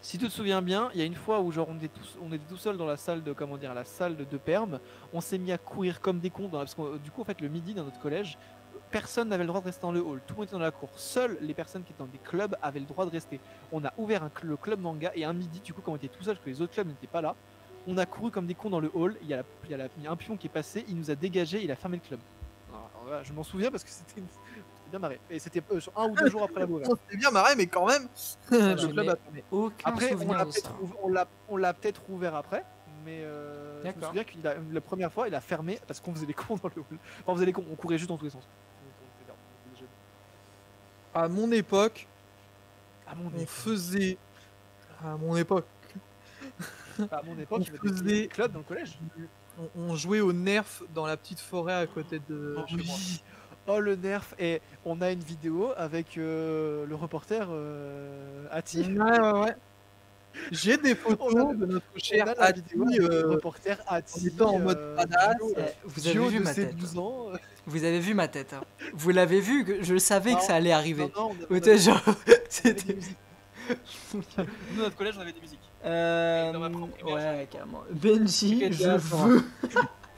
Si tu te souviens bien, il y a une fois où genre on était tous, on était tout seul dans la salle de comment dire la salle de, de perm, on s'est mis à courir comme des cons dans la- parce que euh, du coup en fait le midi dans notre collège, personne n'avait le droit de rester dans le hall, tout le monde était dans la cour. Seules les personnes qui étaient dans des clubs avaient le droit de rester. On a ouvert un, le club manga et un midi du coup quand on était tout seul parce que les autres clubs n'étaient pas là, on a couru comme des cons dans le hall. Il y a, la- il y a la- il y a un pion qui est passé, il nous a dégagé, il a fermé le club. Alors, là, je m'en souviens parce que c'était une- bien marré et c'était euh, un ou deux jours après la. On s'était bien marré, mais quand même. je le club n'ai a fermé. Aucun Après, on l'a peut-être ça. ouv- on l'a on l'a peut-être rouvert après, mais euh, je me souviens qu'il a la première fois, il a fermé parce qu'on faisait les cons dans le hall. Enfin, on faisait les cons, on courait juste dans tous les sens. À mon époque, À mon on époque, faisait. À mon époque, à mon époque, on faisait- des clubs dans le collège. on, on jouait au nerf dans la petite forêt à côté de Oh, chez moi. Oh le nerf et on a une vidéo avec euh, le reporter euh, Ati. Ouais, ouais, ouais. J'ai des photos a- de notre cher a la Ati, vidéo avec le euh, reporter Ati. en étant en mode euh, badass. Eh, Vous avez vu de ma tête. 12 ans. euh, Vous avez vu ma tête. hein. Vous l'avez vu, que je savais que Non, ça allait arriver. Non, non, genre. <laughs> <laughs> C'était. Nous, notre collège, on avait des musiques. Euh, ouais, carrément. Benji, je veux.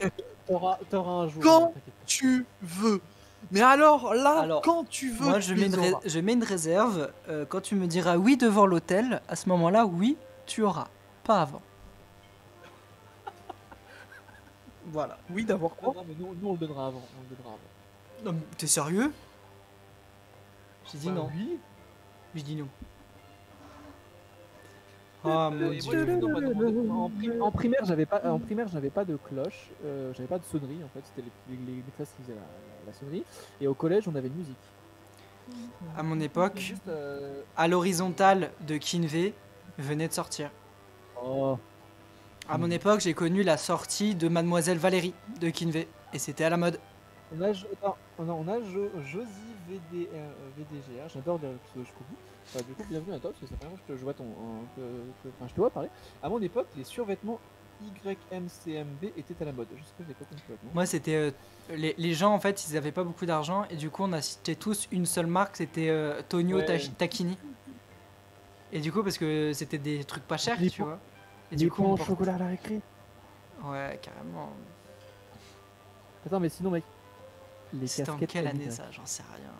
<laughs> T'auras t'auras un jour. Quand. Tu veux. Mais alors là, Alors, quand tu veux, Moi, tu je mets, ré- je mets une réserve. euh, quand tu me diras oui devant l'hôtel, à ce moment-là, oui, tu auras. Pas avant. <laughs> Voilà. Oui, d'avoir quoi non, mais nous, nous, on le donnera avant. On le donnera avant. Non, mais T'es sérieux? J'ai dit Bah non. Oui. J'ai dit non. Ah mon dieu. non, moi, en, en prim- en primaire, j'avais pas, en primaire, j'avais pas de cloche, euh, j'avais pas de sonnerie en fait. C'était les, les, les maîtresses qui faisaient la, la- la sonnerie. Et au collège, on avait une musique. À mon époque, Juste. euh, à l'horizontale de Kinvey venait de sortir. Oh. À mon époque, j'ai connu la sortie de Mademoiselle Valérie de Kinvey. Et c'était à la mode. On a, Jo- attends, on a, on a Jo- Josie VD, euh, VDGR, j'adore je coupe. Enfin, du coup, bienvenue à toi, parce que ça fait longtemps que je vois ton. que- Enfin, je te vois parler. À mon époque, les survêtements YMCMB étaient à la mode. Je sais pas, j'ai pas compris maintenant. Moi, c'était. euh, les, les gens, en fait, ils avaient pas beaucoup d'argent. Et du coup, on a cité tous une seule marque c'était euh, Tonio Ouais. Tacchini. Et du coup, parce que c'était des trucs pas chers, Les tu vois. Et du coup, on porte- chocolat à la récré. Ouais, carrément. Attends, mais sinon, mec. Les C'était en quelle année ça? J'en sais rien.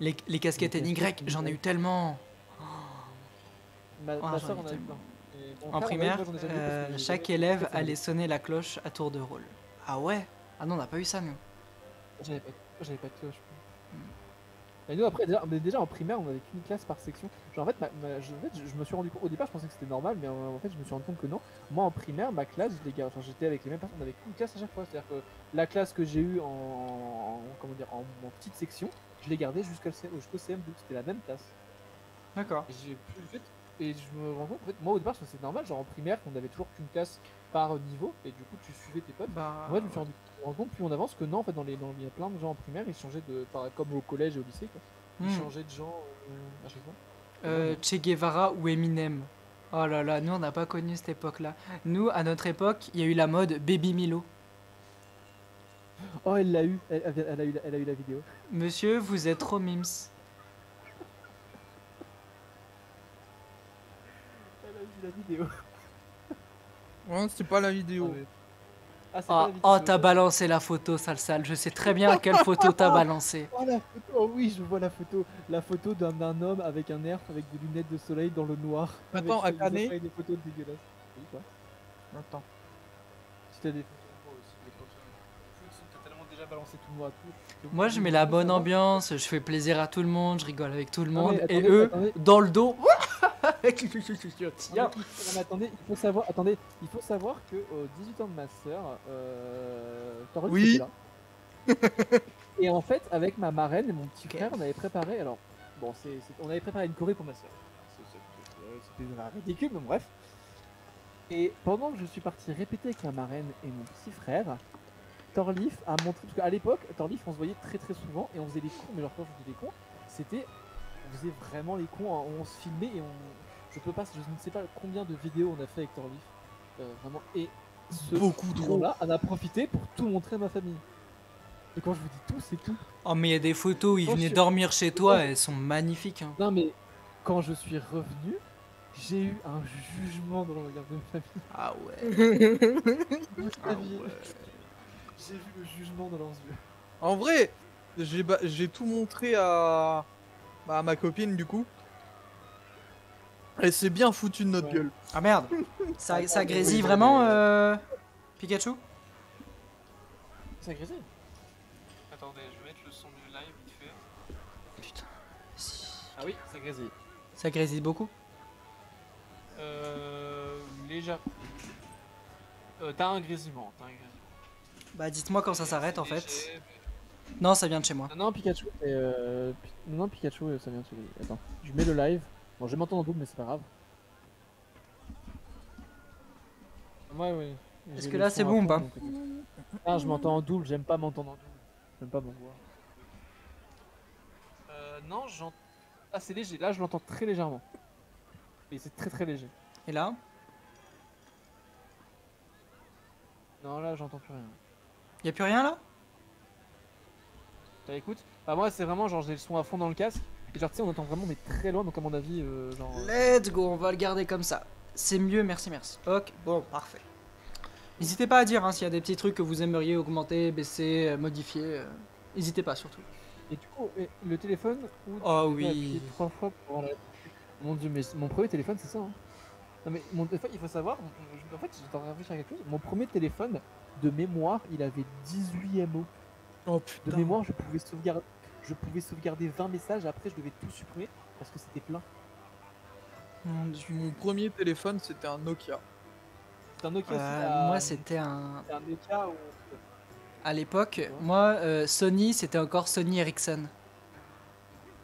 Les, les casquettes NY, j'en ai eu tellement. Ma, ma j'en soeur en a eu tellement. primaire, moi, euh, chaque élève allait sonner la cloche à tour de rôle. Ah ouais? Ah non, on n'a pas eu ça, nous. J'avais pas, j'avais pas de cloche. Et nous après déjà, mais déjà en primaire on avait qu'une classe par section. Genre en fait, ma- ma- je, en fait, je, je me suis rendu compte, au départ je pensais que c'était normal mais en, en fait je me suis rendu compte que non. Moi en primaire ma classe, les gars, enfin j'étais avec les mêmes personnes, on avait qu'une classe à chaque fois. C'est-à-dire que la classe que j'ai eue en, en- comment dire, en, en petite section, je l'ai gardée jusqu'au C- jusqu'au CM2, c'était la même classe. D'accord. Et j'ai plus fait, et je me rends compte, en fait, moi au départ c'était normal, genre en primaire on avait toujours qu'une classe par niveau et du coup tu suivais tes potes. Bah, En fait, je me suis rendu compte plus on avance que non, en fait, dans les, dans, il y a plein de gens en primaire, ils changeaient de, comme au collège et au lycée, quoi. Ils hmm. changeaient de gens euh, à chaque fois. Euh, Che Guevara ou Eminem. Oh là là, nous on n'a pas connu cette époque-là. Nous, à notre époque, il y a eu la mode Baby Milo. Oh, elle l'a eu, elle, elle- elle a eu, la- elle a eu la vidéo. Monsieur, vous êtes trop mims. Elle a eu la vidéo. <laughs> Ouais, c'est pas la vidéo. Ah, c'est pas Oh, oh, t'as balancé la photo, sale sale. Je sais très bien quelle photo t'as <laughs> balancé. Oh, la photo, oh oui, je vois la photo. La photo d'un d'un homme avec un nerf, avec des lunettes de soleil dans le noir. Attends, Akane vous avez des photos dégueulasses. Oui, quoi Attends. Si t'as des photos, moi aussi, des photos. Balancé tout moi tout. Moi, je mets la bonne ambiance, je fais plaisir à tout le monde, je rigole avec tout le Non, monde. et eux, attendez. dans le dos. <laughs> avec Tiens. attendez, il faut savoir, attendez, il faut savoir que aux 18 ans de ma sœur, euh, Oui. là. et en fait, avec ma marraine et mon petit frère, on avait préparé, alors, bon, c'est, on avait préparé une choré pour ma c'est- C'était ridicule, mais bref. Et pendant que je suis parti répéter avec ma marraine et mon petit frère, Torlif a montré, parce qu'à l'époque, Torlif, on se voyait très très souvent et on faisait les cons, mais genre quand je dis les cons, c'était, on faisait vraiment les cons, hein, on se filmait et on, je peux pas, je ne sais pas combien de vidéos on a fait avec Torlif, euh, vraiment, et ce Beaucoup trop. là on a profité pour tout montrer à ma famille. Et quand je vous dis tout, c'est tout. Oh, mais il y a des photos où il venait je- dormir chez toi, elles sont magnifiques. hein. Non mais quand je suis revenu, j'ai eu un jugement dans le regard de ma famille. Ah <laughs> Ah ouais. J'ai vu le jugement dans leurs yeux. En vrai, j'ai tout montré à... bah, à ma copine du coup. Et c'est bien foutu de notre Ouais. gueule. Ah merde. Ça, ça oui, grésille vraiment, euh... Pikachu? Ça agressé Attendez, je vais mettre le son du live vite fait. Putain. Si. Ah oui, ça grésille. Ça grésille beaucoup Euh. Légère. Euh, t'as un grésillement, t'as un grésillement. Bah dites-moi quand ça s'arrête en fait. Non, ça vient de chez moi. Non, non, Pikachu, euh... Non, Pikachu, euh, ça vient de chez lui. Attends, je mets le live. Bon, je vais m'entendre en double, mais c'est pas grave. Ouais, ouais. Est-ce J'ai que là, c'est bon ou pas euh, Ah, je m'entends en double, j'aime pas m'entendre en double. J'aime pas mon voix. Euh, non, j'entends. Ah, c'est léger, là je l'entends très légèrement. Et c'est très très léger. Et là? Non, là j'entends plus rien. Y a plus rien là? T'as écoute Bah, moi c'est vraiment genre j'ai le son à fond dans le casque. Et genre, tu sais, on entend vraiment, mais très loin, donc à mon avis, euh, genre. Let's go, on va le garder comme ça. C'est mieux, merci, merci. Ok, bon, parfait. N'hésitez pas à dire hein, s'il y a des petits trucs que vous aimeriez augmenter, baisser, euh, modifier. euh, N'hésitez pas surtout. Et du coup, le téléphone où Oh oui. trois fois pour Mon dieu, mais mon premier téléphone, c'est ça. Hein. Non, mais mon téléphone, il faut savoir, en fait, j'étais en train de réfléchir à quelque chose. Mon premier téléphone, de mémoire, il avait 18 MO. Oh De mémoire, je pouvais sauvegarder, je pouvais sauvegarder 20 messages, après, je devais tout supprimer parce que c'était plein. Mon dieu. Mon premier téléphone c'était un Nokia. C'est un Nokia aussi, Euh, à- moi, c'était un. c'est un Nokia où. À l'époque, moi, euh, Sony, c'était encore Sony Ericsson.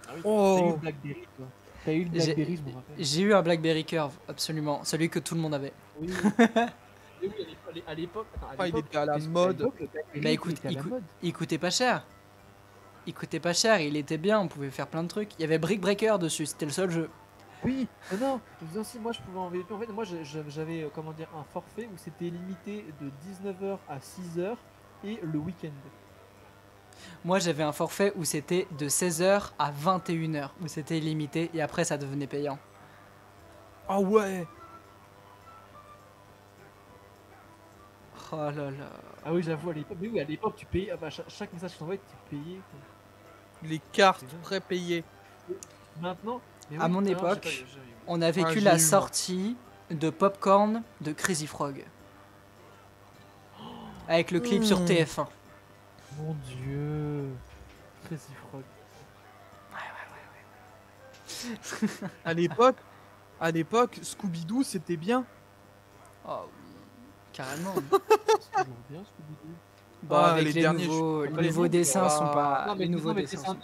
Ah oui, Oh. T'as eu le Blackberry, toi. T'as eu le J'ai- Blackberry, je me rappelle. J'ai eu un Blackberry Curve, absolument. Celui que tout le monde avait. Oui. <laughs> Mais oui, à l'époque- à l'é- à l'époque. attends, à Ah, il était à la mode. Bah, écoute, il était à la écoute- mode. Il coûtait pas cher. Il coûtait pas cher, il était bien, on pouvait faire plein de trucs. Il y avait Brick Breaker dessus, c'était le seul jeu. Oui, mais non, je disais aussi, moi je pouvais en VP. En fait, moi j'avais euh, comment dire un forfait où c'était limité de 19h à 6h et le week-end. Moi j'avais un forfait où c'était de 16h à 21h, où c'était illimité et après ça devenait payant. Ah ouais Oh là là. Ah oui, j'avoue, à l'époque, mais oui, à l'époque tu payais, ah bah, cha- chaque message que tu t'envoyais, tu payais. quoi. Les cartes prépayées. Maintenant, mais À mon non, j'ai époque, pas- j'ai- j'ai- On a vécu j'ai la eu, moi. sortie de Popcorn de Crazy Frog. Avec le clip sur Hmm. TF1. Mon dieu. Crazy Frog. <laughs> À l'époque, à l'époque, Scooby-Doo c'était bien. Oh oui, carrément. C'est toujours bien Scooby-Doo. Bon, Ah, avec les les, derniers, nouveaux, les nouveaux nouveaux, dessins sont pas. non, mais, les nouveaux non, mais dessins sont-.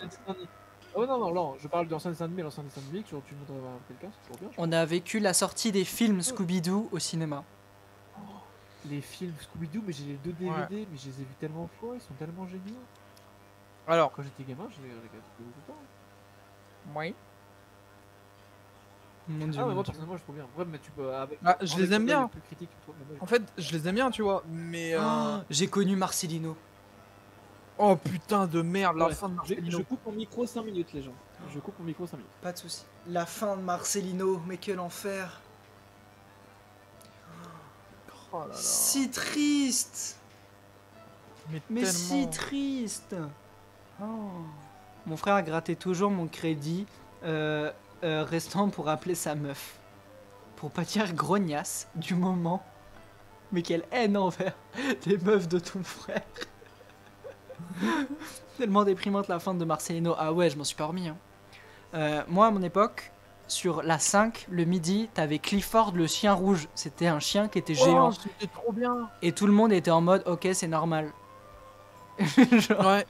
Oh non, non, non, je parle d'ancien dessin animé, l'ancien dessin animé, que tu, tu montres à quelqu'un, c'est toujours bien. On a vécu la sortie des films Scooby-Doo au cinéma. trouve. Les films Scooby-Doo, mais j'ai les deux DVD, mais je les ai vus tellement de fois, ils sont tellement géniaux. Alors, Quand j'étais gamin, je les regardais tout le temps. oui. Mon dieu. Ah, mais moi personnellement, je trouve bien. Ouais, mais tu peux. Avec, Bah, je les aime bien. plus critique, tu trouves, mais moi, En fait, je les aime bien, tu vois. Mais. euh, Oh, J'ai connu Marcelino. Oh putain de merde, la Ouais, fin de je, Marcelino. je coupe mon micro 5 minutes, les gens. Je coupe mon micro 5 minutes. Pas de soucis. La fin de Marcelino, mais quel enfer. Oh là là. Si triste. Mais, Mais si triste. Oh. Mon frère grattait toujours mon crédit euh, euh, restant pour appeler sa meuf. Pour pas dire grognasse du moment. Mais quelle haine envers <laughs> les meufs de ton frère. <laughs> Tellement déprimante la fin de Marcelino. Ah ouais, je m'en suis pas remis. hein. Euh, moi, à mon époque, sur la 5, le midi, t'avais Clifford le chien rouge. C'était un chien qui était géant. Oh, c'était trop bien. Et tout le monde était en mode, ok, c'est normal. <laughs> Genre, Ouais.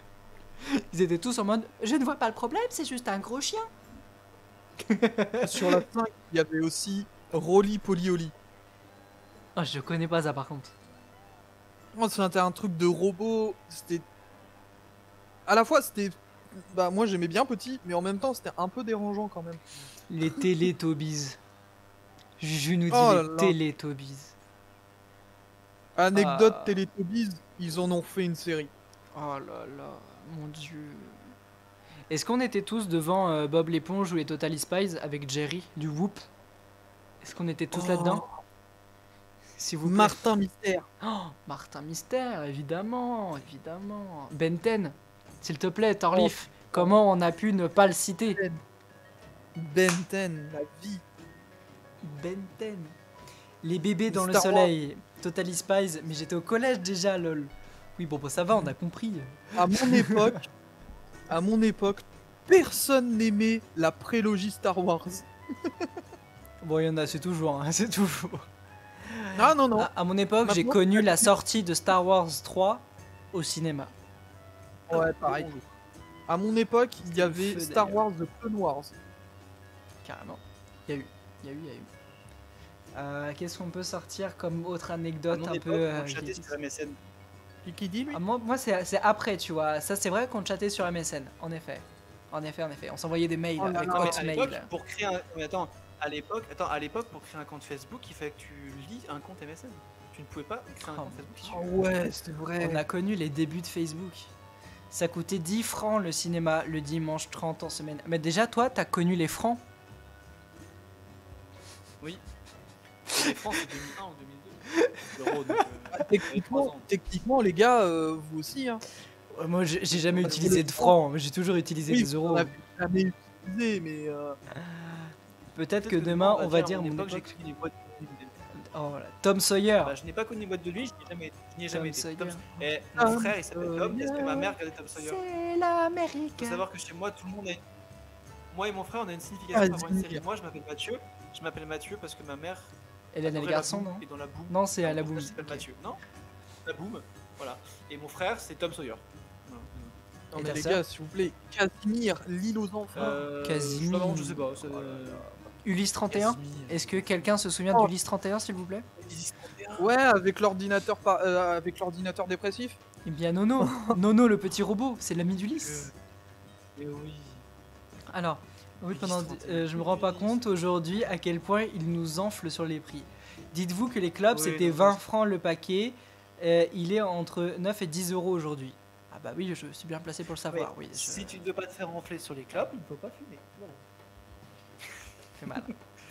ils étaient tous en mode, je ne vois pas le problème, c'est juste un gros chien. <laughs> Sur la 5, il y avait aussi Rolly Polyoli. Oh, je connais pas ça par contre. Moi, c'était un truc de robot. C'était. À la fois, c'était. Bah, moi, j'aimais bien petit, mais en même temps, c'était un peu dérangeant quand même. Les Télétobies. <laughs> Juju nous dit Oh les. Télétobies. Anecdote Ah. Teletubbies, ils en ont fait une série. Oh là là, mon dieu. Est-ce qu'on était tous devant euh, Bob l'éponge ou les Totally Spies avec Jerry du Whoop? Est-ce qu'on était tous Oh. là-dedans Si vous plaît. Martin Mystère. Oh, Martin Mystère, évidemment, évidemment. Benten, s'il te plaît, Torlif, comment on a pu ne pas le citer? Ben 10, la vie. Benten. Les bébés dans le Star soleil, Totally Spies, mais j'étais au collège déjà, lol. Oui, bon, bah, ça va, on a compris. À mon époque, à mon époque, personne n'aimait la prélogie Star Wars. <laughs> Bon, il y en a, c'est toujours, hein, <laughs> c'est toujours. Ah non, non. À, à mon époque, j'ai connu la sortie de Star Wars 3 au cinéma. Ouais, pareil. À mon époque, il y avait Feu Star. Wars The Clone Wars. Carrément. Il y a eu, il y a eu, il y a eu. Euh, Qu'est-ce qu'on peut sortir comme autre anecdote À mon un époque, peu. euh, dit lui Ah, moi, moi, c'est après, tu vois. Ça, c'est vrai qu'on chattait sur MSN, en effet. En effet, en effet. On s'envoyait des mails Oh avec. Non, mais à pour créer un. mais attends, à l'époque, attends, à l'époque, pour créer un compte Facebook, il fallait que tu lis un compte MSN. Tu ne pouvais pas créer un Oh, compte Facebook. si tu Ah veux. ouais, c'est vrai. On a connu les débuts de Facebook. Ça coûtait 10 francs le cinéma le dimanche 30 en semaine. Mais déjà, toi, t'as connu les francs? Oui. Et Les francs, c'est 2001 ou 2002. Trois Techniquement, techniquement, les gars, euh, vous aussi. Hein. Moi, j'ai jamais utilisé de francs-. J'ai toujours utilisé Oui, des on euros. jamais utilisé, mais. euh, Peut-être que demain, on va dire mon mon époque, j'ai époque. connu les boîtes de nuit. Oh, voilà. Tom Sawyer. Bah, je n'ai pas connu les boîtes de nuit, je n'y ai jamais, été. Sawyer. Tom- Et Tom mon frère, il s'appelle Tom, parce que ma mère regardait Tom Sawyer. C'est Il l'Amérique. faut savoir que chez moi, tout le monde est. Moi et mon frère, on a une signification pour avoir une série. Moi, je m'appelle Mathieu. Je m'appelle Mathieu parce que ma mère. Hélène et le adorait la garçon, boum non Et dans la boum. Non, c'est à la boum. s'appelle Ok. Mathieu. Non La boum. Voilà. Et mon frère, c'est Tom Sawyer. Non, mais les gars, s'il vous plaît, Casimir, l'île aux enfants. Euh, Casimir. non, je sais pas. ça- Ulysse 31 Casimir. Est-ce que quelqu'un se souvient Oh. d'Ulysse 31, s'il vous plaît? Ulysse 31, Ouais, avec l'ordinateur par- euh, avec l'ordinateur dépressif. Eh bien, Nono, <laughs> Nono le petit robot, c'est l'ami d'Ulysse. Et oui. Alors, oui, pendant, 31, euh, je me rends pas compte aujourd'hui à quel point il nous enfle sur les prix. Dites-vous que les clubs Oui, c'était non, 20 mais- francs le paquet, euh, il est entre 9 et 10 euros aujourd'hui. Ah bah oui, je suis bien placé pour le savoir, oui. je- Si tu ne veux pas te faire enfler sur les clubs, il ne faut pas fumer. Voilà. Ça <laughs> fait mal.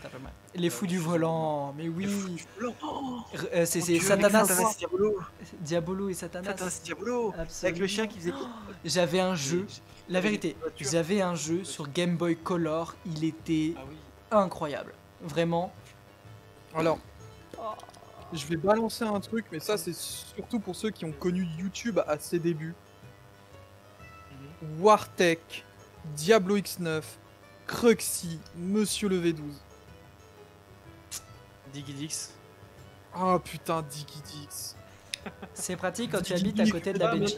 Fait mal. Les fous du volant, mais oui. Oh, euh, c'est mon c'est Satanas, Satanas Diabolo. Diabolo et Satanas. Satanas Diabolo. Avec le chien qui faisait. <gasps> J'avais un jeu, la vérité, j'avais un jeu sur Game Boy Color, il était Ah oui. incroyable. Vraiment. Alors, je vais balancer un truc, mais ça c'est surtout pour ceux qui ont connu YouTube à ses débuts. Wartech, Diablo X9, Cruxy, Monsieur le V12. Digidix. Ah putain, Diggy Dix. C'est pratique quand tu habites à côté de la dis-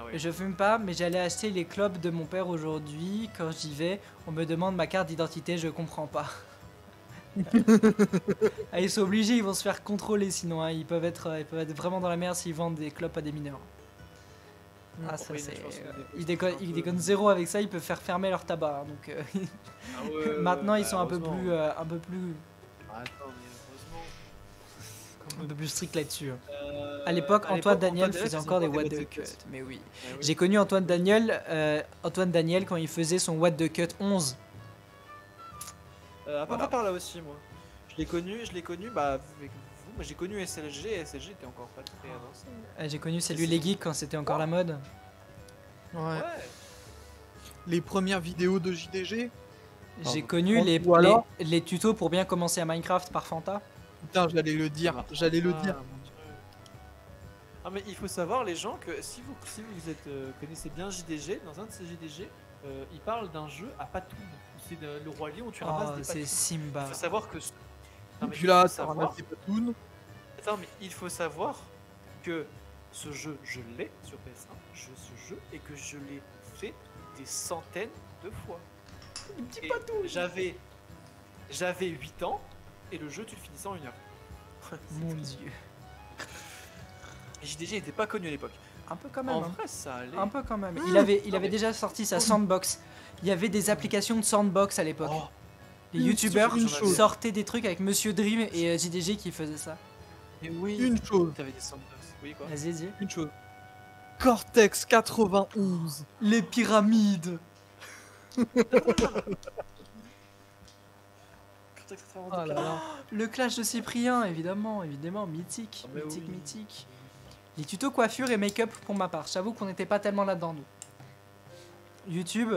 Ah. Je fume pas, mais j'allais acheter les clopes de mon père aujourd'hui. Quand j'y vais, on me demande ma carte d'identité, je comprends pas. <laughs> ah, ils sont obligés, ils vont se faire contrôler sinon. hein. Ils, peuvent être, euh, ils peuvent être vraiment dans la merde s'ils vendent des clopes à des mineurs. Ah, ça Oui, pense que euh, Ils déconnent, ils déconnent zéro avec ça, ils peuvent faire fermer leur tabac. hein, Donc euh, Ah ouais, ouais, <laughs> maintenant ils bah, sont un peu plus, euh, un peu plus, Attends. Un peu plus stricts là-dessus. hein. Euh, À l'époque, Antoine Daniel faisait encore des what the cut. Mais oui. Ah oui. J'ai connu Antoine Daniel, euh, Antoine Daniel quand il faisait son what the cut 11. Euh, à part Voilà. par là aussi, moi. Je l'ai connu, je l'ai connu, bah, avec vous. Moi, j'ai connu SLG, et SLG était encore pas très avancé. Euh, J'ai connu Salut les geeks quand c'était encore la mode. Ouais. Ouais. Les premières vidéos de JDG. J'ai connu les, les, les tutos pour bien commencer à Minecraft par Fanta. Putain, j'allais le dire, j'allais le Ah, dire. Ah mais il faut savoir les gens que si vous si vous êtes euh, connaissez bien JDG dans un de ces JDG euh, il parle d'un jeu à Patoun c'est le roi lion où tu ramasses Oh, des c'est. Simba. Il faut savoir que ce- Non, mais là, ça savoir- ramasse des patounes. Attends mais il faut savoir que ce jeu je l'ai sur PS1 je ce jeu et que je l'ai fait des centaines de fois. J'avais j'avais 8 ans et le jeu tu le finissais en une heure. <laughs> Mon dieu. <laughs> Et JDG était pas connu à l'époque. Un peu quand même. En hein. vrai ça allait. Un peu quand même. Il avait, il Non, avait mais- déjà sorti sa sandbox. Il y avait des applications de sandbox à l'époque. Oh, Les youtubeurs sortaient des trucs avec Monsieur Dream et euh, JDG qui faisaient ça. oui. Une chose, T'avais des sandbox. Oui quoi. Vas-y, dis. une chose. Cortex 91. Les pyramides. <laughs> Là là. <gasps> Le clash de Cyprien, évidemment, évidemment, mythique, Ah, mythique, oui. mythique. Les tutos coiffure et make-up pour ma part. J'avoue qu'on n'était pas tellement là-dedans, nous. YouTube,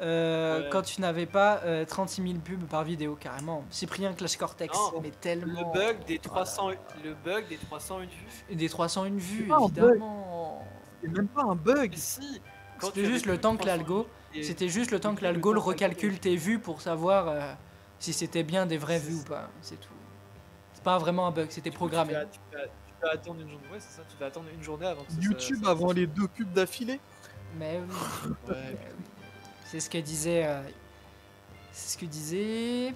euh, Ouais. quand tu n'avais pas euh, 36 000 pubs par vidéo, carrément. Cyprien Clash Cortex, Non, mais Le tellement. bug des 300 le bug des 301 vues. Et Des 301 vues, évidemment. C'est même pas un bug. Si. C'était juste le temps que 300 l'algo, c'était juste le temps que le l'algo le temps que l'algo- recalcule tes vues pour savoir euh, si c'était bien des vraies vues ou pas. C'est tout. C'est pas vraiment un bug, c'était programmé. Tu vas, tu vas- tu vas attendre une journée. Ouais, c'est ça. Tu vas attendre une journée avant que ça- YouTube ça- avant les deux pubs d'affilée. Mais oui. Ouais. <laughs> Euh, oui. C'est ce que disait. euh, c'est ce que disait.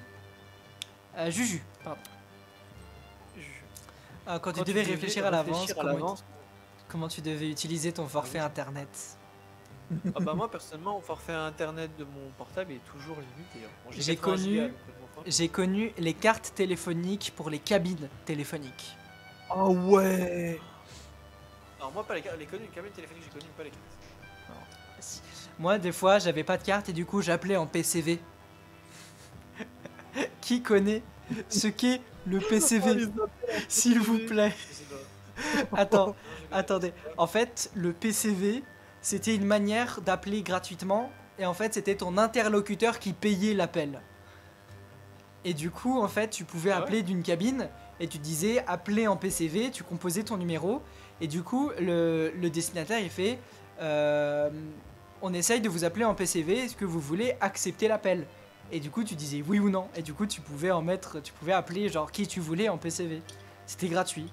euh, Juju. pardon. Ah, quand, tu devais réfléchir à l'avance, réfléchir à comment, l'avance, comment tu devais utiliser ton forfait oui. internet? Ah bah moi personnellement, mon forfait internet de mon portable est toujours limité. hein. Bon, J'ai 80 connu- euh, J'ai connu les cartes téléphoniques pour les cabines téléphoniques. Ah ouais. Alors moi pas les, les connues, les cabines téléphoniques, j'ai connu pas les cartes. Moi, des fois, j'avais pas de carte et du coup, j'appelais en PCV. <laughs> Qui connaît ce qu'est le <laughs> PCV, s'il vous plaît? Attends, attendez. En fait, le PCV, c'était une manière d'appeler gratuitement et en fait, c'était ton interlocuteur qui payait l'appel. Et du coup, en fait, tu pouvais Ah ouais appeler d'une cabine et tu disais appeler en PCV, tu composais ton numéro et du coup, le, le destinataire il fait euh, on essaye de vous appeler en PCV, est-ce que vous voulez accepter l'appel? Et du coup, tu disais oui ou non et du coup, tu pouvais en mettre, tu pouvais appeler genre qui tu voulais en PCV. C'était gratuit.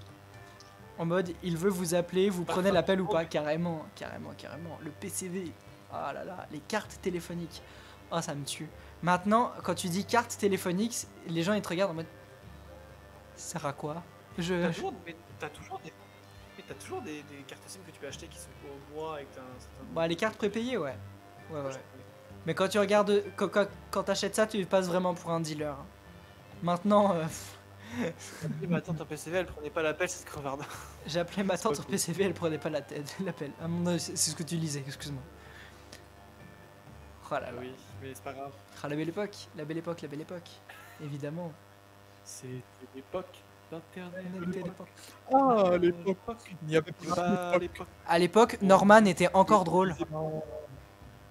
En mode, il veut vous appeler, vous prenez l'appel ou pas Carrément, carrément, carrément. Le PCV. Ah là là, les cartes téléphoniques. Oh, ça me tue. Maintenant, quand tu dis carte téléphonique, les gens ils te regardent en mode. Ça sert à quoi? T'as Je. toujours, mais t'as toujours des. mais t'as toujours des, des cartes SIM que tu peux acheter qui sont au mois et que t'as un. Bah, les cartes prépayées, ouais. Ouais, ouais. Mais quand tu regardes. Quand, quand, quand t'achètes ça, tu passes vraiment pour un dealer. Maintenant, euh, Oui, mais attends, ton PCV, elle prenait pas l'appel, c'est crevard. j'ai appelé ma tante cool. PCV, elle prenait pas la tête, <laughs> l'appel. Ah, mon c'est c'est ce que tu lisais, excuse-moi. Oh là là. Ah oui, mais c'est pas grave. Ah, la belle époque, la belle époque, la belle époque. Évidemment. C'était l'époque d'internet. Ah, l'époque. Il n'y avait pas Pas d'époque. l'époque. À l'époque, Norman était encore drôle. Oh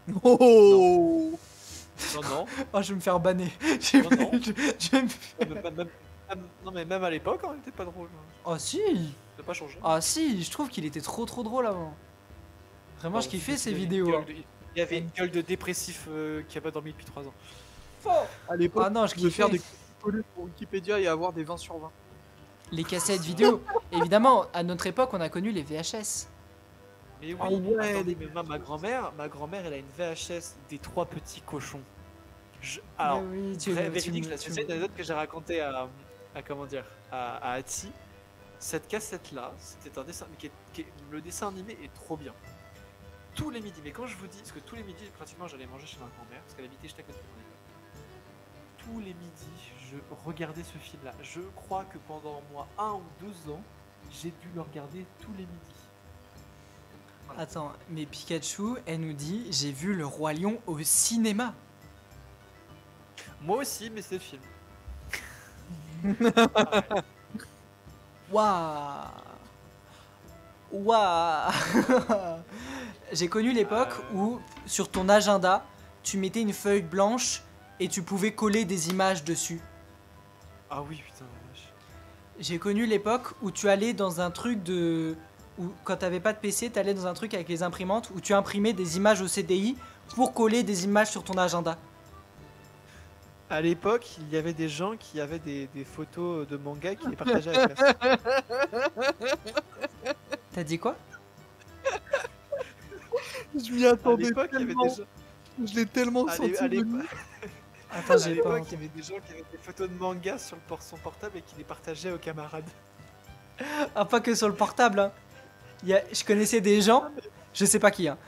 <laughs> Non, non. Oh, je vais me faire banner. <laughs> Je Non, non. je- je vais me non, mais même à l'époque, hein, elle était pas drôle. Oh, si Ça n'a pas changé. Ah, si, je trouve qu'il était trop trop drôle avant. Vraiment, je kiffais il une vidéos. hein. de- Il y avait une gueule de dépressif euh, qui a pas dormi depuis 3 ans. À l'époque, Ah non, je pouvais faire kiffais. des pour Wikipédia et avoir des 20 sur 20. Les cassettes vidéo. <laughs> Évidemment, à notre époque, on a connu les VHS. Mais oui, Ah ouais, attendez, mais moi, ma grand-mère, ma grand-mère, elle a une VHS des trois petits cochons. Je- Alors, oui, tu, vrai, tu véridique, me- là, tu c'est me- une anecdote que j'ai racontée à, à comment dire, à, à Ati. Cette cassette-là, c'était un dessin, mais qui est- qui est- le dessin animé est trop bien. Tous les midis, mais quand je vous dis, parce que tous les midis, pratiquement, j'allais manger chez ma grand-mère, parce qu'elle habitait juste à côté de mon école. Tous les midis, je regardais ce film-là. Je crois que pendant moi un ou deux ans, j'ai dû le regarder tous les midis. Attends, mais Pikachu, elle nous dit J'ai vu le Roi Lion au cinéma. Moi aussi, mais c'est le film. Waouh Waouh J'ai connu l'époque Euh. où, sur ton agenda, tu mettais une feuille blanche et tu pouvais coller des images dessus. Ah oui, putain. J'ai connu l'époque où tu allais dans un truc de. Où, quand t'avais pas de PC, t'allais dans un truc avec les imprimantes où tu imprimais des images au CDI pour coller des images sur ton agenda. À l'époque, il y avait des gens qui avaient des, des photos de manga qui les partageaient avec la T'as dit quoi? Je m'y attendais avait tellement. des gens. Je l'ai tellement À senti. à venir. l'époque, <laughs> Attends, à j'ai pas l'époque, il y avait des gens qui avaient des photos de manga sur le port son portable et qui les partageaient aux camarades. Ah, pas que sur le portable. Hein. Il y a- Je connaissais des gens, je sais pas qui, hein.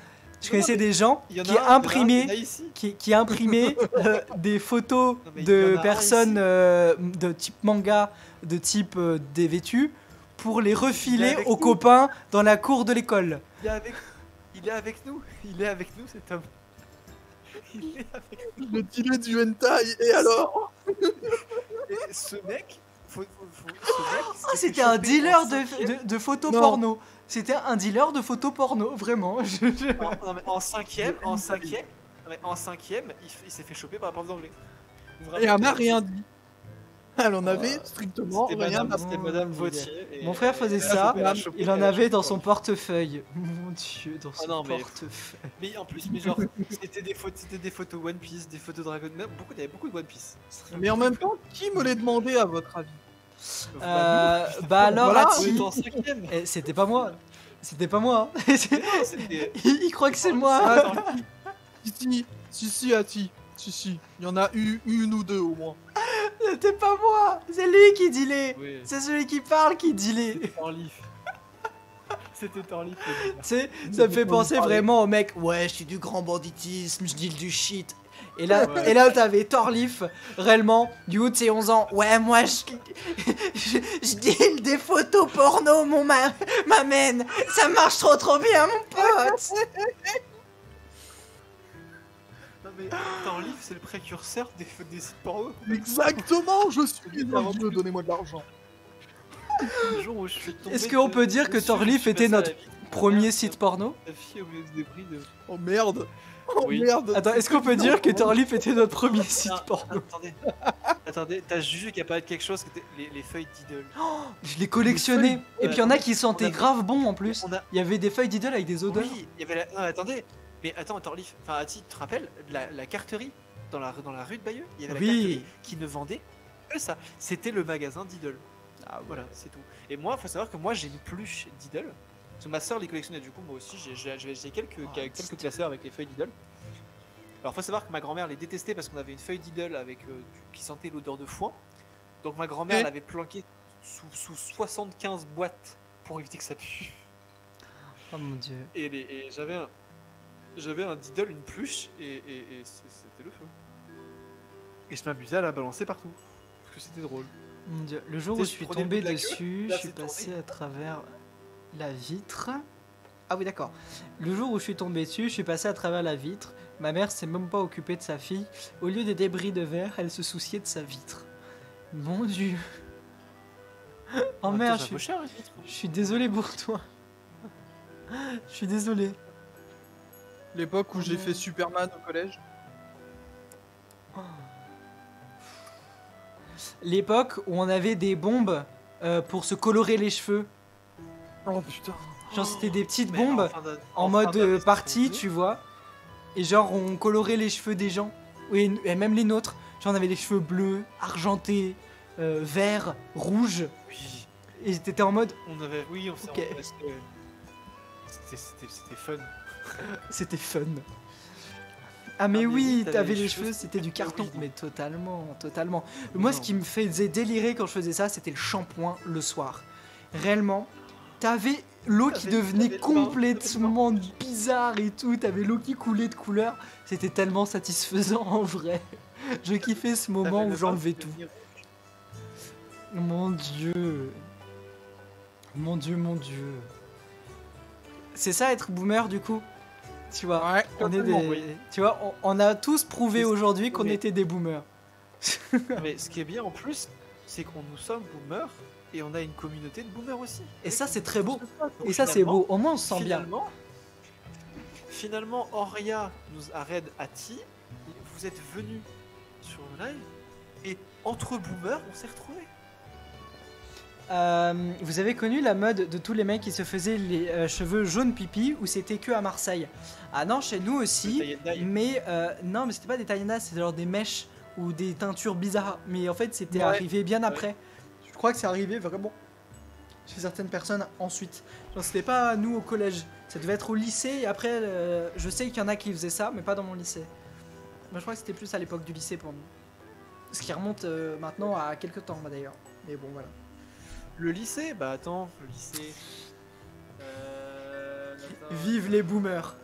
Je Non, connaissais des gens qui un, un, imprimaient qui, qui imprimaient <laughs> euh, des photos Non, de personnes euh, de type manga, de type euh, dévêtues, pour les refiler aux nous. copains dans la cour de l'école. Il est avec, il est avec nous. Il est avec nous, cet homme. <laughs> Il est avec Le dealer du hentai, et alors? Et ce mec, faut, faut- faut- ce mec, Ah, s'est fait c'était un dealer de, de, de photos Non. porno. C'était un dealer de photos porno, vraiment. <laughs> Je- je- En, non, mais en cinquième, en cinquième, non, mais en cinquième, il, f- il s'est fait choper par la prof d'anglais. Et elle m'a rien dit. Elle en avait strictement C'était rien madame, à madame mon Vautier. et- Mon frère faisait ça, Il en avait dans son le- portefeuille. <laughs> Mon dieu, dans son Ah non, mais- portefeuille. Mais en plus, mais genre, c'était des photos, c'était des photos One Piece, des photos Dragon Ball, beaucoup, il y avait beaucoup de One Piece. Mais en même temps, qui me l'a demandé à votre avis? Euh, bah alors, Voilà, Ati, en eh, c'était pas moi. C'était pas moi. hein. <laughs> Il, il croit que c'est moi. <laughs> Si, si, si, Ati. Si, si. Il y en a eu une ou deux au moins. C'était pas moi. C'est lui qui dit les. Oui, C'est celui qui parle qui dit les. Tu c'était <laughs> le délire. sais, ça me fait penser vraiment au mec. Ouais, je suis du grand banditisme, je deal du shit. Et là, Ouais. et là t'avais Torlif, réellement, du haut de ses 11 ans. Ouais, moi, je, je, je deal des photos porno, mon ma, m'amène. Ça marche trop trop bien, mon pote. Non mais Torlif, c'est le précurseur des, des sites porno. Exactement, je suis avant de donnez-moi de l'argent. Le jour où je suis tombé Est-ce qu'on peut dire que Torlif était notre. Premier site porno? La fille au milieu des bris de. Oh merde. Oh Oui. merde. Attends, est-ce qu'on peut dire que Torlif était notre premier site Ah, porno Attendez, attendez, t'as jugé qu'il y a pas de quelque chose que les, les feuilles d'idole. Je l'ai collectionné. Et puis il y en a qui sentaient a- grave bon en plus. On a. Il y avait des feuilles d'idole avec des odeurs. Oui, il y avait la. Non, attendez, mais attends, Torlif, enfin, Ati, tu te rappelles la, la carterie dans la, dans la rue de Bayeux? Il y avait la Oui. carterie qui ne vendait que ça. C'était le magasin d'idole. Ah ouais. Voilà, c'est tout. Et moi, faut savoir que moi, j'ai une pluche d'idole. Parce que ma soeur les collectionnait, du coup, moi aussi, j'ai- quelques, Oh, quelques classeurs avec les feuilles d'idole. Alors, faut savoir que ma grand-mère les détestait parce qu'on avait une feuille d'idole avec euh, qui sentait l'odeur de foin. Donc, ma grand-mère l'avait planqué sous, sous 75 boîtes pour éviter que ça pue. Oh mon dieu. Et, j'avais un, j'avais un une pluche, et, et- et c- c'était le feu. Et je m'amusais à la balancer partout. Parce que c'était drôle. Mon dieu. Le jour où je suis tombé dessus, je suis passé à travers la vitre. Ah oui, d'accord. Le jour où je suis tombé dessus, je suis passé à travers la vitre. Ma mère s'est même pas occupée de sa fille. Au lieu des débris de verre, elle se souciait de sa vitre. Mon dieu. Oh En même temps, merde, je suis, cher, une vitre. je suis désolé pour toi. Je suis désolé. L'époque où j'ai Oh. fait Superman au collège. L'époque où on avait des bombes euh, pour se colorer les cheveux. Oh putain. Genre c'était des petites bombes en mode euh, deux. tu vois. Et genre on colorait les cheveux des gens. Oui, et même les nôtres. Genre on avait les cheveux bleus, argentés, euh, verts, rouges. Oui, Et t'étais en mode on avait. Oui, on s'est. Ok. on restait- C'était, c'était, c'était fun. <laughs> c'était fun. Ah mais mais oui, t'avais les les cheveux, c'était du carton. Mais totalement, totalement. Moi ce qui me faisait délirer quand je faisais ça, c'était le shampoing le soir. Réellement, t'avais l'eau qui devenait complètement bizarre et tout, t'avais l'eau qui coulait de couleur. C'était tellement satisfaisant en vrai. Je kiffais ce moment où le j'enlevais tout. Mon dieu. Mon dieu, mon dieu. C'est ça être boomer du coup? Tu vois, Ouais, on est des... oui. Tu vois, on, on a tous prouvé aujourd'hui qu'on était des boomers. Mais ce qui est bien en plus, c'est qu'on nous sommes boomers et on a une communauté de boomers aussi. Et ça c'est très beau. Et ça c'est beau. Au moins on se sent bien. Finalement, Auria nous arrête à Ti. Vous êtes venus sur le live et entre boomers, on s'est retrouvés. Euh, vous avez connu la mode de tous les mecs qui se faisaient les euh, cheveux jaunes pipi ou c'était que à Marseille Ah non, chez nous aussi. Mais euh, non, mais c'était pas des dye, c'était genre des mèches ou des teintures bizarres. Mais en fait, c'était Ouais. arrivé bien après. Je crois que c'est arrivé vraiment chez certaines personnes ensuite. Genre, c'était pas nous au collège, ça devait être au lycée. Et après, euh, je sais qu'il y en a qui faisaient ça, mais pas dans mon lycée. Moi, je crois que c'était plus à l'époque du lycée pour nous. Ce qui remonte euh, maintenant à quelques temps, bah, d'ailleurs. Mais bon, voilà. Le lycée Bah attends, le lycée. Euh... attends. Vive les boomers.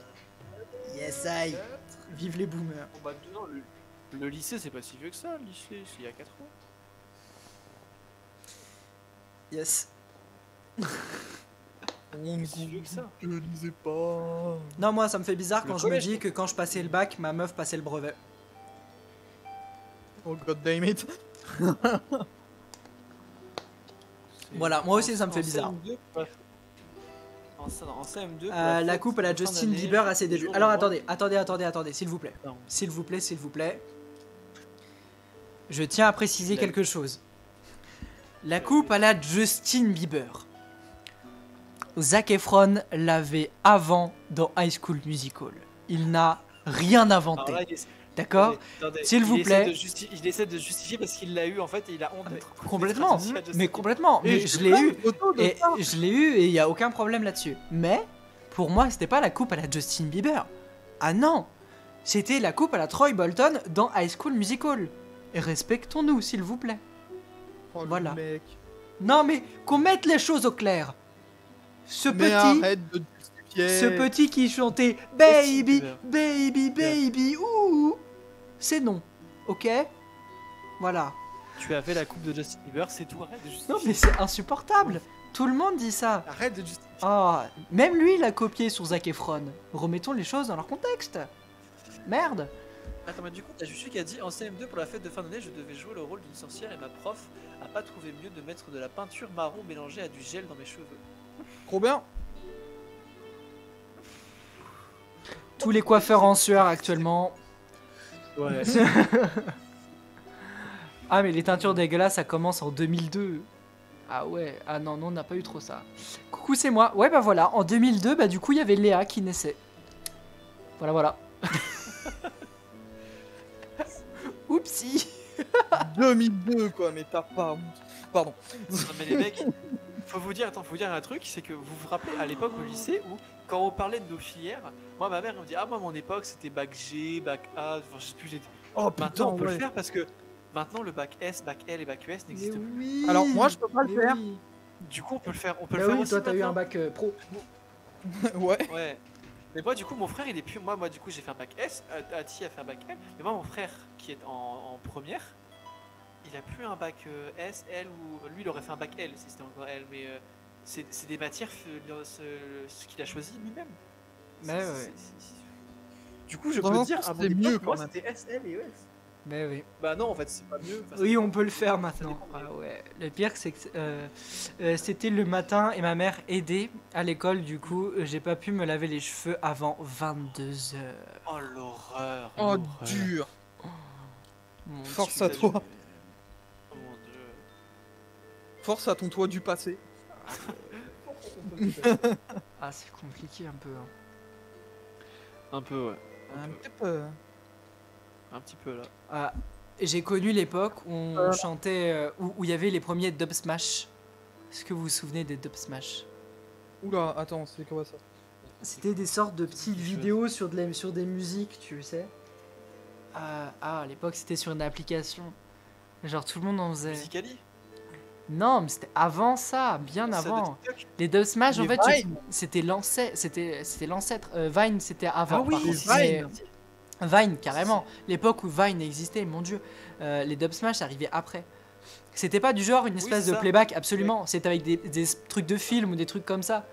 Yes, I. Vive les boomers. Bon, bah, non, le, le lycée, c'est pas si vieux que ça, le lycée, c'est il y a 4 ans. Yes. <laughs> Je lisais pas. Non, moi, ça me fait bizarre Le quand je me dis que quand je passais le bac, ma meuf passait le brevet. Oh god damn it. <laughs> Voilà, moi aussi, ça me fait bizarre. CM2, pour la- En, en CM2. pour Euh, la coupe à la Justin Bieber à ses débuts. Alors attendez, attendez, attendez, attendez, s'il vous plaît. S'il vous plaît, s'il vous plaît. Je tiens à préciser quelque chose. La coupe à la Justin Bieber. Zac Efron l'avait avant dans High School Musical. Il n'a rien inventé. Essaie- D'accord S'il il vous plaît. Il essaie de justifier parce qu'il l'a eu en fait et il a honte d'être. Complètement. Mais complètement. Mais je l'ai eu. Et je l'ai eu et il n'y a aucun problème là-dessus. Mais pour moi, c'était pas la coupe à la Justin Bieber. Ah non C'était la coupe à la Troy Bolton dans High School Musical. Respectons-nous, s'il vous plaît. Oh, le Voilà. mec. Non mais qu'on mette les choses au clair. Ce Mais petit, arrête de te justifier. ce petit qui chantait Baby, baby, baby, ouh, c'est non, ok? Voilà. Tu avais la coupe de Justin Bieber, c'est tout. Arrête de justifier. Non mais c'est insupportable. Tout le monde dit ça. Arrête de justifier. Ah, même lui il a copié sur Zac Efron. Remettons les choses dans leur contexte. Merde. Attends, mais du coup, t'as Juju qui a dit en CM2 pour la fête de fin d'année, je devais jouer le rôle d'une sorcière et ma prof a pas trouvé mieux de mettre de la peinture marron mélangée à du gel dans mes cheveux. Trop bien. Tous les coiffeurs en sueur actuellement. Ouais. <laughs> Ah mais les teintures dégueulasses ça commence en 2002. Ah ouais, ah non, non, on n'a pas eu trop ça. Coucou, c'est moi. Ouais, bah voilà, en 2002, bah du coup, il y avait Léa qui naissait. Voilà, voilà. <laughs> Oupsie 2002 quoi, mais t'as pas. Pardon. non, mais les mecs, faut vous dire, attends, faut vous dire un truc, c'est que vous vous rappelez à l'époque au lycée où, quand on parlait de nos filières, moi ma mère elle me dit, ah moi mon époque c'était bac G, bac A, enfin je sais plus, j'étais. Oh Maintenant putain, on peut ouais. le faire parce que maintenant le bac S, bac L et bac ES Mais n'existent plus. oui Alors, moi, je peux pas le Mais faire. oui. Du coup, on peut le faire. On peut Bah le faire oui, aussi toi t'as eu un maintenant. bac euh, pro. ouais. Ouais. Mais moi, du coup, mon frère, il est plus. Moi, moi du coup, j'ai fait un bac S. euh, Ati a fait un bac L. Mais moi, mon frère, qui est en, en première, il a plus un bac euh, S, L ou. Lui, il aurait fait un bac L si c'était encore L. Mais euh, c'est des matières, euh, ce, ce qu'il a choisi lui-même. Mais ouais. Du coup, je Dans peux un dire, c'est époque, mieux, moi, quand même. c'était S, L et ES. Mais oui. Bah non, en fait, c'est pas mieux. Enfin, Oui, on peut le faire maintenant. Ah ouais. Le pire, c'est que euh, euh, c'était le matin et ma mère aidait à l'école. Du coup, euh, j'ai pas pu me laver les cheveux avant 22 heures. Oh l'horreur. Oh, dur. Mon Force à toi. Oh mon dieu. Force à ton toit du passé. Ah, c'est compliqué un peu. hein. Un peu, ouais. Un petit peu. Un petit peu là. Ah, j'ai connu l'époque où on Euh. chantait, euh, où où il y avait les premiers dub smash. Est-ce que vous vous souvenez des dub smash? Oula, attends, c'est quoi ça? C'était des sortes de petites vidéos sur, de la- sur des musiques, tu sais. Ah, ah, à l'époque, c'était sur une application. Genre, tout le monde en faisait. Musicali Non, mais c'était avant ça, bien Ça avant. Les dub smash, en fait, c'était l'ancêtre. C'était c'était l'ancêtre. Euh, Vine, c'était avant. Ah oui. Vine. Vine, carrément. L'époque où Vine existait, mon dieu. Euh, les dub smash arrivaient après. C'était pas du genre une espèce c'est de playback, absolument. C'était avec des, des trucs de film ou des trucs comme ça.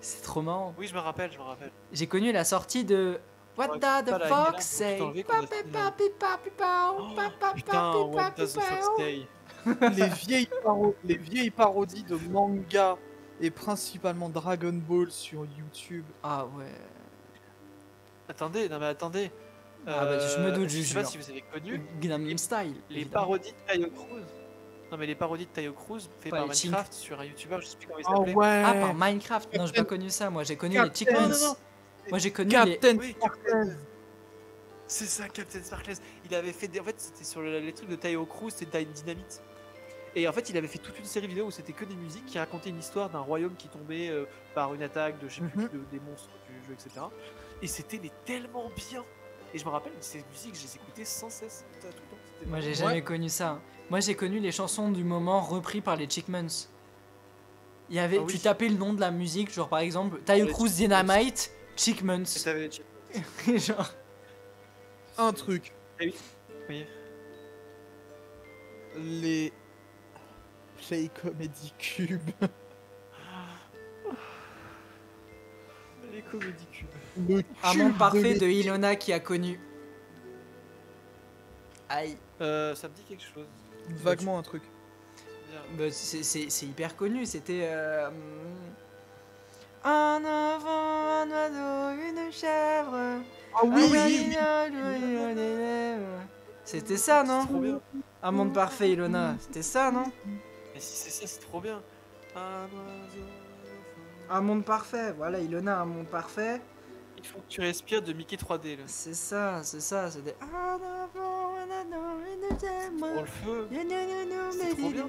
C'est trop marrant. Oui, je me rappelle, je me rappelle. J'ai connu la sortie de What Ouais, does pas the fox say? <laughs> Les, vieilles les vieilles parodies de manga et principalement Dragon Ball sur YouTube. Ah ouais. Attendez, non mais attendez. Ah bah, je me doute, je je sais pas si vous avez connu Gangnam Style. les évidemment. parodies de Tayo Cruz. Non mais les parodies de Tayo Cruz faites Pas par les Chink. Minecraft sur un youtubeur, je sais plus comment il Ah s'appelait. ouais Ah, par Minecraft Non, j'ai pas connu ça. Moi, j'ai connu les Captain- Chickmans. Non, non, non. Moi, j'ai connu les. Captain Oui, Sparkles. C'est ça, Captain Sparkless. Il avait fait des... En fait, c'était sur le- les trucs de Tayo Cruz, c'était Dy- Dynamite. Et en fait, il avait fait toute une série vidéo où c'était que des musiques qui racontaient une histoire d'un royaume qui tombait euh, par une attaque de je sais plus Mhm. de- des monstres du jeu, etc. Et c'était mais tellement bien. Et je me rappelle, ces musiques, je les écoutais sans cesse. tout le temps, c'était Moi, j'ai jamais connu ça. Moi, j'ai connu les chansons du moment repris par les Chickmans. Il y avait, Ah oui. tu tapais le nom de la musique, genre par exemple Tayo les Cruz Chickmans. Dynamite, Chickmans. Et t'avais les chips. <laughs> genre, Un truc. Oui. Oui. Les Play Comedy Cube. Les comédies cubes. Le monde parfait de. Ilona qui a connu. Aïe. Euh, ça me dit quelque chose. Vaguement un truc. Bah, c'est- c'est c'est hyper connu, c'était. euh, Un enfant, un oiseau, une chèvre. Ah lèvres. C'était ça, C'est trop non bien. Un monde parfait, Ilona. C'était ça, non? Mais si c'est ça, c'est trop bien. Un oiseau. Un monde parfait, voilà, Ilona, un monde parfait. Il faut que tu respires de Mickey 3D là. C'est ça, c'est ça, une chèvre. Pour le feu. C'est trop bien.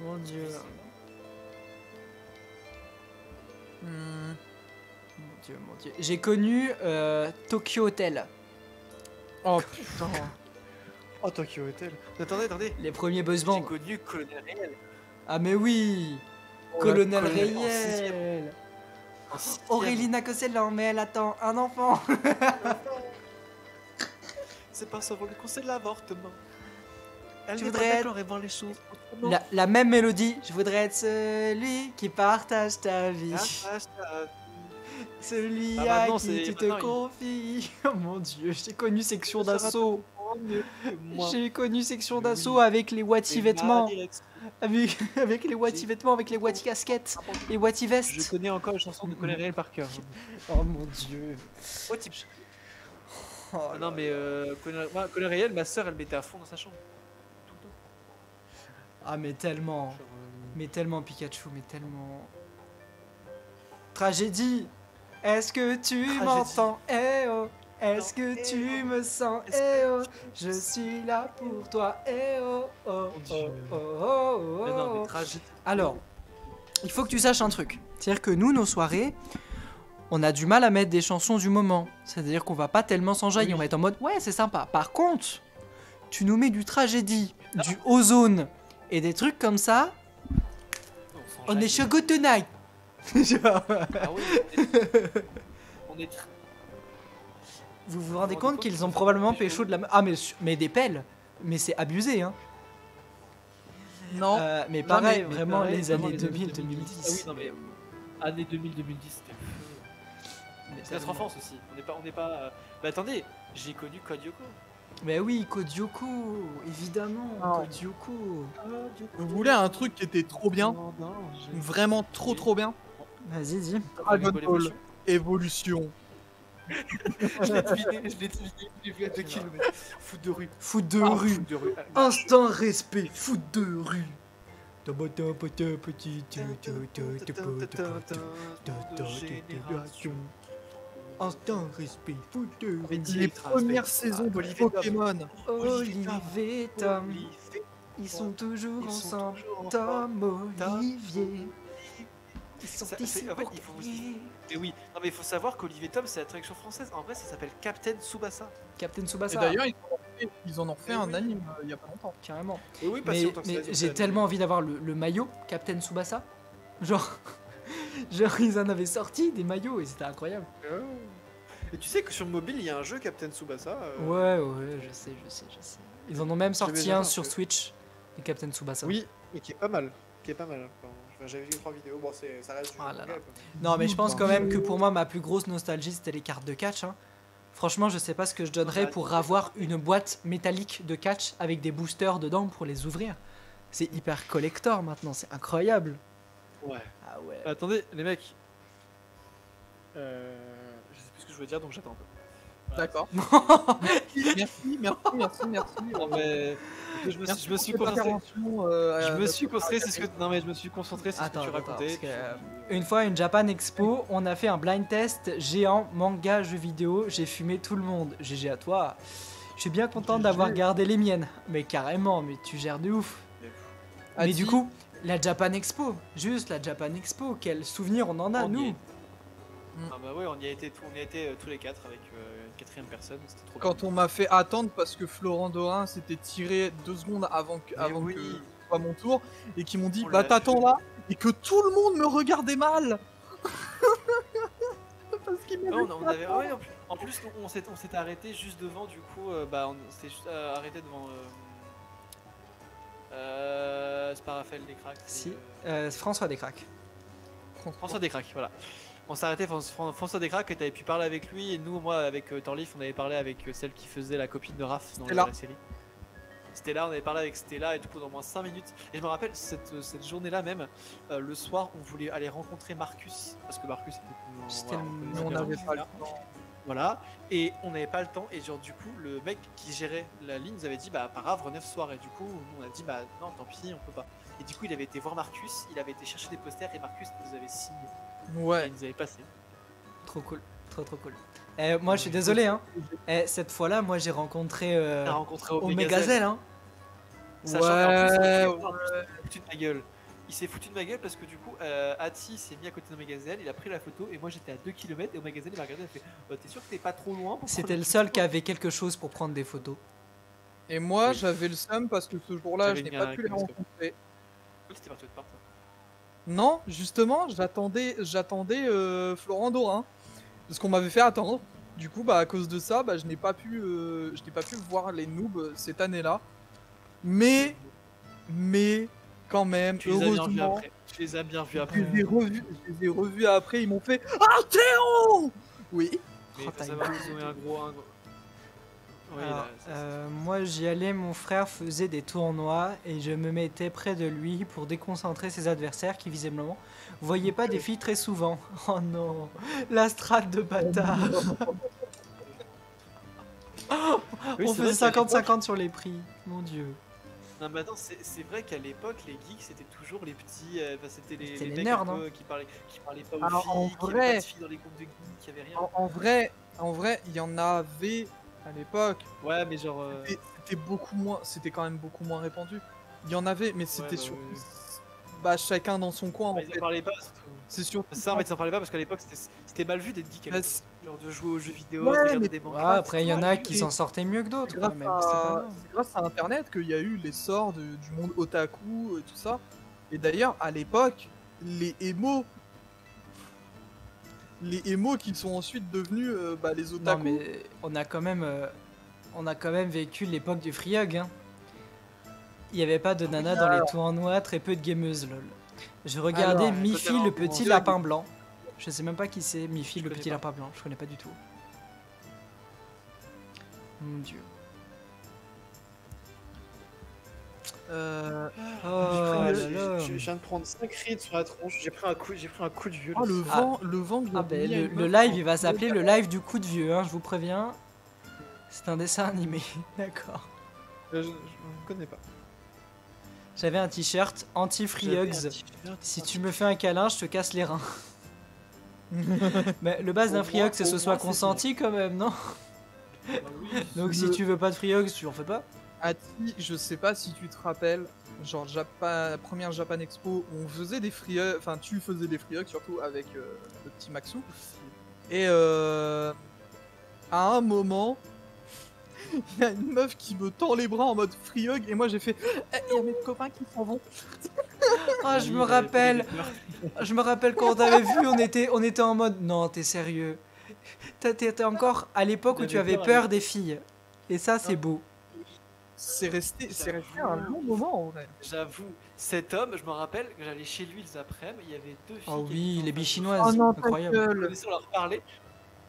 Mon dieu. Hmm. Mon dieu, mon dieu. J'ai connu euh, Tokyo Hotel. Oh putain. <laughs> Oh Tokyo Hotel. Attendez, attendez. Les premiers buzz J'ai connu Colonel Réel. Ah mais oui Oh, Colonel Colonel Réel. Aurélie n'a que celle-là, mais elle attend un enfant <laughs> C'est pas son rôle, c'est l'avortement. Elle pas voudrais et voir les choses la, la même mélodie, je voudrais être celui qui partage ta vie. Celui Ah, à qui tu te confies. <laughs> Oh mon dieu, j'ai connu section Ça d'assaut. J'ai connu section d'assaut avec les Wati vêtements. Avec, avec les Wati vêtements, avec les Wati casquettes, les Wati Je vestes. connais encore les chansons de Réel par cœur. Oh mon dieu. Oh, non, mais euh, Réel, ma soeur, elle mettait à fond dans sa chambre. Ah mais tellement. Euh, Mais tellement Pikachu, mais tellement. Tragédie Est-ce que tu m'entends? Eh oh Est-ce que eh tu oh. me sens Eh oh Je suis là pour toi Eh oh oh oh oh oh oh oh. Alors, il faut que tu saches un truc. C'est-à-dire que nous, nos soirées, on a du mal à mettre des chansons du moment. C'est-à-dire qu'on va pas tellement s'enjailler. On va être en mode ouais, c'est sympa. Par contre, tu nous mets du tragédie, du ozone et des trucs comme ça, on est chaud tonight. <laughs> Genre, Ah oui, on est- on est tr- vous vous rendez compte qu'ils ont probablement pécho de la... Ah mais, mais des pelles Mais c'est abusé, hein. Non. Euh, mais Non, pareil, mais- vraiment mais les années les 2000, 2010. 2010. Ah oui, non, mais- Année 2000-2010, c'était fou. C'est notre enfance aussi. On n'est pas. On n'est pas euh, Mais attendez, j'ai connu Code Yoko. Mais oui, Kodioko, évidemment, Ah. Kodioko. Vous voulez un truc qui était trop bien? Non, non, j'ai- Vraiment trop trop bien? Vas-y, dis. Dragon Ball Evolution. <laughs> Je l'ai deviné, je l'ai deviné, vu à 2 km. Foot de rue. Foot de Ah, rue. foot de rue. Ah, Instant respect, foot de rue. Instant respect, foot de rue. Les premières saisons de. Pokémon. Olivier Tom, ils sont toujours ensemble. Tom. Olivier. Ils sont ici Et oui, non mais il faut savoir qu'Olivier Tom c'est la traduction française. En vrai, ça s'appelle Captain Tsubasa. Captain Et Tsubasa, d'ailleurs, ils, en ont fait- ils en ont fait un oui. anime euh, il y a pas longtemps. carrément. Oui, oui, Mais, mais j'ai tellement envie d'avoir le, le maillot Captain Tsubasa. Genre, <laughs> genre ils en avaient sorti des maillots et c'était incroyable. un- Et tu sais que sur mobile il y a un jeu Captain Tsubasa. euh, Ouais, ouais, je sais, je sais, je sais. Ils en ont même sorti un sur Switch, les Captain Tsubasa. Oui, mais qui est pas mal. Qui est pas mal. Enfin, J'avais vu trois vidéos. Bon, c'est- ça reste du Ah jeu là manga, là. quoi. Non, mais je pense quand même que pour moi, ma plus grosse nostalgie, c'était les cartes de catch. hein. Franchement, je sais pas ce que je donnerais pour avoir une boîte métallique de catch avec des boosters dedans pour les ouvrir. C'est hyper collector maintenant, c'est incroyable. Ouais. Ah ouais. Attendez, les mecs. Euh... Je sais plus ce que je veux dire donc j'attends un peu. D'accord. <laughs> merci, merci, merci, merci. Non mais. Je me, Merci je me pour suis concentré. intervention, euh, Je me suis concentré, c'est ce que. Non mais je me suis concentré, c'est ce que Attends, tu attends, racontais. parce que, puis- euh, Une fois, à une Japan Expo, on a fait un blind test géant, manga, jeux vidéo. J'ai fumé tout le monde. GG à toi. Je suis bien content d'avoir gardé les miennes. Mais carrément, mais tu gères de ouf. a mais du coup, la Japan Expo, juste la Japan Expo, quel souvenir on en a, On nous est. Ah bah ouais, on y a été, on y a été euh, tous les quatre avec euh, quatrième personne, c'était trop Quand on m'a fait attendre parce que Florent Dorin s'était tiré deux secondes avant que, Mais avant oui. que soit mon tour et qui m'ont dit On bah t'attends là et que tout le monde me regardait mal <laughs> parce qu'il m'avait avait, ouais, en plus, en plus, on, s'est, on s'était arrêté juste devant, du coup, euh, bah on s'était juste euh, arrêté devant. Euh, euh, c'est pas Raphaël Descraques. Si. euh, Euh, François Descraques. François Descraques, voilà. On s'est arrêté Fran- Fran- François Descraques et t'avais pu parler avec lui et nous, moi, avec euh, Torlif, on avait parlé avec euh, celle qui faisait la copine de Raph dans la série. Stella, on avait parlé avec Stella et tout pendant au moins 5 minutes. Et je me rappelle, cette, euh, cette journée-là même, euh, le soir, on voulait aller rencontrer Marcus. Parce que Marcus était voilà, on n'avait pas le là. temps Voilà, et on n'avait pas le temps, et genre du coup, le mec qui gérait la ligne nous avait dit, bah pas grave, revenez ce soir, et du coup, nous, on a dit, bah non, tant pis, on peut pas. Et du coup, il avait été voir Marcus, il avait été chercher des posters, et Marcus nous avait signé, ouais il nous avait passé. Trop cool. Trop trop cool. Eh, moi, je suis désolé, hein. Eh, cette fois-là, moi, j'ai rencontré euh, rencontré Omega Omega Zell, hein. Sachant Ouais, il s'est- en plus, foutu de ma gueule. Il s'est foutu de ma gueule parce que du coup, euh, Ati s'est mis à côté d'Omega Zell, il a pris la photo, et moi j'étais à 2 km, et Omega Zell il m'a regardé, il a fait, Euh, t'es sûr que t'es pas trop loin pour C'était le seul qui avait quelque chose pour prendre des photos. et moi Oui. j'avais le seum parce que ce jour-là je n'ai pas pu les rencontrer C'était parti de part. Non justement j'attendais j'attendais euh, Florent Dorin parce qu'on m'avait fait attendre du coup bah à cause de ça bah je n'ai pas pu euh, je n'ai pas pu voir les noobs euh, cette année-là mais mais quand même Tu heureusement. Tu les as bien vus Je après. les ai revus, je les ai revus après, ils m'ont fait Ah Théo Oui. Mais Oh, il faut ta savoir gueule. qu'ils ont eu un gros. Un gros... Oui, Alors, là, ça, c'est- euh, moi, j'y allais, mon frère faisait des tournois et je me mettais près de lui pour déconcentrer ses adversaires qui, visiblement, voyaient pas des filles très souvent. <laughs> Oh non, la strate de bâtard. Oui, <laughs> On faisait qu'à 50-50 sur les prix, mon dieu. Non, mais attends, c'est vrai qu'à l'époque, les geeks c'était toujours les petits. euh, Enfin, c'était les, C'était les mecs nerds, un peu hein. qui parlaient, qui parlaient pas aux Alors, filles, en qui avaient vrai- pas de filles dans les groupes de geeks, qui avaient rien. En, en vrai, en vrai, il y en avait à l'époque. Ouais, mais genre. euh, C'était beaucoup moins, c'était quand même beaucoup moins répandu. Il y en avait, mais c'était bah sur. oui. bah chacun dans son coin en Bah, ils en fait. parlaient pas. c'est sûr. C'est ça, en fait, ils en parlaient pas parce qu'à l'époque, c'était- mal vu d'être geek. à Bah. Genre de jouer aux jeux vidéo, Ouais, de regarder mais- des mangas. Ouais, après, il y en a qui s'en sortaient mieux que d'autres. C'est grâce, à... grâce Internet qu'il y a eu l'essor du monde otaku et tout ça. Et d'ailleurs, à l'époque, les émos, les émos qui sont ensuite devenus euh, bah, les Non, otaku. mais on a quand même, euh, on a quand même vécu l'époque du free hug. hein. Il n'y avait pas de nana dans les tournois, très peu de gameuses, lol. Je regardais Alors, totalement le petit lapin blanc. Je sais même pas qui c'est, Mifi Je le petit pas. lapin blanc. Je connais pas du tout. Mon dieu. Euh, Oh là je, là. je- je viens de prendre 5 rides sur la tronche, j'ai pris un coup, j'ai pris un coup de vieux. oh, le Ah. vent, le vent que Ah ben, le, le live il va s'appeler le live du coup de vieux, hein, je vous préviens. C'est un dessin animé, <laughs> d'accord. Je, je ne connais pas. J'avais un t-shirt anti-free hugs. Si tu me fais un câlin, je te casse les reins. <laughs> Mais le base d'un free moins- hug, c'est ce soit consenti quand même, non Donc si Le- tu veux pas de free hug, tu en fais pas Ati, je sais pas si tu te rappelles, genre Japa, première Japan Expo, où on faisait des free enfin tu faisais des free hugs surtout avec euh, le petit Maxou. Et euh, à un moment, <laughs> il y a une meuf qui me tend les bras en mode free hug et moi j'ai fait Eh, il y a mes copains qui s'en vont. <laughs> Ah, je me rappelle, je me rappelle quand on t'avait vu, on était, on était en mode non, t'es sérieux. T'étais encore à l'époque où tu avais peur, des filles. Et ça, c'est beau. C'est resté, c'est resté un long moment en vrai. J'avoue, cet homme, je me rappelle que j'allais chez lui les après-midi, il y avait deux filles. Oh oui, les billes chinoises, Oh non, incroyable. On leur parlait.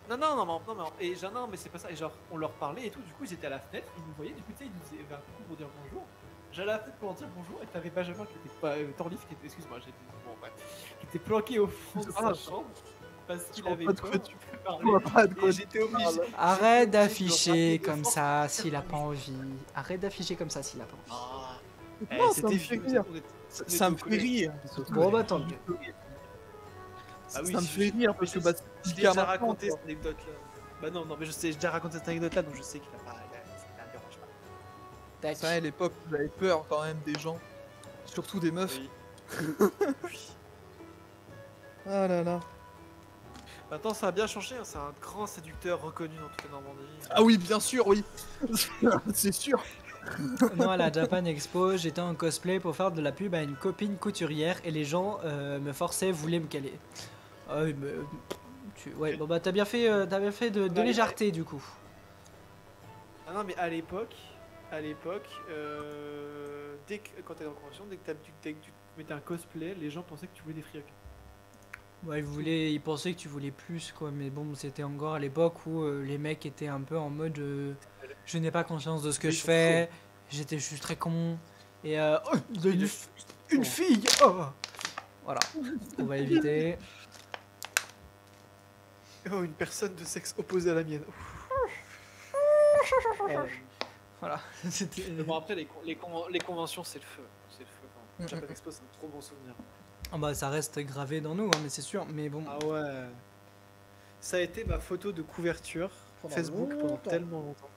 Non, non, non, non, non, non, et genre, non, mais c'est pas ça. Et genre, on leur parlait et tout. Du coup, ils étaient à la fenêtre, ils nous voyaient. Du coup, tu sais, ils nous disaient un coucou pour dire bonjour. J'allais à la fenêtre pour leur dire bonjour. Et t'avais Benjamin qui était pas. Euh, Torlif qui était. Excuse-moi, j'ai Bon, bref. Qui était planqué au fond de sa chambre. Parce qu'il avait pas de quoi tu parler. J'étais obligé. Arrête d'afficher comme ça s'il a pas envie. Arrête d'afficher comme ça s'il a pas envie. Ah, Non, eh, ça c'était me vieux, fait rire. Ça, ça me fait. Bon bah tant mieux. Ça Ah oui, me fait rire parce que bah, J'ai déjà raconté cette anecdote là. Bah non, non, mais je sais, j'ai déjà raconté cette anecdote là, donc je sais qu'il a pas. Ça à l'époque, où j'avais peur quand même des gens. Surtout des meufs. Oui. Oui. <laughs> Ah là là. Maintenant, ça a bien changé, hein, c'est un grand séducteur reconnu dans toute la Normandie. Ah oui, bien sûr, oui. <laughs> c'est sûr. Non, à la Japan Expo, j'étais en cosplay pour faire de la pub à une copine couturière et les gens euh, me forçaient, voulaient me caler. Ah oui, mais. tu- Ouais, bon bah t'as bien fait, euh, t'as bien fait de, de Ouais, légèreté du coup. Ah non, mais à l'époque, à l'époque, euh, dès que, quand t'es en convention, dès que, dès que tu mettais un cosplay, les gens pensaient que tu voulais des hugs. Ouais, ils, voulaient, ils pensaient que tu voulais plus quoi, mais bon, c'était encore à l'époque où euh, les mecs étaient un peu en mode euh, je n'ai pas conscience de ce que je fais, j'étais juste très con. Et euh, oh, une, une fille oh. Voilà, on va éviter. <laughs> Oh, une personne de sexe opposé à la mienne. Voilà, <laughs> c'était. Bon, après, les, con- les, con- les conventions, c'est le feu. C'est le feu. Enfin, Mm, Japan mm. Expo, c'est un trop bon souvenir. Ah bah ça reste gravé dans nous, hein, mais c'est sûr. Mais bon, Ah ouais. Ça a été ma photo de couverture Pendant Facebook pendant tellement longtemps.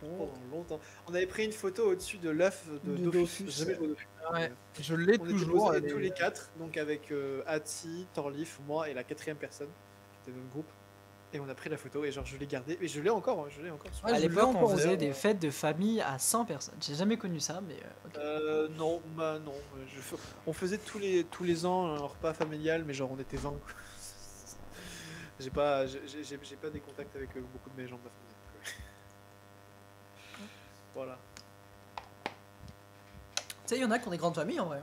Pendant longtemps. On avait pris une photo au-dessus de l'œuf de, De Dofus. Dofus. Jamais joué au Dofus. Ouais, je l'ai était toujours. posés tous les quatre, donc avec euh, Ati, Torlif, moi et la quatrième personne qui était notre groupe. Et on a pris la photo et genre je l'ai gardée. Et je l'ai encore, hein, je l'ai encore. Ouais, à l'époque on faisait des fêtes de famille à 100 personnes. J'ai jamais connu ça, mais euh, ok. Euh, non, bah non. je On faisait tous les, tous les ans un repas familial, mais genre on était 20. quoi. <laughs> J'ai pas, j'ai- j'ai j'ai pas des contacts avec euh, beaucoup de mes gens de ma famille. donc, <laughs> voilà. Tu sais, il y en a qui ont des grandes familles en vrai.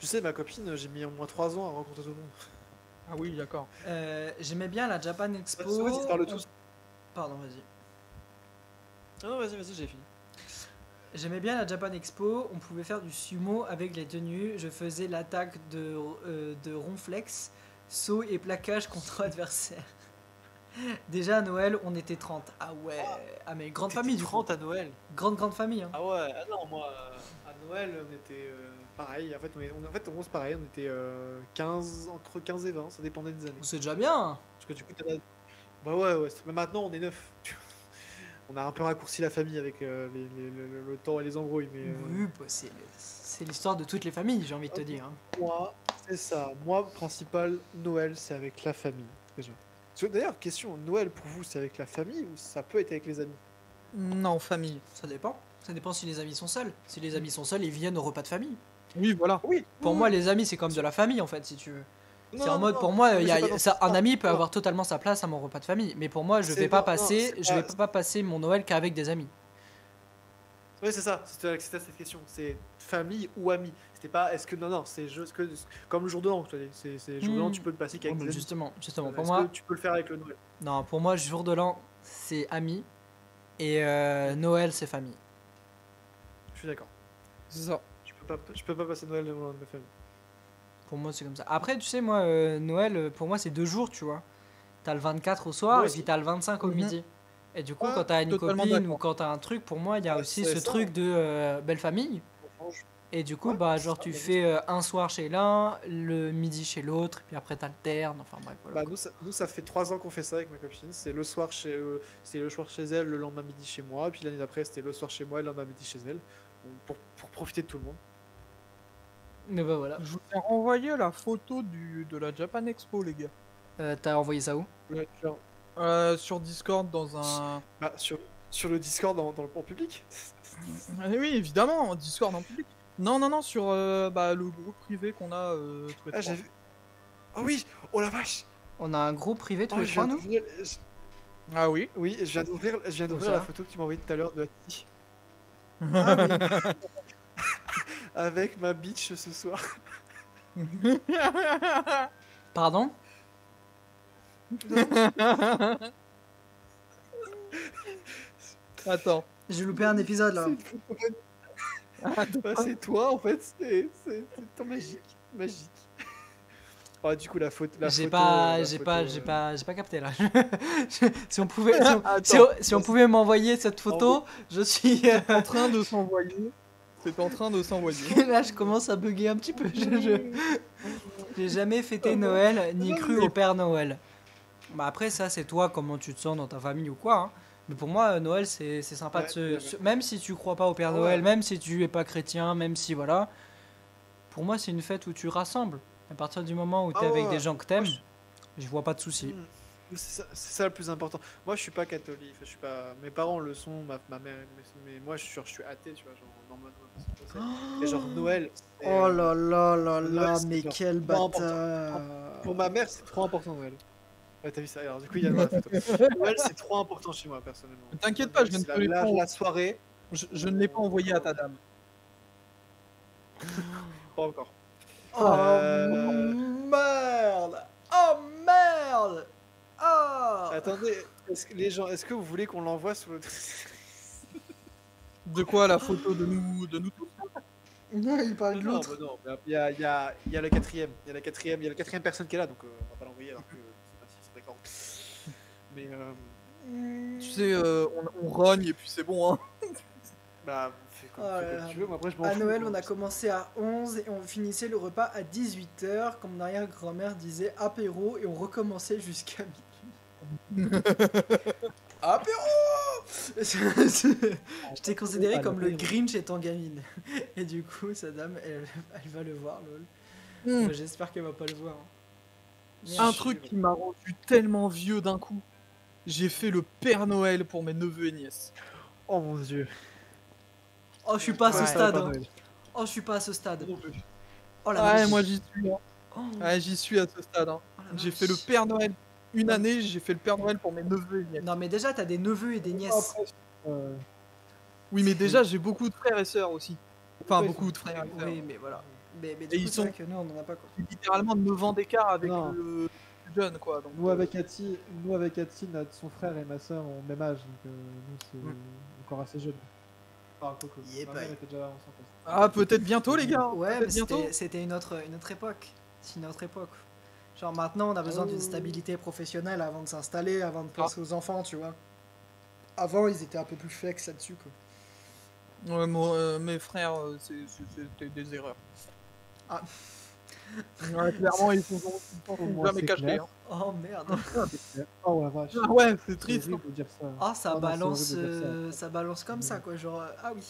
Je sais, ma copine, j'ai mis au moins 3 ans à rencontrer tout le monde. Ah oui, d'accord. Euh, J'aimais bien la Japan Expo. Ouais, c'est par le tous. Pardon, vas-y. Ah non, vas-y, vas-y, j'ai fini. J'aimais bien la Japan Expo, on pouvait faire du sumo avec les tenues, je faisais l'attaque de, euh, de ronflex, saut et plaquage contre <laughs> adversaire. Déjà à Noël, on était 30. Ah ouais, ah mais grande famille du coup. 30 à Noël. Grande grande famille. Hein. Ah ouais, ah non, moi, à Noël, on était euh, pareil. En fait, on, est- on- en fait, on se pareil, on était euh, 15, entre 15 et 20, ça dépendait des années. C'est déjà bien. Parce que du coup, t'as la- Bah ouais, ouais, mais maintenant on est 9. <laughs> on a un peu raccourci la famille avec euh, les- les- le, le- le temps et les embrouilles. Mais euh, Oui, bah, c'est c'est l'histoire de toutes les familles, j'ai envie de te dire. hein. moi, c'est ça. Moi, principal, Noël, c'est avec la famille déjà. D'ailleurs, question, Noël pour vous, c'est avec la famille ou ça peut être avec les amis? Non, famille. Ça dépend. Ça dépend si les amis sont seuls. Si les amis sont seuls, ils viennent au repas de famille. Oui, voilà. Oui. Pour moi, les amis, c'est comme de la famille en fait, si tu veux. Non, C'est en mode, non, pour moi, y a- ça- un ami peut Non. avoir totalement sa place à mon repas de famille. Mais pour moi, je C'est vais pas passer, je pas- vais pas passer mon Noël qu'avec des amis. Oui, c'est ça, c'était cette question. C'est famille ou ami. C'était pas est-ce que. Non, non, c'est juste que. Comme le jour de l'an, tu vois, c'est jour de l'an, Hmm. tu peux le passer Oh, qu'avec mais des amis. justement, justement, pour que moi, tu peux le faire avec le Noël? non, pour moi, jour de l'an, c'est amis et euh, Noël, c'est famille. Je suis d'accord. C'est ça. Je peux pas, je peux pas passer Noël loin de ma famille. Pour moi, c'est comme ça. Après, tu sais, moi, euh, Noël, euh, pour moi, c'est deux jours, tu vois. T'as le 24 au soir et puis t'as le 25 au Mhm. midi. Et du coup, Ouais, quand t'as une copine ou quand t'as un truc, pour moi, il y a Ouais, aussi ce ça. truc de euh, belle famille. Et du coup, Ouais, bah, genre, tu fais euh, un soir chez l'un, le midi chez l'autre, puis après t'alternes. Enfin, bref, voilà. Bah, nous, ça, nous, ça fait trois ans qu'on fait ça avec ma copine. C'est le soir chez, euh, c'est le soir chez elle, le lendemain midi chez moi. Puis l'année d'après, c'était le soir chez moi et le lendemain midi chez elle. Pour, pour profiter de tout le monde. Mais bah voilà. Je vous ai renvoyé la photo du, de la Japan Expo, les gars. Euh, T'as envoyé ça où Euh, sur Discord, dans un. bah, sur, sur le Discord en, dans le, en public. Ah <laughs> oui, évidemment, en Discord en public. Non, non, non, sur euh, bah, le groupe privé qu'on a euh, tous les Ah, trois. j'ai vu. Oh oui Oh la vache On a un groupe privé tous Oh, les trois, nous Ah oui. Oui, je viens d'ouvrir, je viens Où d'ouvrir ça la photo que tu m'as envoyée tout à l'heure de la. <laughs> Ah Avec ma bitch ce soir. <laughs> Pardon? Attends. J'ai loupé un épisode là. Bah, c'est toi en fait, c'est ton magique, magique. Oh, du coup la faute, la J'ai photo, pas, j'ai pas, euh, j'ai pas, j'ai pas capté là. <laughs> si on pouvait, si on, Attends. si on- si on pouvait m'envoyer cette photo, je suis. euh, en train de s'envoyer. C'est en train de s'envoyer. là, je commence à bugger un petit peu. Je, je- J'ai jamais fêté Noël ni cru au Père Noël. Bah après ça c'est toi comment tu te sens dans ta famille ou quoi. hein. Mais pour moi Noël c'est c'est sympa de se, ouais, ouais. se- même si tu crois pas au Père Ouais. Noël, même si tu es pas chrétien, même si voilà. Pour moi c'est une fête où tu rassembles. À partir du moment où tu es Ah avec ouais. des gens que t'aimes, je vois pas de souci. Mm. C'est ça, le plus important. Moi, je suis pas catholique. Je suis pas. Mes parents le sont. Ma, ma mère. Mais, mais moi, je suis, je suis athée. Tu vois, genre en mode. Et genre Noël. Oh euh, là là là là, c'est mais genre quel bâtard. Pour ma mère, c'est trop important Noël. Ouais, t'as vu ça Alors, du coup, il y a la <laughs> photo. Noël, c'est trop important chez moi, personnellement. T'inquiète pas, je viens de la, la, la soirée, Je, je ne l'ai pas envoyé à ta dame. pas encore. Oh Euh, merde Oh merde Oh Attendez, est-ce que les gens, est-ce que vous voulez qu'on l'envoie sur le. De quoi la photo de nous, de nous tous? Non, il parle de l'autre. non, il y a, il y, a, il y a la quatrième, il y a la quatrième, il y a la quatrième personne qui est là, donc euh, on va pas l'envoyer alors que c'est pas si c'est d'accord. Mais euh, Tu sais, euh, on, on rogne et puis c'est bon. Hein. bah, Oh fais là comme là. tu veux, moi après je m'en À Noël, on a commencé à 11 et on finissait le repas à 18h, comme mon arrière-grand-mère disait, apéro, et on recommençait jusqu'à midi. <laughs> apéro <laughs> Je t'ai considéré comme le. Grinch étant gamine. <laughs> Et du coup, sa dame, elle, elle va le voir, lol. Hmm. J'espère qu'elle va pas le voir. hein. Un truc qui m'a rendu tellement vieux d'un coup. J'ai fait le Père Noël pour mes neveux et nièces. Oh mon dieu. Oh, je suis pas à ce Ouais, stade. hein. Oh, je suis pas à ce stade. Oh la Ouais, moi j'y suis. hein. Oh, Ouais, j'y suis à ce stade. hein. oh la J'ai fait le. Père Noël. Une année, j'ai fait le Père Noël pour mes neveux et nièces. Non, mais déjà, t'as des neveux et des nièces. Euh, Oui, mais déjà, j'ai beaucoup de frères et sœurs aussi. Enfin, Ouais, beaucoup de frères et sœurs. Oui, mais voilà. Mais, mais Et du coup, ils c'est sont- vrai que nous, on en a pas quoi. J'ai littéralement 9 ans d'écart avec Non. le plus jeune, quoi. Donc, nous euh, avec Cathy, nous avec notre, son frère et ma soeur ont le même âge, donc euh, nous c'est Mm. encore assez jeune. Enfin, quoi que, Yep, ma mère aïe. était déjà enceinte. aussi. Ah, peut-être bientôt, les gars. Ouais, mais c'était c'était une autre, une autre époque. C'est une autre époque. Genre maintenant, on a besoin d'une Oh. stabilité professionnelle avant de s'installer, avant de Ah. penser aux enfants, tu vois. Avant, ils étaient un peu plus flex là-dessus, quoi. Ouais, moi, euh, mes frères, euh, c'était des erreurs. Ouais, clairement, ils sont, ils jamais cachés. hein. Oh merde. Oh la vache. Ah ouais, c'est triste. horrible de dire ça. Ah, ça Oh c'est balance, ça. euh, ça balance comme ça, quoi. Genre, euh, ah oui.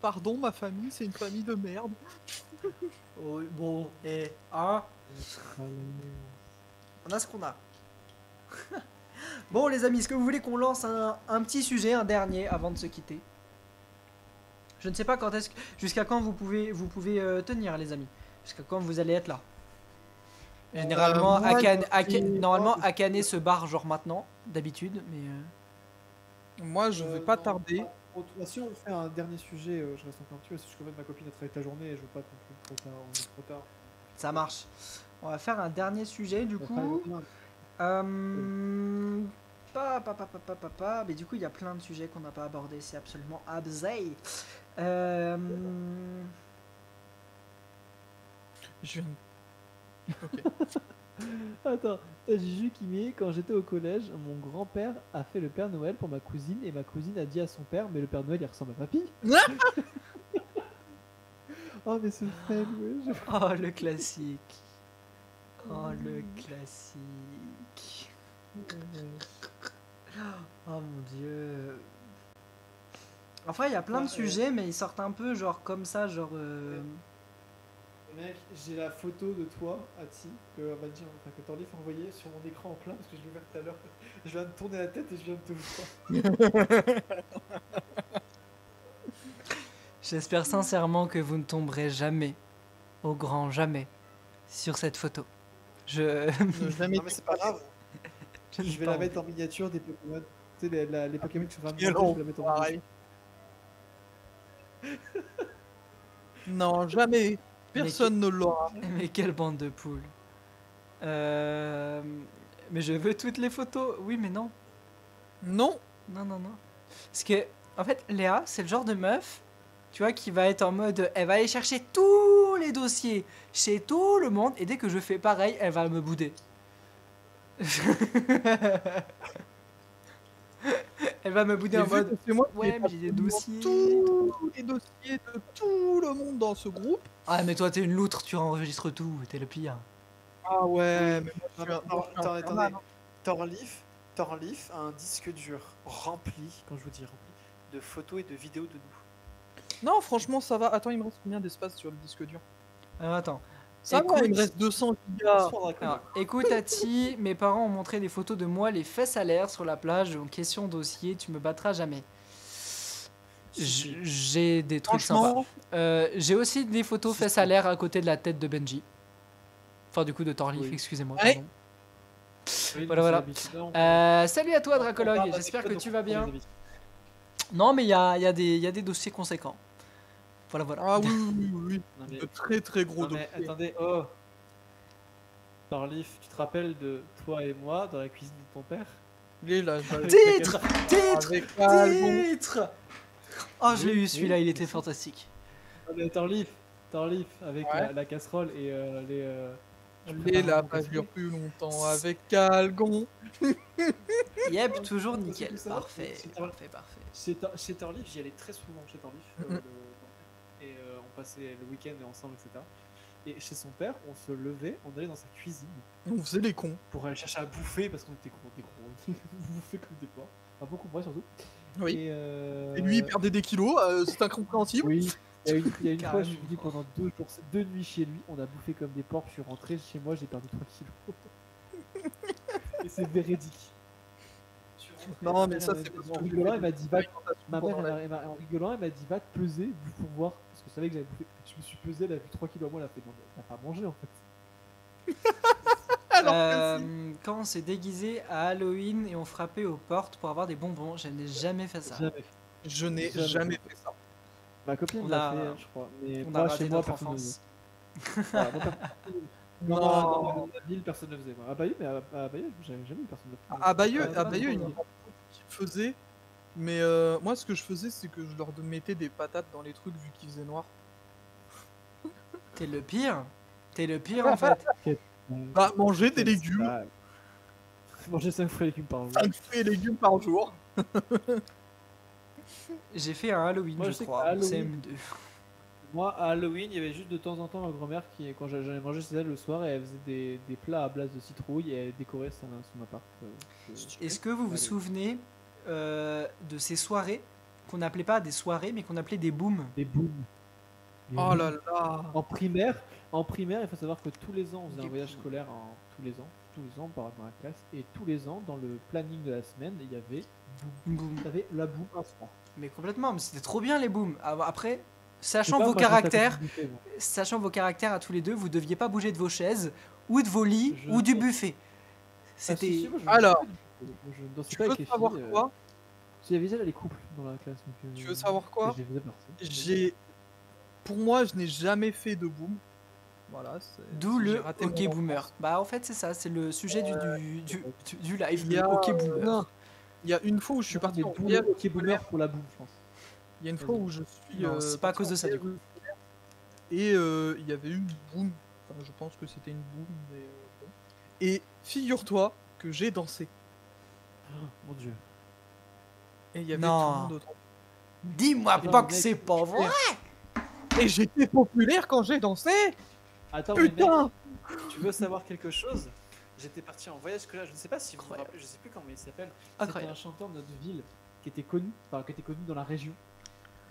Pardon, ma famille, c'est une famille de merde. <laughs> Oh, bon, et hein, Ah, on a ce qu'on a. <laughs> bon, les amis, est-ce que vous voulez qu'on lance un, un petit sujet, un dernier, avant de se quitter? Je ne sais pas quand est-ce que, jusqu'à quand vous pouvez, vous pouvez euh, tenir, les amis. Jusqu'à quand vous allez être là. Généralement, Euh, moi, Akane- normalement, Akane se barre genre maintenant, d'habitude, mais. euh, Moi, je vais Euh, pas non, tarder. pas. Si on fait un dernier sujet, euh, je reste encore peu, parce que je connais ma copine a travaillé la journée et je veux pas trop tard. on est trop tard. Ça marche. On va faire un dernier sujet, du coup. Euh, pa, pa, pa, pa, pa, pa, pa. Mais du coup, il y a plein de sujets qu'on n'a pas abordés. C'est absolument absay. Euh, Je <laughs> Attends, Juju qui met quand j'étais au collège, mon grand-père a fait le Père Noël pour ma cousine et ma cousine a dit à son père mais le Père Noël il ressemble à papy. <laughs> oh mais ce Fred, ouais. je- Oh, le classique. Oh, le classique. Oh mon dieu. Enfin, il y a plein de Ouais, sujets, mais ils sortent un peu genre comme ça, genre. euh, Mec, j'ai la photo de toi, Ati, que Badji, enfin que Torlif a envoyé sur mon écran en plein parce que je l'ai ouvert tout à l'heure. <laughs> Je viens de tourner la tête et je viens de te voir. <laughs> J'espère sincèrement que vous ne tomberez jamais, au grand jamais, sur cette photo. Je. ne <laughs> jamais Non mais c'est pas grave, je vais la envie. mettre en miniature des Pokémon. Tu sais, les, la- les Pokémon qui sont vraiment Quel miniatures, je vais la mettre en miniature. <laughs> Non, jamais. Personne ne l'aura. Mais quelle bande de poules. Euh, Mais je veux toutes les photos. Oui, mais non. Non. Non, non, non. Parce que, en fait, Léa, c'est le genre de meuf, tu vois, qui va être en mode. Elle va aller chercher tous les dossiers chez tout le monde, et dès que je fais pareil, elle va me bouder. <laughs> elle va me bouder en mode. moi Ouais, mais j'ai des dossiers. Tous les dossiers de tout le monde dans ce groupe. Ah, mais toi, t'es une loutre, tu enregistres tout, t'es le pire. Ah ouais, mais moi, attendez. Torlif, Torlif a un disque dur rempli, quand je vous dis rempli, de photos et de vidéos de nous. Non, franchement, ça va. Attends, il me reste combien d'espace sur le disque dur? Alors, attends. Ça va, il me Écoute. reste 200 On gigas. écoute, Tati, mes parents ont montré des photos de moi, les fesses à l'air sur la plage. En question dossier, tu me battras jamais. J'ai des trucs sympas. Euh, J'ai aussi des photos fesses à l'air à côté de la tête de Benji. Enfin, du coup, de Torlif, Oui. excusez-moi. Ouais. Voilà, voilà. Euh, salut à toi, Dracologue. J'espère que tu donc vas bien. Non, mais il y a, il y, a des- il y a des dossiers conséquents. Voilà, voilà. ah oui, <laughs> oui, oui, oui. Non, mais- De très très gros non, mais attendez, oh Torlif, tu te rappelles de toi et moi dans la cuisine de ton père? Il est là, je vais- Titre Titre. Titre Oh, je l'ai eu Oui, celui-là, oui, il oui, était fantastique. Ah, mais Torlif, Torlif, avec Ouais. la, la casserole et euh, les... euh, prépare là, pas dure plus longtemps. Avec Algon. <laughs> Yep, toujours nickel. Parfait, c'est- parfait, parfait. Chez, Torlif, j'y allais très souvent chez Torlif. euh, Mhm. le- passait le week-end ensemble, etc. Et chez son père, on se levait, on allait dans sa cuisine On faisait les cons. pour aller chercher à bouffer parce qu'on était gros, des gros. on bouffait <laughs> comme des porcs. Enfin, beaucoup moi surtout. Oui. Et, euh, Et lui, il perdait des kilos, euh, c'est incompréhensible. Oui. Il y a une, y a une fois, je me dis pendant deux jours, deux nuits chez lui, on a bouffé comme des porcs. Je suis rentré chez moi, j'ai perdu 3 kilos. <laughs> Et c'est véridique. Non, mais ça, c'est parce en rigolant, elle m'a dit va. Ma pendant mère, en rigolant, elle m'a dit va te peser pour voir. Savais que j'avais. Je me suis pesé, elle a vu 3 kilos à moi, elle a fait t'as pas mangé en fait. <laughs> Alors Euh, quand on s'est déguisé à Halloween et on frappait aux portes pour avoir des bonbons, je n'ai jamais fait ça. Jamais. je n'ai Jamais. jamais fait ça. Ma copine On l'a fait, hein, je crois. Mais On a raté chez moi, notre <laughs> personne ne enfance. faisait. Voilà, Non, non, non, non, dans la ville, personne ne faisait. À Bayeux, mais à, à Bayeux, j'avais jamais eu personne de À Bayeux, Ah, à Bayeux, il y Mais euh, moi, ce que je faisais, c'est que je leur mettais des patates dans les trucs vu qu'il faisait noir. <laughs> T'es le pire. T'es le pire en fait. <laughs> Bah, manger des légumes, <laughs> Manger 5 fruits et légumes par jour. 5 fruits et légumes par jour. J'ai fait un Halloween, Moi, je crois, qu'à Halloween- CM2. Moi, à Halloween, il y avait juste de temps en temps ma grand-mère qui, quand j'allais manger chez elle le soir, et elle faisait des, des plats à base de citrouille et elle décorait son, son appart. euh, Est-ce que vous vous souvenez euh, de ces soirées qu'on n'appelait pas des soirées, mais qu'on appelait des booms Des booms. Des Oh booms. là là En primaire, en primaire, il faut savoir que tous les ans, on faisait Des un voyage booms. scolaire en, tous les ans, tous les ans par dans la classe, et tous les ans, dans le planning de la semaine, il y avait, Boom. il y avait la boum un soir. Mais complètement, mais c'était trop bien les booms. Après, sachant vos caractères, sachant vos caractères à tous les deux, vous deviez pas bouger de vos chaises ou de vos lits Je ou du buffet. Ah, si, C'était si, Alors, je ne Tu pas veux avec savoir filles, euh, quoi? Il y avait déjà les couples dans la classe. donc, euh, Tu veux savoir quoi? J'ai. Pour moi, je n'ai jamais fait de boom. Voilà. d'où j'ai le raté hockey boomer. Bah en fait c'est ça, c'est le sujet du, du, du, du- du live, Il y le a- hockey boomer. Non. Il y a une fois où je suis Non, parti en le hockey boomer pour la boum, je pense. Il y a une fois où je suis. Euh, c'est pas à cause de ça, du voyage Et euh, il y avait une boom. Enfin, je pense que c'était une boom. Mais, euh. Et figure-toi que j'ai dansé. Oh, mon dieu. Et il y avait Non. tout le monde autour. Dis-moi pas que c'est pas vrai. Et j'étais populaire quand j'ai dansé Attends, mais mec, Putain Tu veux savoir quelque chose? J'étais parti en voyage scolaire, je ne sais pas si vous vous Incroyable. rappelez, je sais plus comment il s'appelle. c'était un chanteur de notre ville qui était connu, enfin qui était connu dans la région.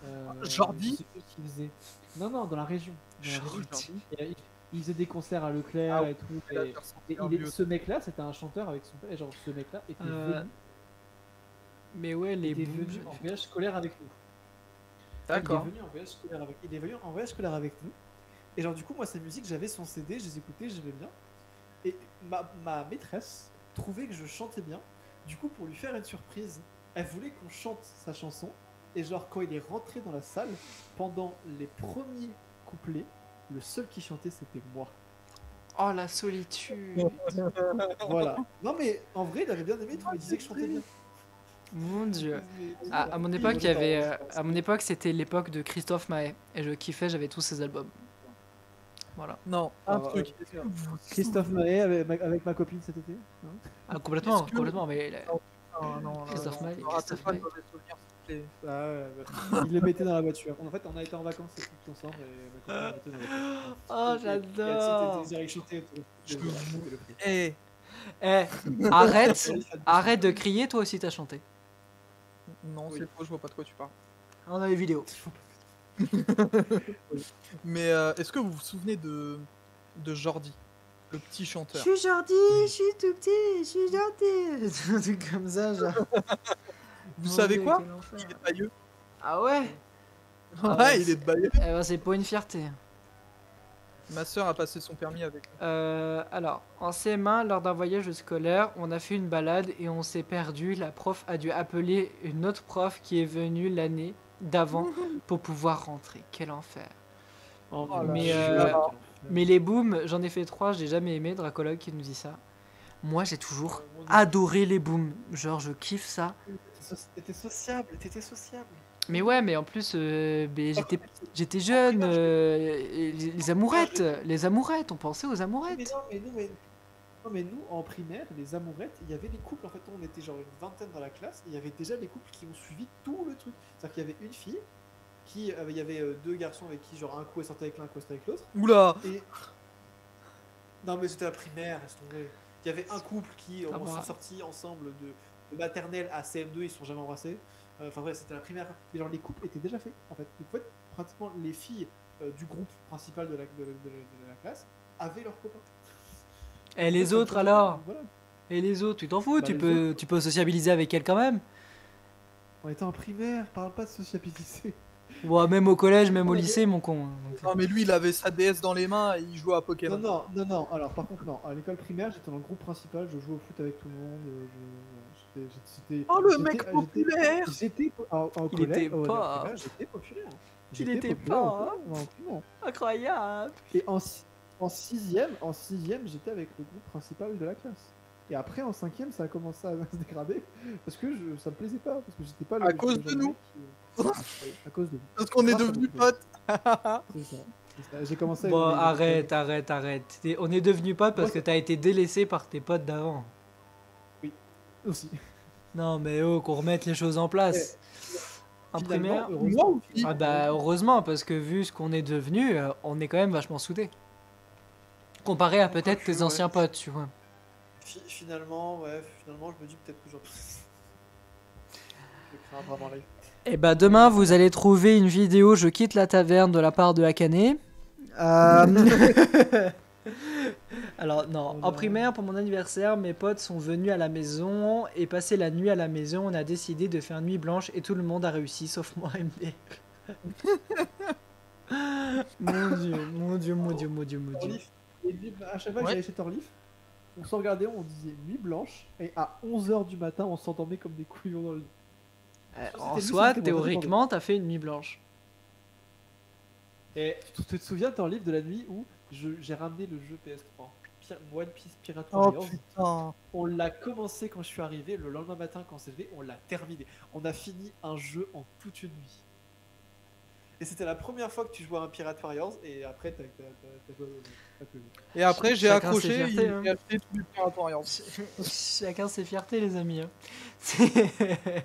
Euh, Jordi je sais plus ce qu'il faisait. Non, non, dans la région. Dans la région. Jordi. Et, euh, il, il faisait des concerts à Leclerc Ah et tout. Et là, il est- ce mec-là, c'était un chanteur avec son père. Et genre, ce mec-là était Euh, venu, Mais ouais, les était booms. venu en voyage scolaire avec nous. D'accord. Il est venu en voyage scolaire avec, il est venu en voyage scolaire avec nous. Et genre, du coup, moi, ces musiques, j'avais son CD, je les écoutais, j'aimais bien. Et ma, ma maîtresse trouvait que je chantais bien. Du coup, pour lui faire une surprise, elle voulait qu'on chante sa chanson. Et genre, quand il est rentré dans la salle, pendant les premiers couplets, le seul qui chantait, c'était moi. Oh la solitude. <laughs> Voilà. non, mais en vrai, il avait bien aimé, il me disait que je chantais bien. Mon dieu. À, à mon époque, il y avait, euh, à mon époque, c'était l'époque de Christophe Maé et je kiffais, j'avais tous ses albums. Voilà. Non, un Ah, truc. euh, Est-ce que vous Christophe Maé avec ma, avec ma copine cet été non Ah, complètement, que- complètement. Mais Ah, non, Christophe non, Maé, Christophe Maé. Ah ouais, bah, il le mettait dans la voiture. En fait, on a été en vacances tous ensemble et ma dans la voiture. Oh, j'adore. Je prix. Eh, Eh, arrête, arrête de crier, toi aussi t'as chanté. non, Oui. c'est faux, je vois pas de quoi tu parles. On a les vidéos. <laughs> Mais euh, est-ce que vous vous souvenez de, de Jordi, le petit chanteur? Suis Jordi, je suis tout petit, je suis Jordi. <laughs> Un truc comme ça, genre. <laughs> Vous savez quoi. Il est bailleux. Ah ouais Ah Ouais, il est de Bayeux. Eh ben, c'est pour une fierté. Ma soeur a passé son permis avec. Euh, alors, en CM1, lors d'un voyage scolaire, on a fait une balade et on s'est perdu. La prof a dû appeler une autre prof qui est venue l'année d'avant <laughs> pour pouvoir rentrer. Quel enfer. Oh, là Mais, euh, Mais les booms, j'en ai fait trois, j'ai jamais aimé. Dracologue qui nous dit ça. Moi, j'ai toujours adoré les booms. Genre, je kiffe ça. T'étais sociable, t'étais sociable. Mais ouais, mais en plus, euh, j'étais, jeune. euh, les, les amourettes, les amourettes, on pensait aux Mais amourettes. non, mais nous, mais... non, mais nous, en primaire, les amourettes, il y avait des couples. En fait, on était genre une vingtaine dans la classe. Et il y avait déjà des couples qui ont suivi tout le truc. C'est-à-dire qu'il y avait une fille, qui, euh, il y avait deux garçons avec qui, genre, un coup elle sortait avec l'un, un coup elle sortait avec l'autre. Oula Et. Non, mais c'était la primaire. Il y avait un couple qui Ah bah. sont sortis ensemble de, de maternelle à CM2, ils sont jamais embrassés. Euh, Enfin, ouais, c'était la primaire. Genre, les couples étaient déjà faits, en fait. Donc, en fait, pratiquement, les filles euh, du groupe principal de la, de, de- de- de la classe avaient leurs copains. Et les autres alors? Voilà. Et les autres, tu t'en fous Bah, tu, peux, tu peux sociabiliser avec elle quand même On était en primaire, parle pas de sociabiliser. Ouais, même au collège, même au lycée, mon con. Non, mais lui, il avait sa DS dans les mains et il jouait à Pokémon. non, non, non. Alors, par contre, non. À l'école primaire, j'étais dans le groupe principal, je jouais au foot avec tout le monde. euh, je- j'étais- Oh, le mec populaire J'étais en, en Il collège, était pas. J'étais populaire. Il J'étais était pas. primaire. Incroyable Et en, en sixième, en sixième, j'étais avec le groupe principal de la classe. Et après, en cinquième, ça a commencé à <laughs> se dégrader parce que je, ça me plaisait pas, parce que j'étais pas le. À cause de mec nous. qui- Oui, <laughs> À cause de nous. Parce qu'on est devenus potes. J'ai commencé. Bon, arrête, arrête, arrête. On est devenus potes parce que t'as été délaissé par tes potes d'avant. Aussi. Non, mais oh, qu'on remette les choses en place. En primaire heureusement. Ah bah heureusement, parce que vu ce qu'on est devenu, euh, on est quand même vachement soudés. Comparé à peut-être tes ouais. anciens potes, tu vois. Fi- Finalement, ouais, finalement, je me dis peut-être que j'en. <laughs> je crains vraiment live. Et bah demain, vous allez trouver une vidéo Je quitte la taverne de la part de Akane. Euh, <laughs> <laughs> Alors non, en primaire, pour mon anniversaire, mes potes sont venus à la maison et passer la nuit à la maison, on a décidé de faire nuit blanche et tout le monde a réussi, sauf moi MD. <laughs> mon dieu, mon dieu, mon dieu, mon dieu, mon dieu. Et à chaque fois que Ouais. j'allais chez Torlif, on se regardait, on disait nuit blanche, et à 11h du matin, on s'endormait comme des couillons dans le lit. Euh, En soi, théoriquement, t'as fait une nuit blanche. Et tu te, souviens, Torlif, de la nuit où j'ai ramené le jeu PS3 Pir- One Piece Pirate Oh Warriors. putain. On l'a commencé quand je suis arrivé, le lendemain matin quand c'est levé, on l'a terminé. On a fini un jeu en toute une nuit. Et c'était la première fois que tu jouais à un Pirate Warriors, et après, t'as. joué Et après, j'ai accroché et fiertés, hein. j'ai acheté tous les Pirate Warriors. Chacun ses fiertés, les amis. hein. <laughs>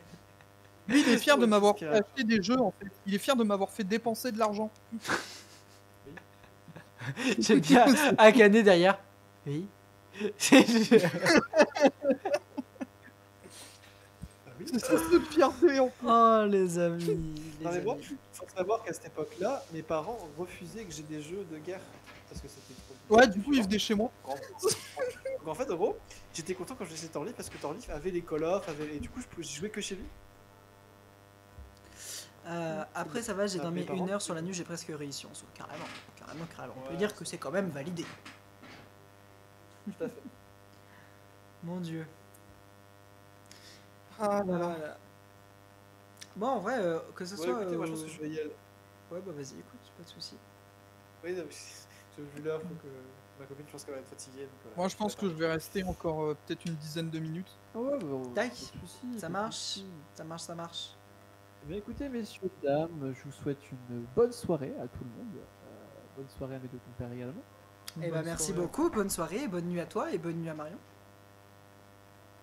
Lui, il est fier de m'avoir acheter des jeux en fait. Il est fier de m'avoir fait dépenser de l'argent. <laughs> J'aime bien <laughs> Akane derrière. Oui. Ah C'est fierté en oh, les amis. les Non, mais moi, amis. faut savoir qu'à cette époque-là, mes parents refusaient que j'ai des jeux de guerre. Parce que c'était trop. Ouais, du coup, il venait chez moi. Donc en fait, en gros, j'étais content quand je laissais Torlif parce que Torlif avait les avait... et du coup, je jouer que chez lui. Euh, après, ça va, j'ai dormi une heure sur la nuit, j'ai presque réussi en soi. Carrément, On peut Ouais. dire que c'est quand même validé. Tout à fait. Mon dieu. Ah là là. Voilà. Bon, en vrai, euh, que ce Ouais, soit. écoutez, moi je euh, pense que je vais y aller. Ouais, bah vas-y, écoute, pas de soucis. Oui, non, mais j'ai vu l'heure, faut que ma copine, je pense qu'elle va être fatiguée. donc voilà. Moi, je pense que je vais rester encore euh, peut-être une dizaine de minutes. Ah ouais, bah, Tac. soucis, Ça marche. soucis. Ça marche, ça marche. Eh bien, écoutez, messieurs, dames, je vous souhaite une bonne soirée à tout le monde. Euh, bonne soirée à mes deux compères également. Et bah merci soirée. beaucoup, bonne soirée, bonne nuit à toi et bonne nuit à Marion.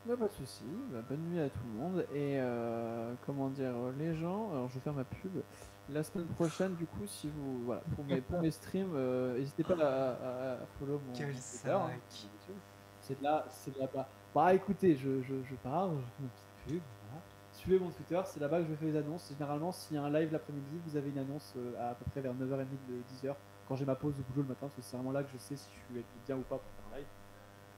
Bah, pas de soucis, bah, bonne nuit à tout le monde. Et euh, comment dire, euh, les gens, alors je vais faire ma pub. La semaine prochaine, du coup, si vous. Voilà, pour mes, pour mes streams, euh, n'hésitez pas à, à, à follow mon. Quel hein. C'est de là, c'est de là-bas. Bah écoutez, je, je, je pars, je fais ma petite pub. voilà. Suivez mon Twitter, c'est là-bas que je fais les annonces. Généralement, s'il y a un live l'après-midi, vous avez une annonce euh, à, à peu près vers 9h30 de 10h, quand j'ai ma pause de boulot le matin, parce que c'est vraiment là que je sais si je suis bien ou pas pour faire un live.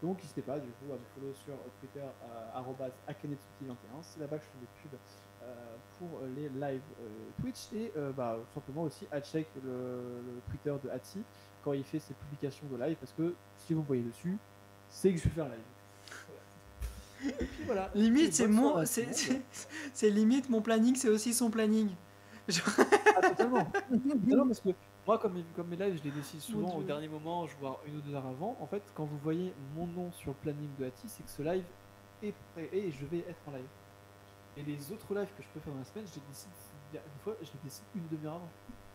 Donc n'hésitez pas du coup à me follow sur Twitter euh, arrobase akanetsuki21, c'est là-bas que je fais des pubs euh, pour les lives euh, Twitch et euh, bah, simplement aussi à check le, le Twitter de Hatsi quand il fait ses publications de live parce que si vous voyez dessus, c'est que je vais faire live. Et puis voilà. Limite, c'est mon, c'est, c'est, limite mon planning, c'est aussi son planning. Ah, totalement. non, parce que moi, comme, mes- comme mes lives, je les décide souvent au dernier moment, je vois une ou deux heures avant. En fait, quand vous voyez mon nom sur le planning de Hati, c'est que ce live est prêt et je vais être en live. Et les autres lives que je peux faire dans la semaine, je les décide, une fois, je les décide une demi-heure avant.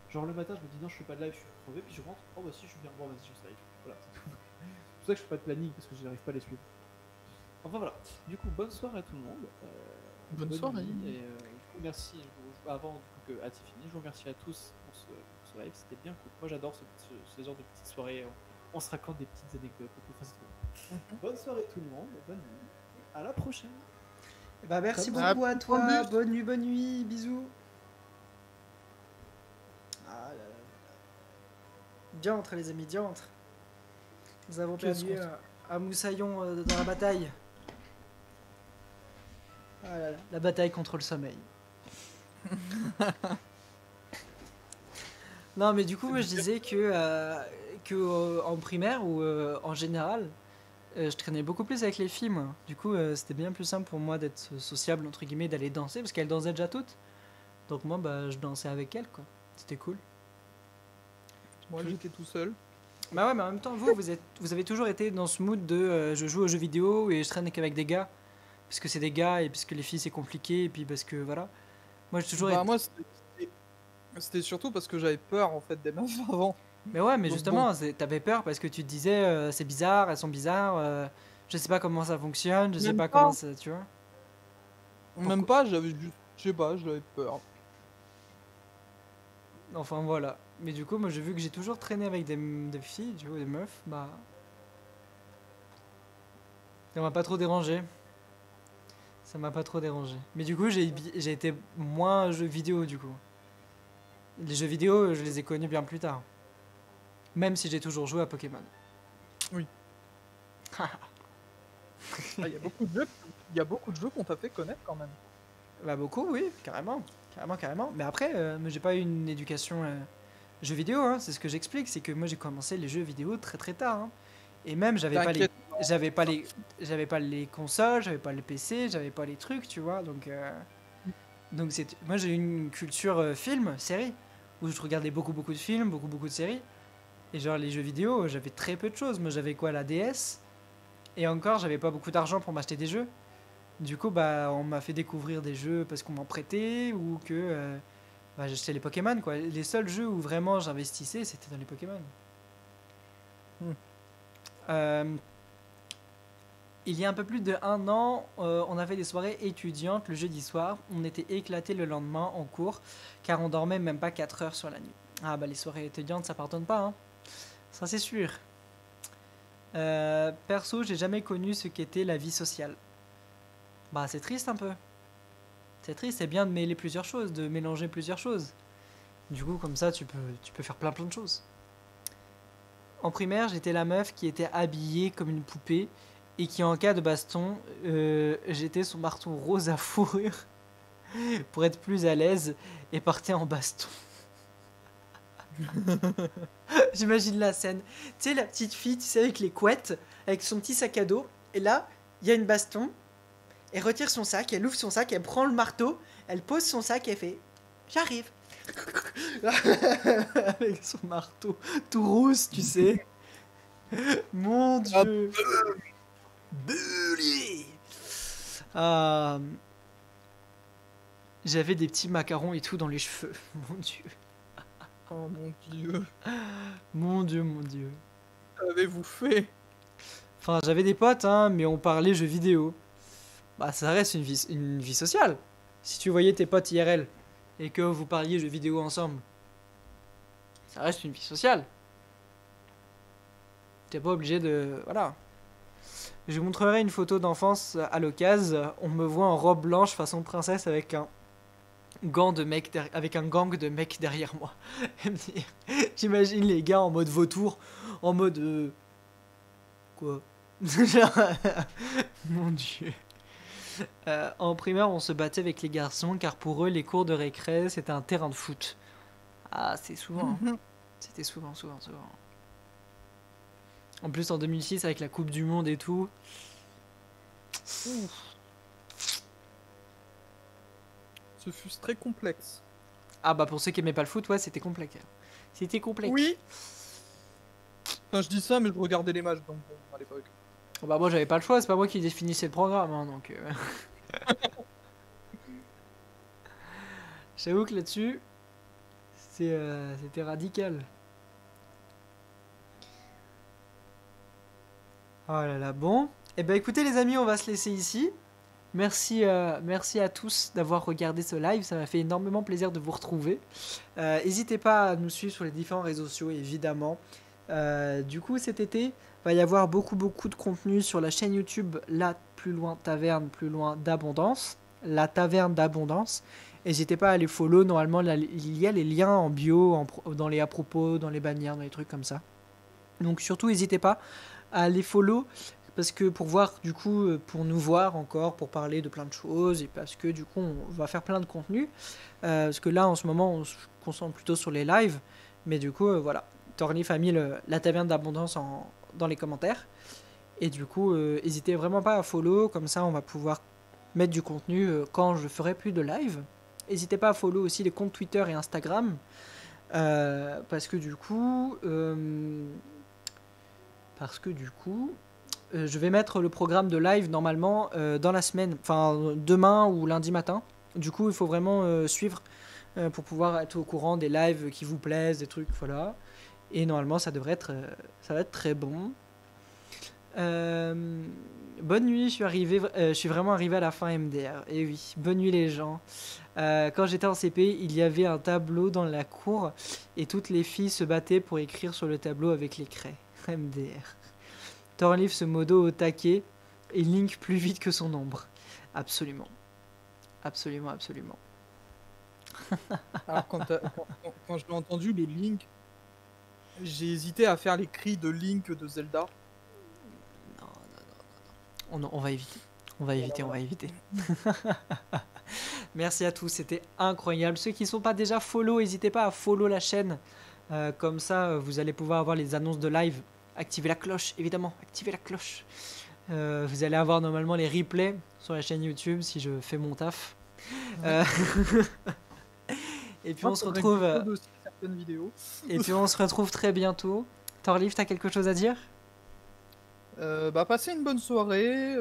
Genre le matin, je me dis non, je fais pas de live, je suis crevé, puis je rentre, oh bah si, je suis bien, bon, vas-y, je fais live. Voilà, c'est tout. C'est pour ça que je fais pas de planning, parce que je n'arrive pas à les suivre. Enfin voilà, du coup, bonne soirée à tout le monde. euh, Bonne soirée. nuit, Et euh, du coup, merci, vous- avant du coup, que Hati finisse, je vous remercie à tous pour ce, ce live, c'était bien cool. Moi j'adore ce, ce, ce genre de petites soirées, on, on se raconte des petites anecdotes et tout, enfin, c'est trop bien. Bonne soirée tout le monde, bonne nuit, et à la prochaine. Bah merci Comme beaucoup à à toi, bonne nuit, bonne nuit, bisous. Ah là là là. Diantre les amis, diantre. Nous avons perdu qu'on- euh, un moussaillon euh, dans la bataille. Ah là là, la bataille contre le sommeil. <laughs> non mais du coup moi je disais que, euh, que euh, en primaire ou euh, en général je traînais beaucoup plus avec les filles moi. Du coup c'était bien plus simple pour moi d'être sociable entre guillemets d'aller danser parce qu'elles dansaient déjà toutes. Donc moi bah je dansais avec elles quoi. C'était cool. Moi, j'étais tout seul. Bah ouais mais en même temps vous vous êtes vous avez toujours été dans ce mood de je joue aux jeux vidéo et je traîne qu'avec des gars parce que c'est des gars et parce que les filles c'est compliqué et puis parce que voilà. Moi j'ai toujours Bah, été moi, c'était- surtout parce que j'avais peur en fait des meufs <laughs> avant. Mais ouais, mais Donc justement, t'avais peur parce que tu te disais euh, c'est bizarre, elles sont bizarres, euh, je sais pas comment ça fonctionne, je sais pas, pas. comment ça, tu vois. Même pas, j'avais juste, je sais pas, j'avais peur. Enfin voilà. Mais du coup, moi j'ai vu que j'ai toujours traîné avec des, des filles, du coup, des meufs, bah. Ça m'a pas trop dérangé. Ça m'a pas trop dérangé. Mais du coup, j'ai bi- j'ai été moins jeux vidéo du coup. Les jeux vidéo, je les ai connus bien plus tard. Même si j'ai toujours joué à Pokémon. <laughs> Ah, Il y a beaucoup de jeux, il y a beaucoup de jeux qu'on t'a fait connaître quand même. Bah beaucoup, oui, carrément, carrément, carrément. Mais après, euh, j'ai pas eu une éducation euh, jeux vidéo, hein, c'est ce que j'explique, c'est que moi j'ai commencé les jeux vidéo très très tard. hein. Et même j'avais pas les, j'avais pas les, j'avais pas les consoles, j'avais pas le PC, j'avais pas les trucs, tu vois. Donc, euh, donc moi j'ai une culture euh, film, série, où je regardais beaucoup beaucoup de films, beaucoup beaucoup de séries. Et genre les jeux vidéo, j'avais très peu de choses. Moi j'avais quoi la DS, et encore j'avais pas beaucoup d'argent pour m'acheter des jeux. Du coup, bah, on m'a fait découvrir des jeux parce qu'on m'en prêtait ou que euh, bah, j'achetais les Pokémon. Quoi. Les seuls jeux où vraiment j'investissais, c'était dans les Pokémon. Hmm. Euh, il y a un peu plus de un an, euh, on a fait des soirées étudiantes le jeudi soir. On était éclatés le lendemain en cours car on dormait même pas 4 heures sur la nuit. Ah bah les soirées étudiantes, ça pardonne pas. Hein. Ça c'est sûr. Euh, perso, j'ai jamais connu ce qu'était la vie sociale. Bah c'est triste un peu. C'est triste, c'est bien de mêler plusieurs choses, de mélanger plusieurs choses. Du coup, comme ça, tu peux, tu peux faire plein plein de choses. En primaire, j'étais la meuf qui était habillée comme une poupée et qui, en cas de baston, euh, j'étais son marteau rose à fourrure <laughs> pour être plus à l'aise et partais en baston. <laughs> J'imagine la scène. Tu sais, la petite fille, tu sais, avec les couettes, avec son petit sac à dos, et là, il y a une baston, elle retire son sac, elle ouvre son sac, elle prend le marteau, elle pose son sac et fait J'arrive. <laughs> Avec son marteau tout rouge, tu sais. Mon Ah, dieu. Bully. Ah, J'avais des petits macarons et tout dans les cheveux. <laughs> Mon dieu. Oh mon dieu, Mon dieu, mon dieu. qu'avez-vous fait? Enfin, j'avais des potes, hein, mais on parlait jeux vidéo. Bah, ça reste une vie, une vie sociale. Si tu voyais tes potes IRL et que vous parliez jeux vidéo ensemble, ça reste une vie sociale. T'es pas obligé de. Voilà. Je vous montrerai une photo d'enfance à l'occasion. On me voit en robe blanche façon princesse avec un gant de mec der- avec un gang de mecs derrière moi. <laughs> J'imagine les gars en mode vautour, en mode euh, quoi? <laughs> Mon dieu. Euh, en primaire, on se battait avec les garçons car pour eux, les cours de récré, c'était un terrain de foot. Ah, c'est souvent. hein. C'était souvent, souvent, souvent. En plus, en 2006, avec la Coupe du Monde et tout. Ce fut très complexe. Ah, bah pour ceux qui aimaient pas le foot, ouais, c'était complexe. C'était complexe. Oui Enfin, je dis ça, mais je regardais les matchs, donc bon, à l'époque. Bah, moi, j'avais pas le choix, c'est pas moi qui définissais le programme, hein, donc. euh. <laughs> J'avoue que là-dessus, euh, c'était radical. Oh là là, bon. Eh ben écoutez les amis, on va se laisser ici. Merci, euh, merci à tous d'avoir regardé ce live, ça m'a fait énormément plaisir de vous retrouver. Euh, N'hésitez pas à nous suivre sur les différents réseaux sociaux, évidemment. Euh, du coup, cet été, va y avoir beaucoup, beaucoup de contenu sur la chaîne YouTube La Plus Loin Taverne, Plus Loin d'Abondance. La Taverne d'Abondance. N'hésitez pas à les follow. Normalement, il y a les liens en bio, dans les à propos, dans les bannières, dans les trucs comme ça. Donc, surtout, n'hésitez pas à les follow. Parce que pour voir, du coup, euh, pour nous voir encore, pour parler de plein de choses, et parce que du coup, on va faire plein de contenu. Euh, parce que là, en ce moment, on se concentre plutôt sur les lives. Mais du coup, euh, voilà. Tornif a mis le- la taverne d'abondance dans les commentaires. Et du coup, euh, n'hésitez vraiment pas à follow, comme ça on va pouvoir mettre du contenu quand je ferai plus de live. N'hésitez pas à follow aussi les comptes Twitter et Instagram. parce que du coup, parce que du coup, euh, je vais mettre le programme de live normalement euh, dans la semaine, enfin demain ou lundi matin. Du coup, il faut vraiment euh, suivre pour pouvoir être au courant des lives qui vous plaisent, des trucs, voilà. Et normalement, ça devrait être, ça va être très bon. Bonne nuit, je suis, arrivé, je suis vraiment arrivé à la fin MDR. Et oui, bonne nuit les gens. Quand j'étais en CP, il y avait un tableau dans la cour et toutes les filles se battaient pour écrire sur le tableau avec les craies. MDR. Thornleaf se modo au taquet et Link plus vite que son ombre. Absolument. Absolument, absolument. <laughs> Alors, quand, t'as- quand, je l'ai entendu, les Link, j'ai hésité à faire les cris de Link de Zelda. Non, non, non, non, non. On, on va éviter. On va éviter, on va éviter. <laughs> Merci à tous, c'était incroyable. Ceux qui ne sont pas déjà follow, n'hésitez pas à follow la chaîne. Euh, comme ça, euh, vous allez pouvoir avoir les annonces de live. Activez la cloche, évidemment, activez la cloche. Euh, vous allez avoir normalement les replays sur la chaîne YouTube si je fais mon taf. Euh, <laughs> Et puis on se retrouve. euh. Et puis on se retrouve très bientôt. Torlift, t'as quelque chose à dire? Euh, bah, passez une bonne soirée.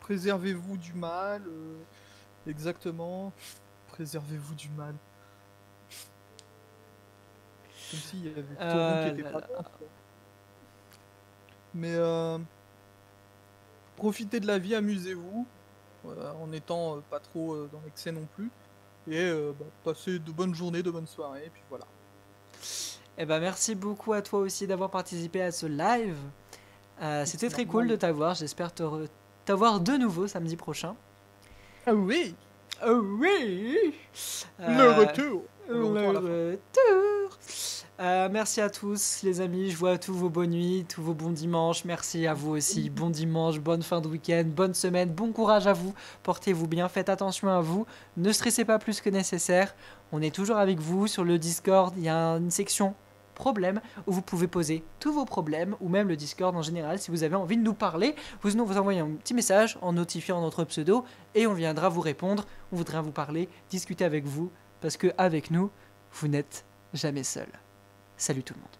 Préservez-vous du mal. exactement. Préservez-vous du mal. Comme s'il y avait Euh, qui était pas là. Mais euh, profitez de la vie, amusez-vous. en étant euh, pas trop euh, dans l'excès non plus. Et bah, passez de bonnes journées, de bonnes soirées. Et puis voilà. Eh ben merci beaucoup à toi aussi d'avoir participé à ce live. C'était très cool de t'avoir. J'espère t'avoir de nouveau samedi prochain. Ah oui Oh oui Le retour. Le retour. Euh, merci à tous les amis, je vois tous vos bonnes nuits, tous vos bons dimanches. Merci à vous aussi. Bon dimanche, bonne fin de week-end, bonne semaine, bon courage à vous. Portez-vous bien, faites attention à vous. Ne stressez pas plus que nécessaire. On est toujours avec vous sur le Discord. Il y a une section problèmes où vous pouvez poser tous vos problèmes ou même le Discord en général. Si vous avez envie de nous parler, vous nous vous envoyez un petit message en notifiant notre pseudo et on viendra vous répondre. On voudra vous parler, discuter avec vous parce que avec nous, vous n'êtes jamais seul. Salut tout le monde.